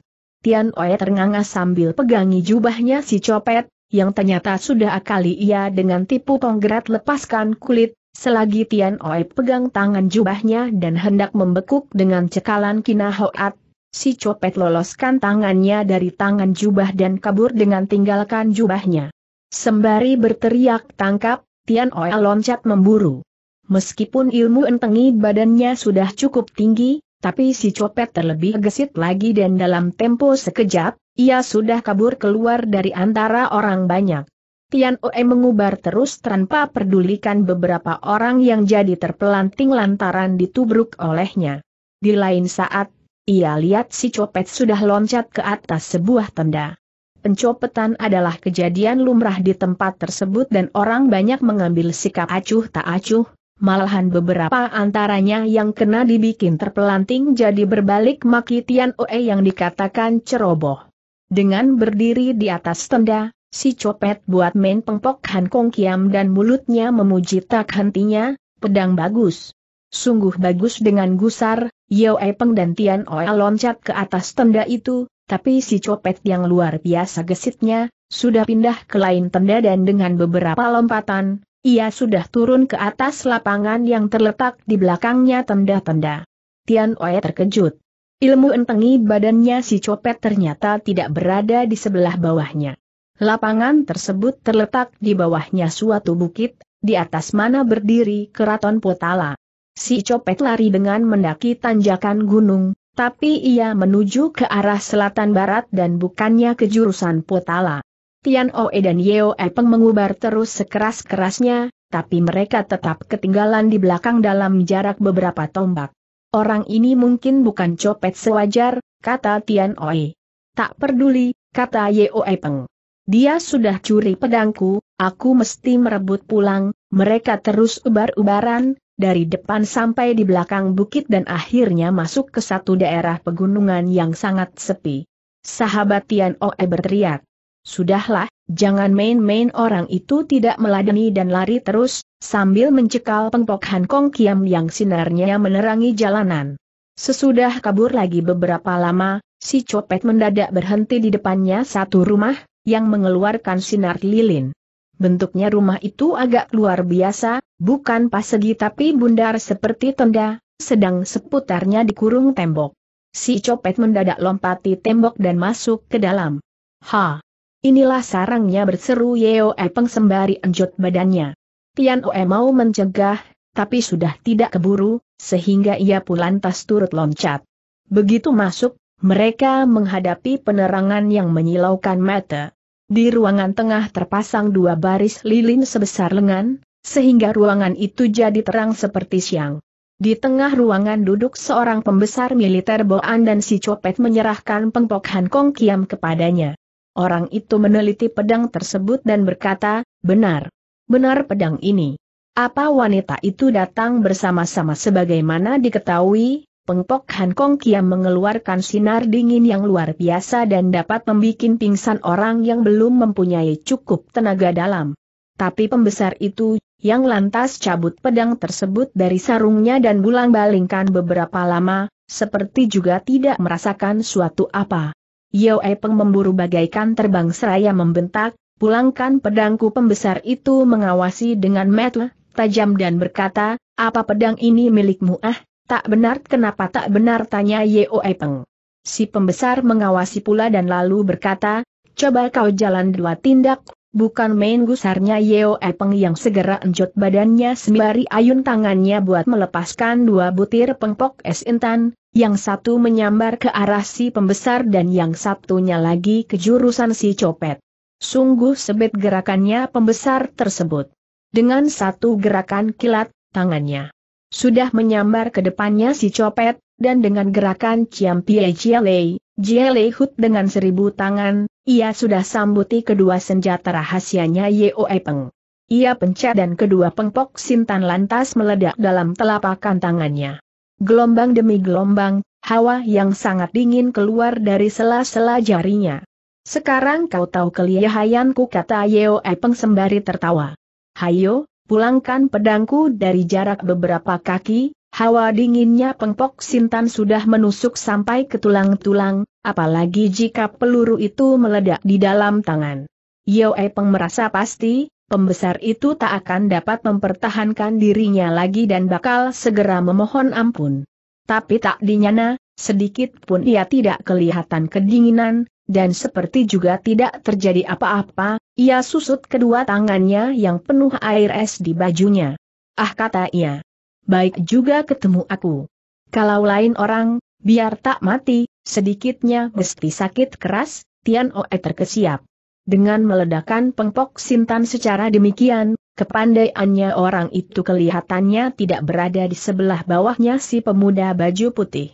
A: Tian Oe ternganga sambil pegangi jubahnya si copet, yang ternyata sudah akali ia dengan tipu tonggerat lepaskan kulit, Selagi Tian Oi pegang tangan jubahnya dan hendak membekuk dengan cekalan kina hoat, si copet loloskan tangannya dari tangan jubah dan kabur dengan tinggalkan jubahnya. Sembari berteriak tangkap, Tian Oi loncat memburu. Meskipun ilmu entengi badannya sudah cukup tinggi, tapi si copet terlebih gesit lagi dan dalam tempo sekejap, ia sudah kabur keluar dari antara orang banyak. Tian Oe mengubar terus tanpa pedulikan beberapa orang yang jadi terpelanting lantaran ditubruk olehnya. Di lain saat, ia lihat si copet sudah loncat ke atas sebuah tenda. Pencopetan adalah kejadian lumrah di tempat tersebut dan orang banyak mengambil sikap acuh tak acuh, malahan beberapa antaranya yang kena dibikin terpelanting jadi berbalik maki Tian Oe yang dikatakan ceroboh. Dengan berdiri di atas tenda, Si copet buat main pengpok Han Kong Kiam dan mulutnya memuji tak hentinya, pedang bagus. Sungguh bagus dengan gusar, Yeo Peng dan Tian Oe loncat ke atas tenda itu, tapi si copet yang luar biasa gesitnya, sudah pindah ke lain tenda dan dengan beberapa lompatan, ia sudah turun ke atas lapangan yang terletak di belakangnya tenda-tenda. Tian Oe terkejut. Ilmu entengi badannya si copet ternyata tidak berada di sebelah bawahnya. Lapangan tersebut terletak di bawahnya suatu bukit, di atas mana berdiri keraton Potala. Si copet lari dengan mendaki tanjakan gunung, tapi ia menuju ke arah selatan barat dan bukannya ke jurusan Potala. Tian Oe dan Yeo Epeng mengubar terus sekeras-kerasnya, tapi mereka tetap ketinggalan di belakang dalam jarak beberapa tombak. Orang ini mungkin bukan copet sewajar, kata Tian Oe. Tak peduli, kata Yeo Epeng. Dia sudah curi pedangku, aku mesti merebut pulang, mereka terus ubar-ubaran, dari depan sampai di belakang bukit dan akhirnya masuk ke satu daerah pegunungan yang sangat sepi. Sahabat Tian Oe berteriak. Sudahlah, jangan main-main orang itu tidak meladeni dan lari terus, sambil mencekal pengpok Han Kong Kiam yang sinarnya menerangi jalanan. Sesudah kabur lagi beberapa lama, si copet mendadak berhenti di depannya satu rumah, yang mengeluarkan sinar lilin. Bentuknya rumah itu agak luar biasa, bukan persegi tapi bundar seperti tenda, sedang seputarnya dikurung tembok. Si copet mendadak lompati tembok dan masuk ke dalam. Ha! Inilah sarangnya berseru Yeo Epeng sembari enjut badannya. Tian Oe mau mencegah, tapi sudah tidak keburu, sehingga ia pun lantas turut loncat. Begitu masuk, mereka menghadapi penerangan yang menyilaukan mata. Di ruangan tengah terpasang dua baris lilin sebesar lengan, sehingga ruangan itu jadi terang seperti siang. Di tengah ruangan duduk seorang pembesar militer Boan dan si copet menyerahkan pengpok Han Kong Kiam kepadanya. Orang itu meneliti pedang tersebut dan berkata, benar. Benar pedang ini. Apa wanita itu datang bersama-sama sebagaimana diketahui, Pengpok Han Kong Kiam mengeluarkan sinar dingin yang luar biasa dan dapat membuat pingsan orang yang belum mempunyai cukup tenaga dalam. Tapi pembesar itu, yang lantas cabut pedang tersebut dari sarungnya dan bulang-balingkan beberapa lama, seperti juga tidak merasakan suatu apa. Yeo Peng memburu bagaikan terbang seraya membentak, pulangkan pedangku pembesar itu mengawasi dengan mata tajam dan berkata, apa pedang ini milikmu ah? Tak benar kenapa tak benar tanya Yeo Peng. Si pembesar mengawasi pula dan lalu berkata, coba kau jalan dua tindak, bukan main gusarnya Yeo Peng yang segera enjot badannya sembari ayun tangannya buat melepaskan dua butir pengpok es intan, yang satu menyambar ke arah si pembesar dan yang satunya lagi ke jurusan si copet. Sungguh sebet gerakannya pembesar tersebut. Dengan satu gerakan kilat, tangannya. Sudah menyambar ke depannya si copet, dan dengan gerakan Ciampie Jiale, Jiale Hut dengan seribu tangan, ia sudah sambuti kedua senjata rahasianya Yeo Peng. Ia pencet dan kedua pengpok sintan lantas meledak dalam telapakan tangannya. Gelombang demi gelombang, hawa yang sangat dingin keluar dari sela-sela jarinya. Sekarang kau tahu kelihayanku kata Yeo Peng sembari tertawa. Hayo, Pulangkan pedangku dari jarak beberapa kaki, hawa dinginnya pengpok sintan sudah menusuk sampai ke tulang-tulang, apalagi jika peluru itu meledak di dalam tangan. Yeo Peng merasa pasti, pembesar itu tak akan dapat mempertahankan dirinya lagi dan bakal segera memohon ampun. Tapi tak dinyana, sedikit pun ia tidak kelihatan kedinginan, dan seperti juga tidak terjadi apa-apa, ia susut kedua tangannya yang penuh air es di bajunya. Ah kata ia. Baik juga ketemu aku. Kalau lain orang, biar tak mati, sedikitnya mesti sakit keras, Tian Oe terkesiap. Dengan meledakkan pengpok sintan secara demikian, kepandaiannya orang itu kelihatannya tidak berada di sebelah bawahnya si pemuda baju putih.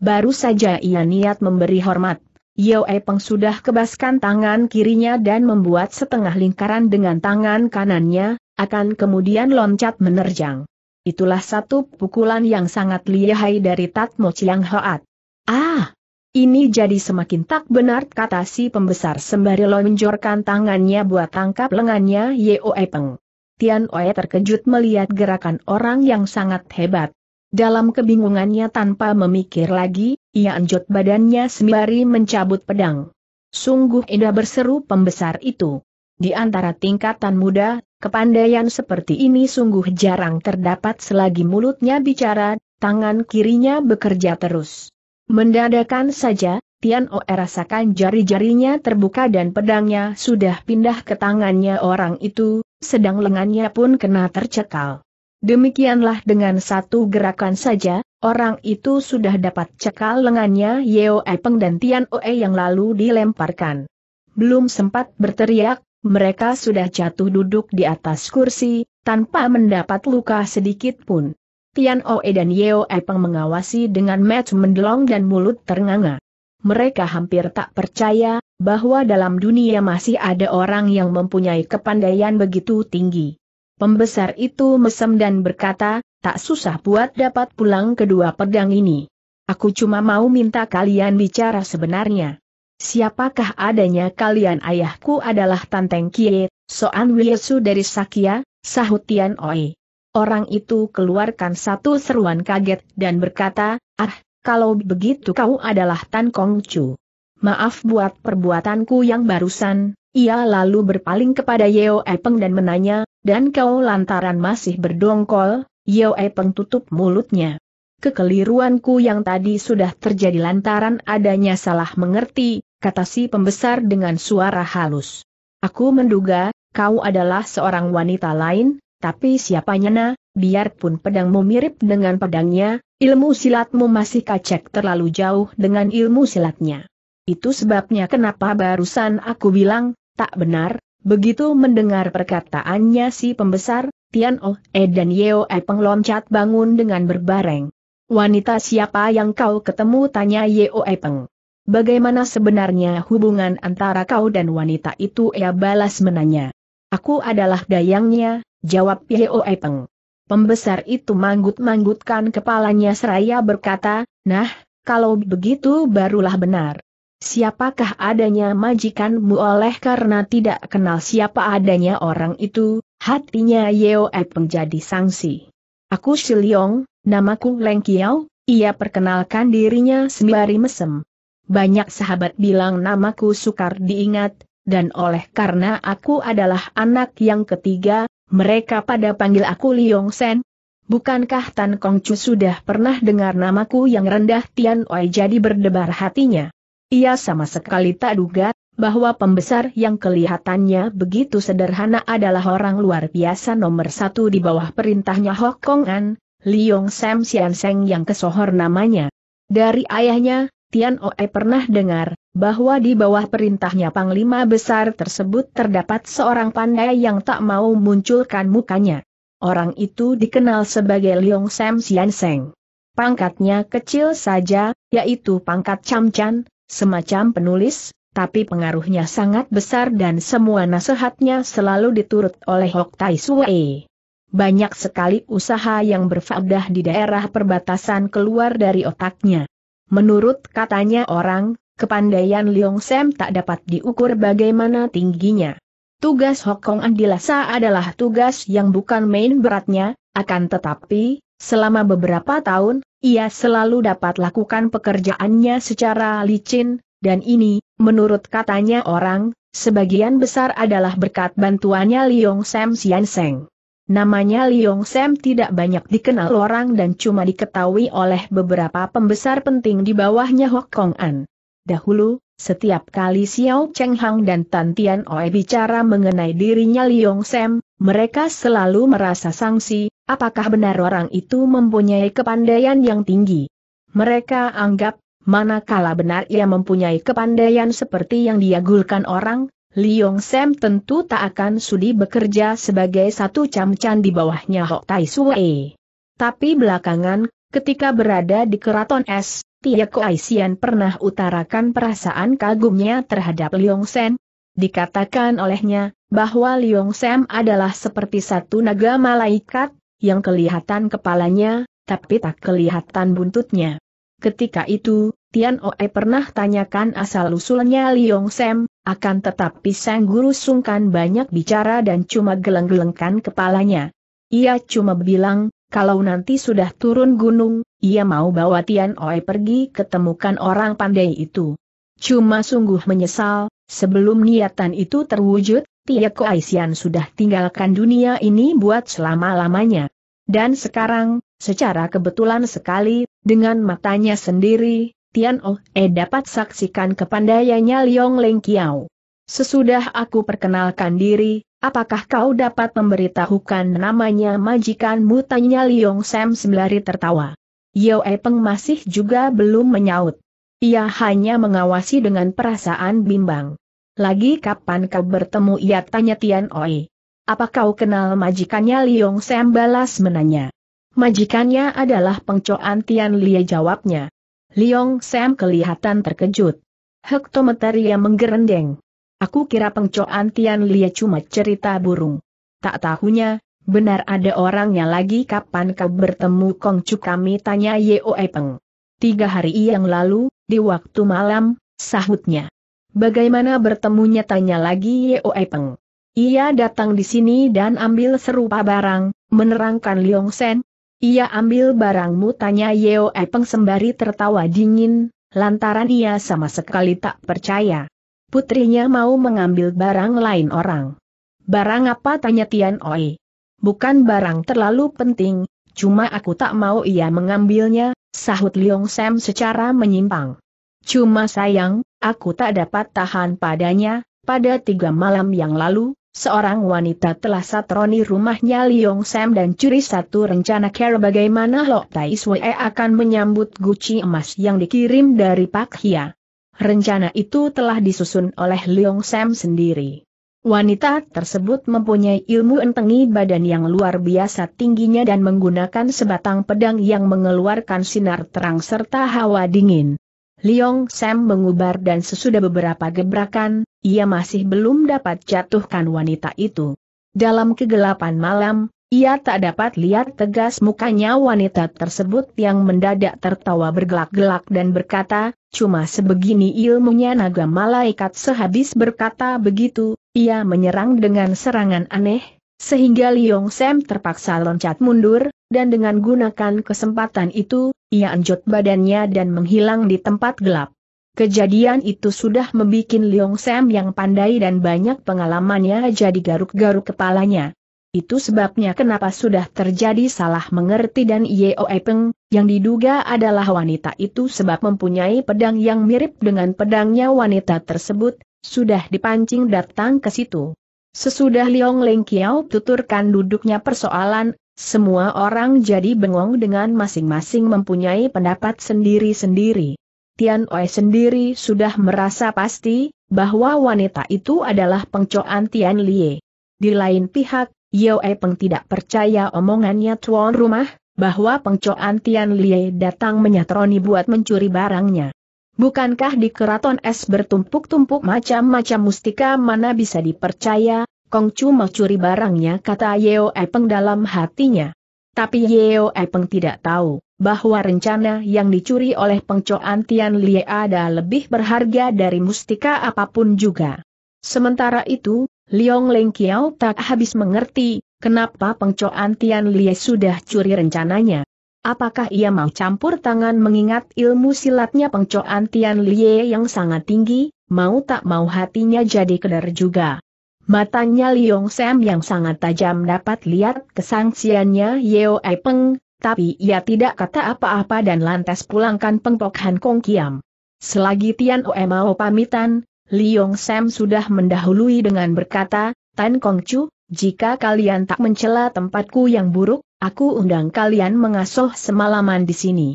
A: Baru saja ia niat memberi hormat, Yeo Peng sudah kebaskan tangan kirinya dan membuat setengah lingkaran dengan tangan kanannya, akan kemudian loncat menerjang. Itulah satu pukulan yang sangat lihai dari Tatmo Chiang Hoat. Ah! Ini jadi semakin tak benar kata si pembesar sembari lonjorkan tangannya buat tangkap lengannya Yeo Peng. Tian Oe terkejut melihat gerakan orang yang sangat hebat. Dalam kebingungannya tanpa memikir lagi, ia anjot badannya sembari mencabut pedang. Sungguh indah berseru pembesar itu. Di antara tingkatan muda, kepandaian seperti ini sungguh jarang terdapat selagi mulutnya bicara, tangan kirinya bekerja terus. Mendadakan saja, Tian Oe rasakan jari-jarinya terbuka dan pedangnya sudah pindah ke tangannya orang itu, sedang lengannya pun kena tercekal. Demikianlah dengan satu gerakan saja, orang itu sudah dapat cekal lengannya Yeo Epeng dan Tian Oe yang lalu dilemparkan. Belum sempat berteriak, mereka sudah jatuh duduk di atas kursi, tanpa mendapat luka sedikit pun. Tian Oe dan Yeo Epeng mengawasi dengan match mendelong dan mulut ternganga. Mereka hampir tak percaya, bahwa dalam dunia masih ada orang yang mempunyai kepandaian begitu tinggi. Pembesar itu mesem dan berkata, tak susah buat dapat pulang kedua pedang ini. Aku cuma mau minta kalian bicara sebenarnya. Siapakah adanya kalian ayahku adalah Tanteng Kie, Soan Wiesu dari Sakya, sahut Tian Oi. Orang itu keluarkan satu seruan kaget dan berkata, ah, kalau begitu kau adalah Tan Kong Chu. Maaf buat perbuatanku yang barusan, ia lalu berpaling kepada Yeo Epeng dan menanya, dan kau lantaran masih berdongkol, Yeo Epeng tutup mulutnya. Kekeliruanku yang tadi sudah terjadi lantaran adanya salah mengerti, kata si pembesar dengan suara halus. Aku menduga, kau adalah seorang wanita lain, tapi siapanya na, biarpun pedangmu mirip dengan pedangnya, ilmu silatmu masih kacek terlalu jauh dengan ilmu silatnya. Itu sebabnya kenapa barusan aku bilang, tak benar, Begitu mendengar perkataannya si pembesar, Tian Oh E dan Yeo E loncat bangun dengan berbareng. Wanita siapa yang kau ketemu tanya Yeo E Peng. Bagaimana sebenarnya hubungan antara kau dan wanita itu ia balas menanya. Aku adalah dayangnya, jawab Yeo E Peng. Pembesar itu manggut-manggutkan kepalanya seraya berkata, nah, kalau begitu barulah benar. Siapakah adanya majikanmu oleh karena tidak kenal siapa adanya orang itu, hatinya Yeo Ep menjadi sangsi. Aku Shiliong, namaku Leng Kiao, ia perkenalkan dirinya sembari mesem. Banyak sahabat bilang namaku sukar diingat, dan oleh karena aku adalah anak yang ketiga, mereka pada panggil aku Liong Sen. Bukankah Tan Kongcu sudah pernah dengar namaku yang rendah Tian Oi jadi berdebar hatinya. Ia sama sekali tak duga, bahwa pembesar yang kelihatannya begitu sederhana adalah orang luar biasa nomor satu di bawah perintahnya Hok Kong An, Liong Sam Sian Seng yang kesohor namanya. Dari ayahnya, Tian Oe pernah dengar, bahwa di bawah perintahnya Panglima Besar tersebut terdapat seorang pandai yang tak mau munculkan mukanya. Orang itu dikenal sebagai Liong Sam Sian Seng. Pangkatnya kecil saja, yaitu pangkat Chan, semacam penulis, tapi pengaruhnya sangat besar dan semua nasihatnya selalu diturut oleh Hok Tai Sue. Banyak sekali usaha yang berfaedah di daerah perbatasan keluar dari otaknya. Menurut katanya orang, kepandaian Liong Sem tak dapat diukur bagaimana tingginya. Tugas Hokong Andilasa adalah tugas yang bukan main beratnya, akan tetapi, selama beberapa tahun, ia selalu dapat lakukan pekerjaannya secara licin, dan ini, menurut katanya orang, sebagian besar adalah berkat bantuannya Liong Sam Sian Seng. Namanya Liong Sam tidak banyak dikenal orang dan cuma diketahui oleh beberapa pembesar penting di bawahnya Hok Kong An. Dahulu, setiap kali Xiao Cheng Hang dan Tan Tian Oi bicara mengenai dirinya Liong Sam, mereka selalu merasa sangsi, apakah benar orang itu mempunyai kepandaian yang tinggi. Mereka anggap Manakala benar ia mempunyai kepandaian seperti yang diagulkan orang, Liong Sam tentu tak akan sudi bekerja sebagai satu camcan di bawahnya Hok Tai Sue. Tapi belakangan, ketika berada di keraton S, Tia Koaisian pernah utarakan perasaan kagumnya terhadap Liong Sam. Dikatakan olehnya, bahwa Liong Sam adalah seperti satu naga malaikat, yang kelihatan kepalanya, tapi tak kelihatan buntutnya. Ketika itu, Tian Oe pernah tanyakan asal-usulnya Liong Sem, akan tetapi sang guru sungkan banyak bicara dan cuma geleng-gelengkan kepalanya. Ia cuma bilang, kalau nanti sudah turun gunung, ia mau bawa Tian Oe pergi ketemukan orang pandai itu. Cuma sungguh menyesal, sebelum niatan itu terwujud, Tia Koaisian sudah tinggalkan dunia ini buat selama-lamanya. Dan sekarang, secara kebetulan sekali, dengan matanya sendiri, Tian Oh E dapat saksikan kepandaiannya Liong Leng Kiao. Sesudah aku perkenalkan diri, apakah kau dapat memberitahukan namanya majikanmu tanya Liong Sam sembari tertawa. Yeo E Peng masih juga belum menyaut. Ia hanya mengawasi dengan perasaan bimbang. Lagi kapan kau bertemu ia tanya Tian Oi. Apa kau kenal majikannya Liong Sam balas menanya. Majikannya adalah pengcoan Tian Lia jawabnya. Liong Sam kelihatan terkejut. Hektometer ia menggerendeng. Aku kira pengcoan Tian Lia cuma cerita burung. Tak tahunya, benar ada orangnya lagi kapan kau bertemu Kong Chu kami tanya Yeo Peng. Tiga hari yang lalu, di waktu malam, sahutnya. Bagaimana bertemunya tanya lagi Yeo Peng. Ia datang di sini dan ambil serupa barang, menerangkan Liong Sen. Ia ambil barangmu tanya Yeo Epeng sembari tertawa dingin, lantaran ia sama sekali tak percaya. Putrinya mau mengambil barang lain orang. Barang apa tanya Tian Oi. Bukan barang terlalu penting, cuma aku tak mau ia mengambilnya, sahut Liong Sam secara menyimpang. Cuma sayang, aku tak dapat tahan padanya, pada tiga malam yang lalu, Seorang wanita telah satroni rumahnya Liong Sam dan curi satu rencana cara bagaimana Lok Tai Sue akan menyambut guci emas yang dikirim dari Pak Hia. Rencana itu telah disusun oleh Liong Sam sendiri. Wanita tersebut mempunyai ilmu entengi badan yang luar biasa tingginya dan menggunakan sebatang pedang yang mengeluarkan sinar terang serta hawa dingin. Liong Sam mengubar dan sesudah beberapa gebrakan, ia masih belum dapat jatuhkan wanita itu. Dalam kegelapan malam, ia tak dapat lihat tegas mukanya wanita tersebut yang mendadak tertawa bergelak-gelak dan berkata, cuma sebegini ilmunya naga malaikat sehabis berkata begitu, ia menyerang dengan serangan aneh, sehingga Liong Sam terpaksa loncat mundur, dan dengan gunakan kesempatan itu, ia anjot badannya dan menghilang di tempat gelap. Kejadian itu sudah membuat Leong Sam yang pandai dan banyak pengalamannya jadi garuk-garuk kepalanya. Itu sebabnya kenapa sudah terjadi salah mengerti dan Yeo Peng, yang diduga adalah wanita itu sebab mempunyai pedang yang mirip dengan pedangnya wanita tersebut, sudah dipancing datang ke situ. Sesudah Liong Leng Kiao tuturkan duduknya persoalan, semua orang jadi bengong dengan masing-masing mempunyai pendapat sendiri-sendiri. Tian Oi sendiri sudah merasa pasti, bahwa wanita itu adalah pengcoan Tian Lie. Di lain pihak, Yeo Peng tidak percaya omongannya tuan rumah, bahwa pengcoan Tian Lie datang menyatroni buat mencuri barangnya. Bukankah di keraton es bertumpuk-tumpuk macam-macam mustika mana bisa dipercaya, Kong Chu mau curi barangnya kata Yeo Peng dalam hatinya. Tapi Yeo Peng tidak tahu, bahwa rencana yang dicuri oleh pengcoan Tian Lie ada lebih berharga dari mustika apa pun juga. Sementara itu, Liong Leng Kiao tak habis mengerti, kenapa pengcoan Tian Lie sudah curi rencananya. Apakah ia mau campur tangan mengingat ilmu silatnya pengcoan Tian Lie yang sangat tinggi, mau tak mau hatinya jadi keder juga. Matanya Liong Sam yang sangat tajam dapat lihat kesangsiannya Yeo Ai Peng, tapi ia tidak kata apa-apa dan lantas pulangkan Pengpok Han Kong Kiam. Selagi Tian Oe mau pamitan, Liong Sam sudah mendahului dengan berkata, Tan Kong Chu, jika kalian tak mencela tempatku yang buruk, aku undang kalian mengasuh semalaman di sini.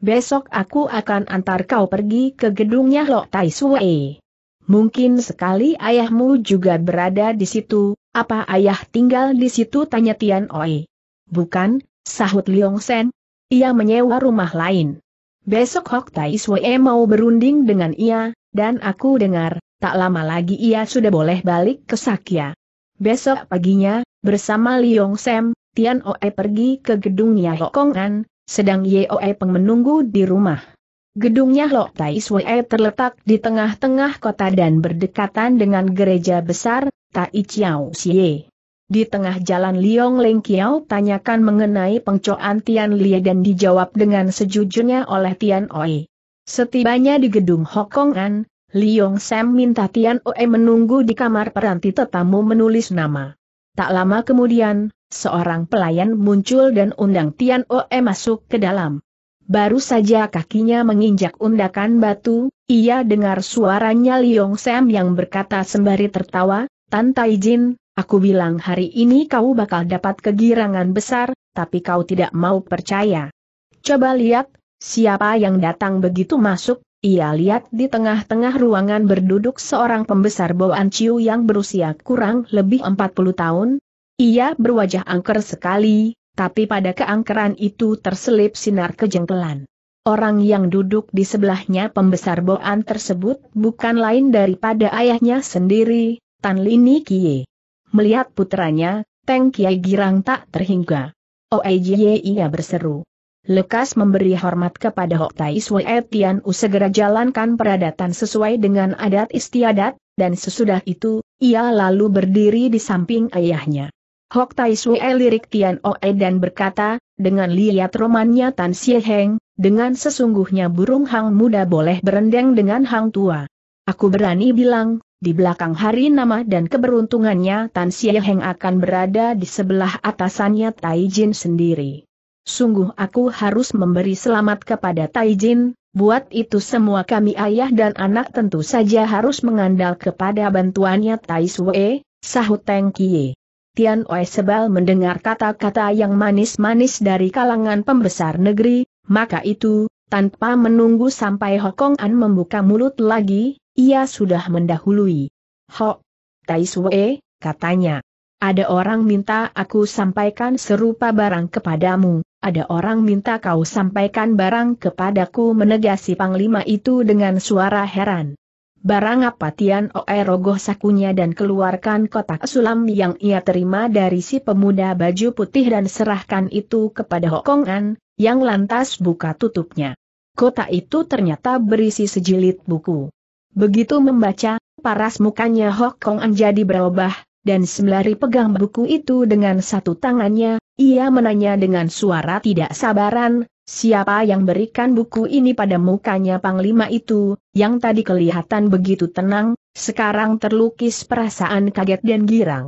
A: Besok aku akan antar kau pergi ke gedungnya Lok Tai Sue. Mungkin sekali ayahmu juga berada di situ, apa ayah tinggal di situ tanya Tian Oi. Bukan, sahut Liong Sen. Ia menyewa rumah lain. Besok Hok Tai Sue mau berunding dengan ia, dan aku dengar, tak lama lagi ia sudah boleh balik ke Sakya. Besok paginya, bersama Liong Sam, Tian Oe pergi ke gedungnya Hokong An, sedang Ye Oe Peng menunggu di rumah. Gedungnya Lok Tai Sue terletak di tengah-tengah kota dan berdekatan dengan gereja besar, Tai Chiao Xie. Di tengah jalan Liong Leng Kiao tanyakan mengenai pengcoan Tian Lie dan dijawab dengan sejujurnya oleh Tian Oi. Setibanya di gedung Hokongan, Liong Sam minta Tian Oe menunggu di kamar peranti tetamu menulis nama. Tak lama kemudian, seorang pelayan muncul dan undang Tian Oe masuk ke dalam. Baru saja kakinya menginjak undakan batu, ia dengar suaranya Liong Sam yang berkata sembari tertawa, Tanta izin, aku bilang hari ini kau bakal dapat kegirangan besar, tapi kau tidak mau percaya. Coba lihat, Siapa yang datang begitu masuk, ia lihat di tengah-tengah ruangan berduduk seorang pembesar Boan Chiu yang berusia kurang lebih 40 tahun. Ia berwajah angker sekali, tapi pada keangkeran itu terselip sinar kejengkelan. Orang yang duduk di sebelahnya pembesar Boan tersebut bukan lain daripada ayahnya sendiri, Tan Lini Kie. Melihat putranya, Teng Kiai girang tak terhingga. Oejie ia berseru. Lekas memberi hormat kepada Hok Tai Sue Tian U segera jalankan peradatan sesuai dengan adat istiadat, dan sesudah itu, ia lalu berdiri di samping ayahnya. Hok Tai Sue lirik Tian Oe dan berkata, dengan lihat romannya Tan Xie Heng, dengan sesungguhnya burung hang muda boleh berendeng dengan hang tua. Aku berani bilang, di belakang hari nama dan keberuntungannya Tan Xie Heng akan berada di sebelah atasannya Tai Jin sendiri. Sungguh aku harus memberi selamat kepada Taijin, buat itu semua kami ayah dan anak tentu saja harus mengandal kepada bantuannya Tai Sue, sahut Teng Kie. Tian Oi sebal mendengar kata-kata yang manis-manis dari kalangan pembesar negeri, maka itu, tanpa menunggu sampai Hokong An membuka mulut lagi, ia sudah mendahului. Hok, Tai Sue, katanya. Ada orang minta aku sampaikan serupa barang kepadamu, ada orang minta kau sampaikan barang kepadaku menegasi Panglima itu dengan suara heran. Barang apa Tian Oe rogoh sakunya dan keluarkan kotak sulam yang ia terima dari si pemuda baju putih dan serahkan itu kepada Hokongan, yang lantas buka tutupnya. Kotak itu ternyata berisi sejilid buku. Begitu membaca, paras mukanya Hokongan jadi berubah, dan sembari pegang buku itu dengan satu tangannya, ia menanya dengan suara tidak sabaran, siapa yang berikan buku ini pada mukanya Panglima itu, yang tadi kelihatan begitu tenang, sekarang terlukis perasaan kaget dan girang.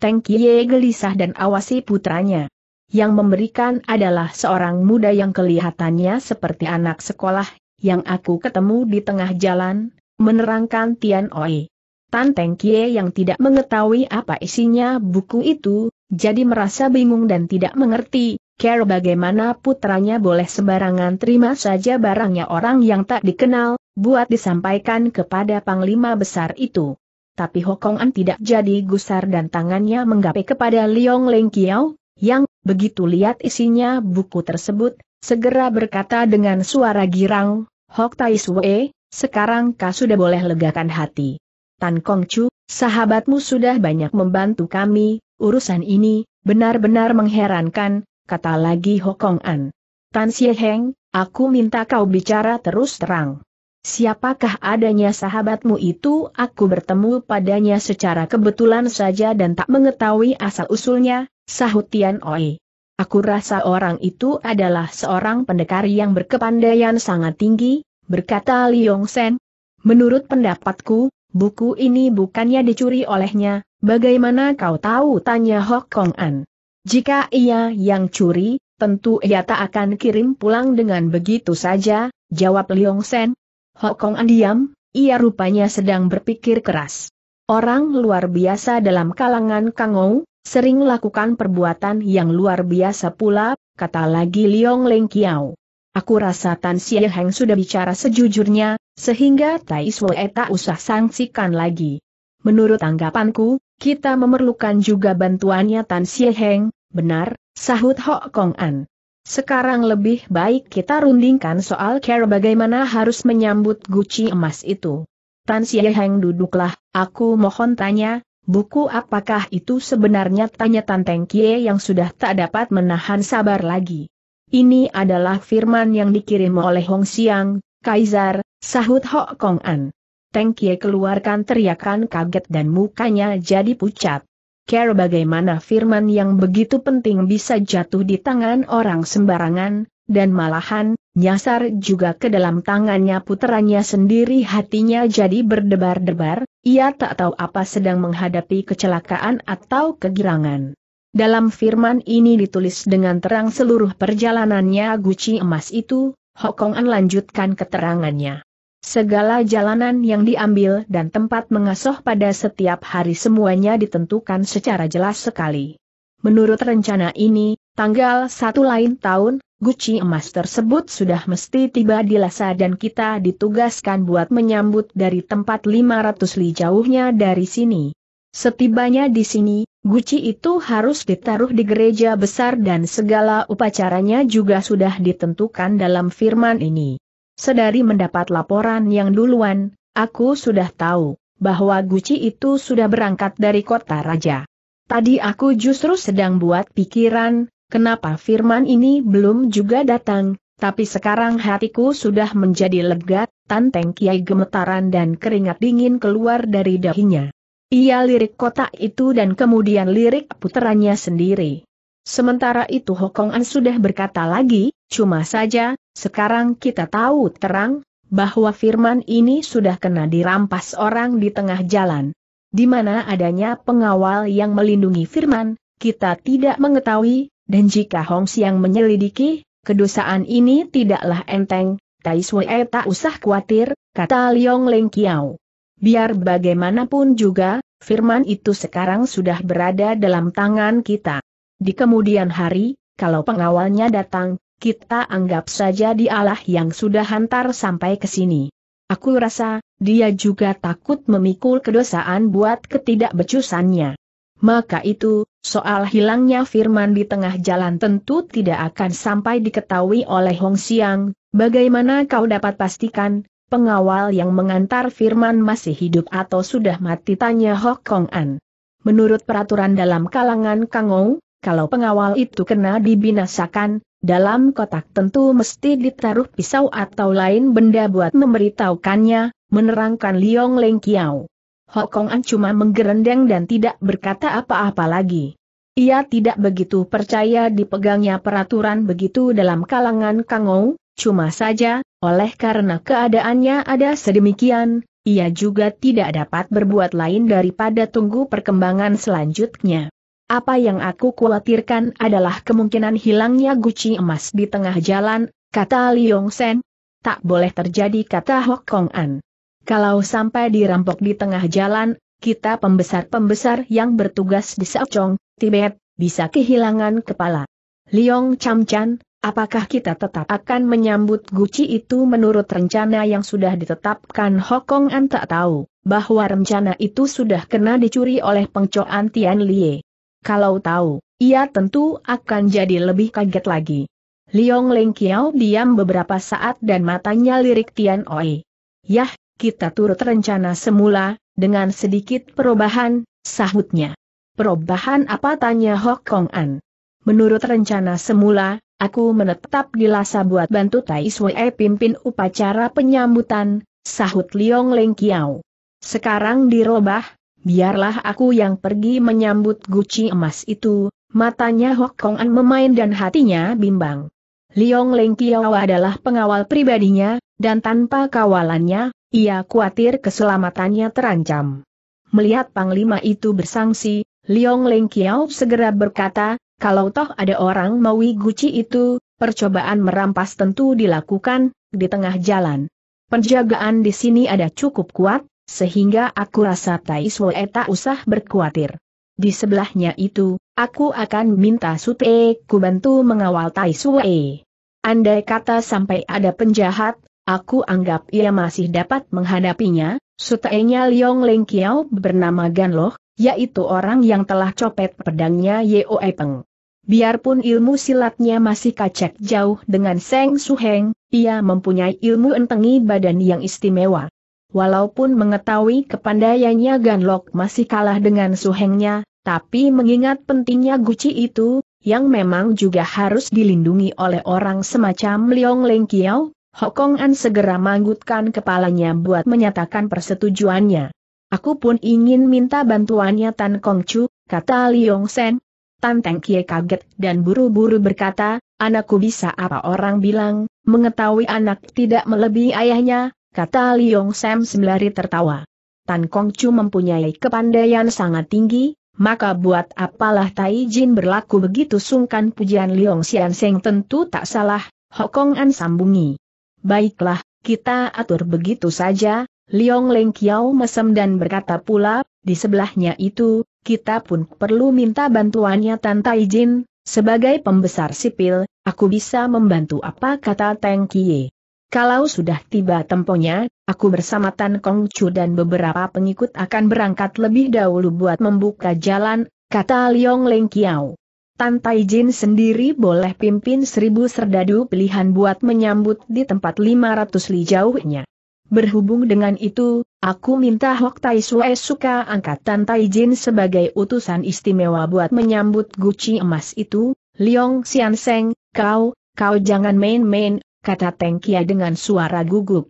A: Teng Kie gelisah dan awasi putranya. Yang memberikan adalah seorang muda yang kelihatannya seperti anak sekolah, yang aku ketemu di tengah jalan, menerangkan Tian Oi. Tan Teng Kie yang tidak mengetahui apa isinya buku itu, jadi merasa bingung dan tidak mengerti, care bagaimana putranya boleh sembarangan terima saja barangnya orang yang tak dikenal, buat disampaikan kepada Panglima Besar itu. Tapi Hokong An tidak jadi gusar dan tangannya menggapai kepada Liong Leng Kiao, yang, begitu lihat isinya buku tersebut, segera berkata dengan suara girang, Hok Tai Sue, sekarang kau sudah boleh legakan hati. Tan Kong Chu, sahabatmu sudah banyak membantu kami, urusan ini, benar-benar mengherankan, kata lagi Hokong An. Tan Xie Heng, aku minta kau bicara terus terang. Siapakah adanya sahabatmu itu aku bertemu padanya secara kebetulan saja dan tak mengetahui asal-usulnya, sahut Tian Oi. Aku rasa orang itu adalah seorang pendekar yang berkepandaian sangat tinggi, berkata Liong Sen. Menurut pendapatku, buku ini bukannya dicuri olehnya, bagaimana kau tahu tanya Hok Kong An. Jika ia yang curi, tentu ia tak akan kirim pulang dengan begitu saja, jawab Liong Sen. Hok Kong An diam, ia rupanya sedang berpikir keras. Orang luar biasa dalam kalangan Kangou, sering lakukan perbuatan yang luar biasa pula, kata lagi Liong Leng Kiao. Aku rasa Tan Xie Heng sudah bicara sejujurnya, sehingga Tai Sue tak usah sangsikan lagi. Menurut tanggapanku, kita memerlukan juga bantuannya Tan Xie Heng, benar, sahut Hok Kong An. Sekarang lebih baik kita rundingkan soal cara bagaimana harus menyambut guci emas itu. Tan Xie Heng duduklah, aku mohon tanya, Buku apakah itu sebenarnya tanya Tanteng Kie yang sudah tak dapat menahan sabar lagi. Ini adalah firman yang dikirim oleh Hong Xiang, Kaisar, sahut Hok Kong An. Teng Kie keluarkan teriakan kaget dan mukanya jadi pucat. Care bagaimana firman yang begitu penting bisa jatuh di tangan orang sembarangan, dan malahan, nyasar juga ke dalam tangannya puteranya sendiri hatinya jadi berdebar-debar, ia tak tahu apa sedang menghadapi kecelakaan atau kegirangan. Dalam firman ini ditulis dengan terang seluruh perjalanannya guci emas itu, Hokongan lanjutkan keterangannya. Segala jalanan yang diambil dan tempat mengasuh pada setiap hari semuanya ditentukan secara jelas sekali. Menurut rencana ini, tanggal satu lain tahun, Guci emas tersebut sudah mesti tiba di Lhasa dan kita ditugaskan buat menyambut dari tempat 500 li jauhnya dari sini. Setibanya di sini, Guci itu harus ditaruh di gereja besar dan segala upacaranya juga sudah ditentukan dalam firman ini. Sedari mendapat laporan yang duluan, aku sudah tahu bahwa Guci itu sudah berangkat dari kota raja. Tadi aku justru sedang buat pikiran, Kenapa firman ini belum juga datang, tapi sekarang hatiku sudah menjadi lega, Tanteng Kiai gemetaran dan keringat dingin keluar dari dahinya. Ia lirik kotak itu dan kemudian lirik puterannya sendiri. Sementara itu Hokong An sudah berkata lagi, cuma saja, sekarang kita tahu terang, bahwa firman ini sudah kena dirampas orang di tengah jalan. Di mana adanya pengawal yang melindungi firman, kita tidak mengetahui, dan jika Hong Xiang menyelidiki, kedosaan ini tidaklah enteng, Tai Sui tak usah khawatir, kata Liong Leng Kiao. Biar bagaimanapun juga, firman itu sekarang sudah berada dalam tangan kita. Di kemudian hari, kalau pengawalnya datang, kita anggap saja dialah yang sudah hantar sampai ke sini. Aku rasa, dia juga takut memikul kedosaan buat ketidakbecusannya. Maka itu, soal hilangnya firman di tengah jalan tentu tidak akan sampai diketahui oleh Hong Xiang, bagaimana kau dapat pastikan, pengawal yang mengantar firman masih hidup atau sudah mati tanya Hok Kong An. Menurut peraturan dalam kalangan Kangou, kalau pengawal itu kena dibinasakan, dalam kotak tentu mesti ditaruh pisau atau lain benda buat memberitahukannya, menerangkan Liong Leng Kiao. Hokong An cuma menggerendeng dan tidak berkata apa-apa lagi. Ia tidak begitu percaya dipegangnya peraturan begitu dalam kalangan Kangou, cuma saja, oleh karena keadaannya ada sedemikian, ia juga tidak dapat berbuat lain daripada tunggu perkembangan selanjutnya. Apa yang aku khawatirkan adalah kemungkinan hilangnya guci emas di tengah jalan, kata Liong Sen. Tak boleh terjadi kata Hok Kong An. Kalau sampai dirampok di tengah jalan, kita pembesar-pembesar yang bertugas di Saocong, Tibet, bisa kehilangan kepala. Liong Cham Chan, apakah kita tetap akan menyambut Guci itu menurut rencana yang sudah ditetapkan Hokong An tak tahu, bahwa rencana itu sudah kena dicuri oleh pengcoan Tian Lie. Kalau tahu, ia tentu akan jadi lebih kaget lagi. Liong Leng Kiao diam beberapa saat dan matanya lirik Tian Oi. Yah, kita turut rencana semula, dengan sedikit perubahan, sahutnya. Perubahan apa tanya Hok Kong An? Menurut rencana semula, aku menetap di Lhasa buat bantu Tai Sue pimpin upacara penyambutan, sahut Liong Leng Kiao. Sekarang dirubah, biarlah aku yang pergi menyambut guci emas itu, matanya Hok Kong An memain dan hatinya bimbang. Liong Leng Kiao adalah pengawal pribadinya, dan tanpa kawalannya, ia khawatir keselamatannya terancam. Melihat Panglima itu bersangsi, Liong Leng Kiao segera berkata, kalau toh ada orang maui guci itu, percobaan merampas tentu dilakukan, di tengah jalan. Penjagaan di sini ada cukup kuat, sehingga aku rasa Tai Sue tak usah berkhawatir. Di sebelahnya itu, aku akan minta Sute ku bantu mengawal Tai Sue. Andai kata sampai ada penjahat, aku anggap ia masih dapat menghadapinya, Sutenya Liong Leng Kiao bernama Ganloh, yaitu orang yang telah copet pedangnya Yeo Epeng. Biarpun ilmu silatnya masih kacek jauh dengan Seng Suheng, ia mempunyai ilmu entengi badan yang istimewa. Walaupun mengetahui kepandaiannya Ganlok masih kalah dengan suhengnya, tapi mengingat pentingnya guci itu, yang memang juga harus dilindungi oleh orang semacam Liong Leng Kiao, Hokong An segera manggutkan kepalanya buat menyatakan persetujuannya. Aku pun ingin minta bantuannya Tan Kong Chu, kata Liong Sen. Tan Teng Kie kaget dan buru-buru berkata, anakku bisa apa orang bilang, mengetahui anak tidak melebihi ayahnya, kata Liong Sam sembari tertawa. Tan Kong Chu mempunyai kepandaian sangat tinggi, maka buat apalah Tai Jin berlaku begitu sungkan pujian Liong Xian Seng tentu tak salah, Hokong An sambungi. Baiklah, kita atur begitu saja, Liong Leng Kiao mesem dan berkata pula, di sebelahnya itu, kita pun perlu minta bantuannya Tan Tai Jin, sebagai pembesar sipil, aku bisa membantu apa kata Teng Kie. Kalau sudah tiba temponya, aku bersama Tan Kong Chu dan beberapa pengikut akan berangkat lebih dahulu buat membuka jalan, kata Liong Leng Kiao. Tan Tai Jin sendiri boleh pimpin seribu serdadu pilihan buat menyambut di tempat 500 li jauhnya. Berhubung dengan itu, aku minta Hok Tai Sue suka angkat Tan Tai Jin sebagai utusan istimewa buat menyambut guci emas itu, Liong Xian Seng, kau, kau jangan main-main, kata Tengkia dengan suara gugup.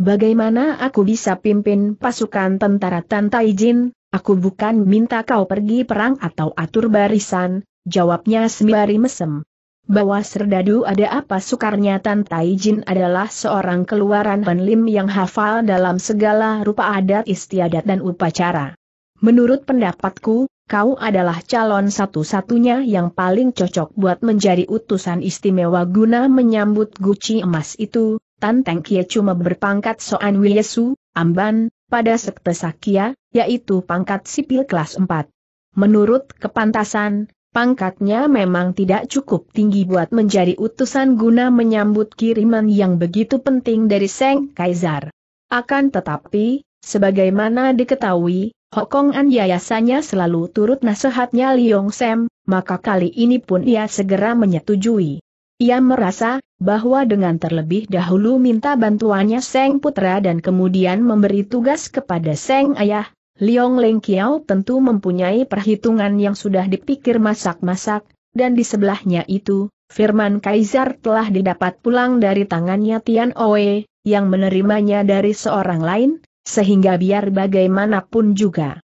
A: Bagaimana aku bisa pimpin pasukan tentara Tantai Jin, aku bukan minta kau pergi perang atau atur barisan, jawabnya sembari mesem. Bahwa serdadu ada apa sukarnya Tantai Jin adalah seorang keluaran penlim yang hafal dalam segala rupa adat istiadat dan upacara. Menurut pendapatku, kau adalah calon satu-satunya yang paling cocok buat menjadi utusan istimewa guna menyambut guci emas itu, Tan Teng Kie cuma berpangkat Soan Wiesu, Amban, pada Sekte Sakya, yaitu pangkat sipil kelas 4. Menurut kepantasan, pangkatnya memang tidak cukup tinggi buat menjadi utusan guna menyambut kiriman yang begitu penting dari Seng Kaisar. Akan tetapi, sebagaimana diketahui, Hokong An yayasannya selalu turut nasihatnya Liong Sem, maka kali ini pun ia segera menyetujui. Ia merasa, bahwa dengan terlebih dahulu minta bantuannya Seng Putra dan kemudian memberi tugas kepada Seng Ayah, Liong Leng Kiao tentu mempunyai perhitungan yang sudah dipikir masak-masak, dan di sebelahnya itu, firman Kaisar telah didapat pulang dari tangannya Tian Oe, yang menerimanya dari seorang lain, sehingga biar bagaimanapun juga,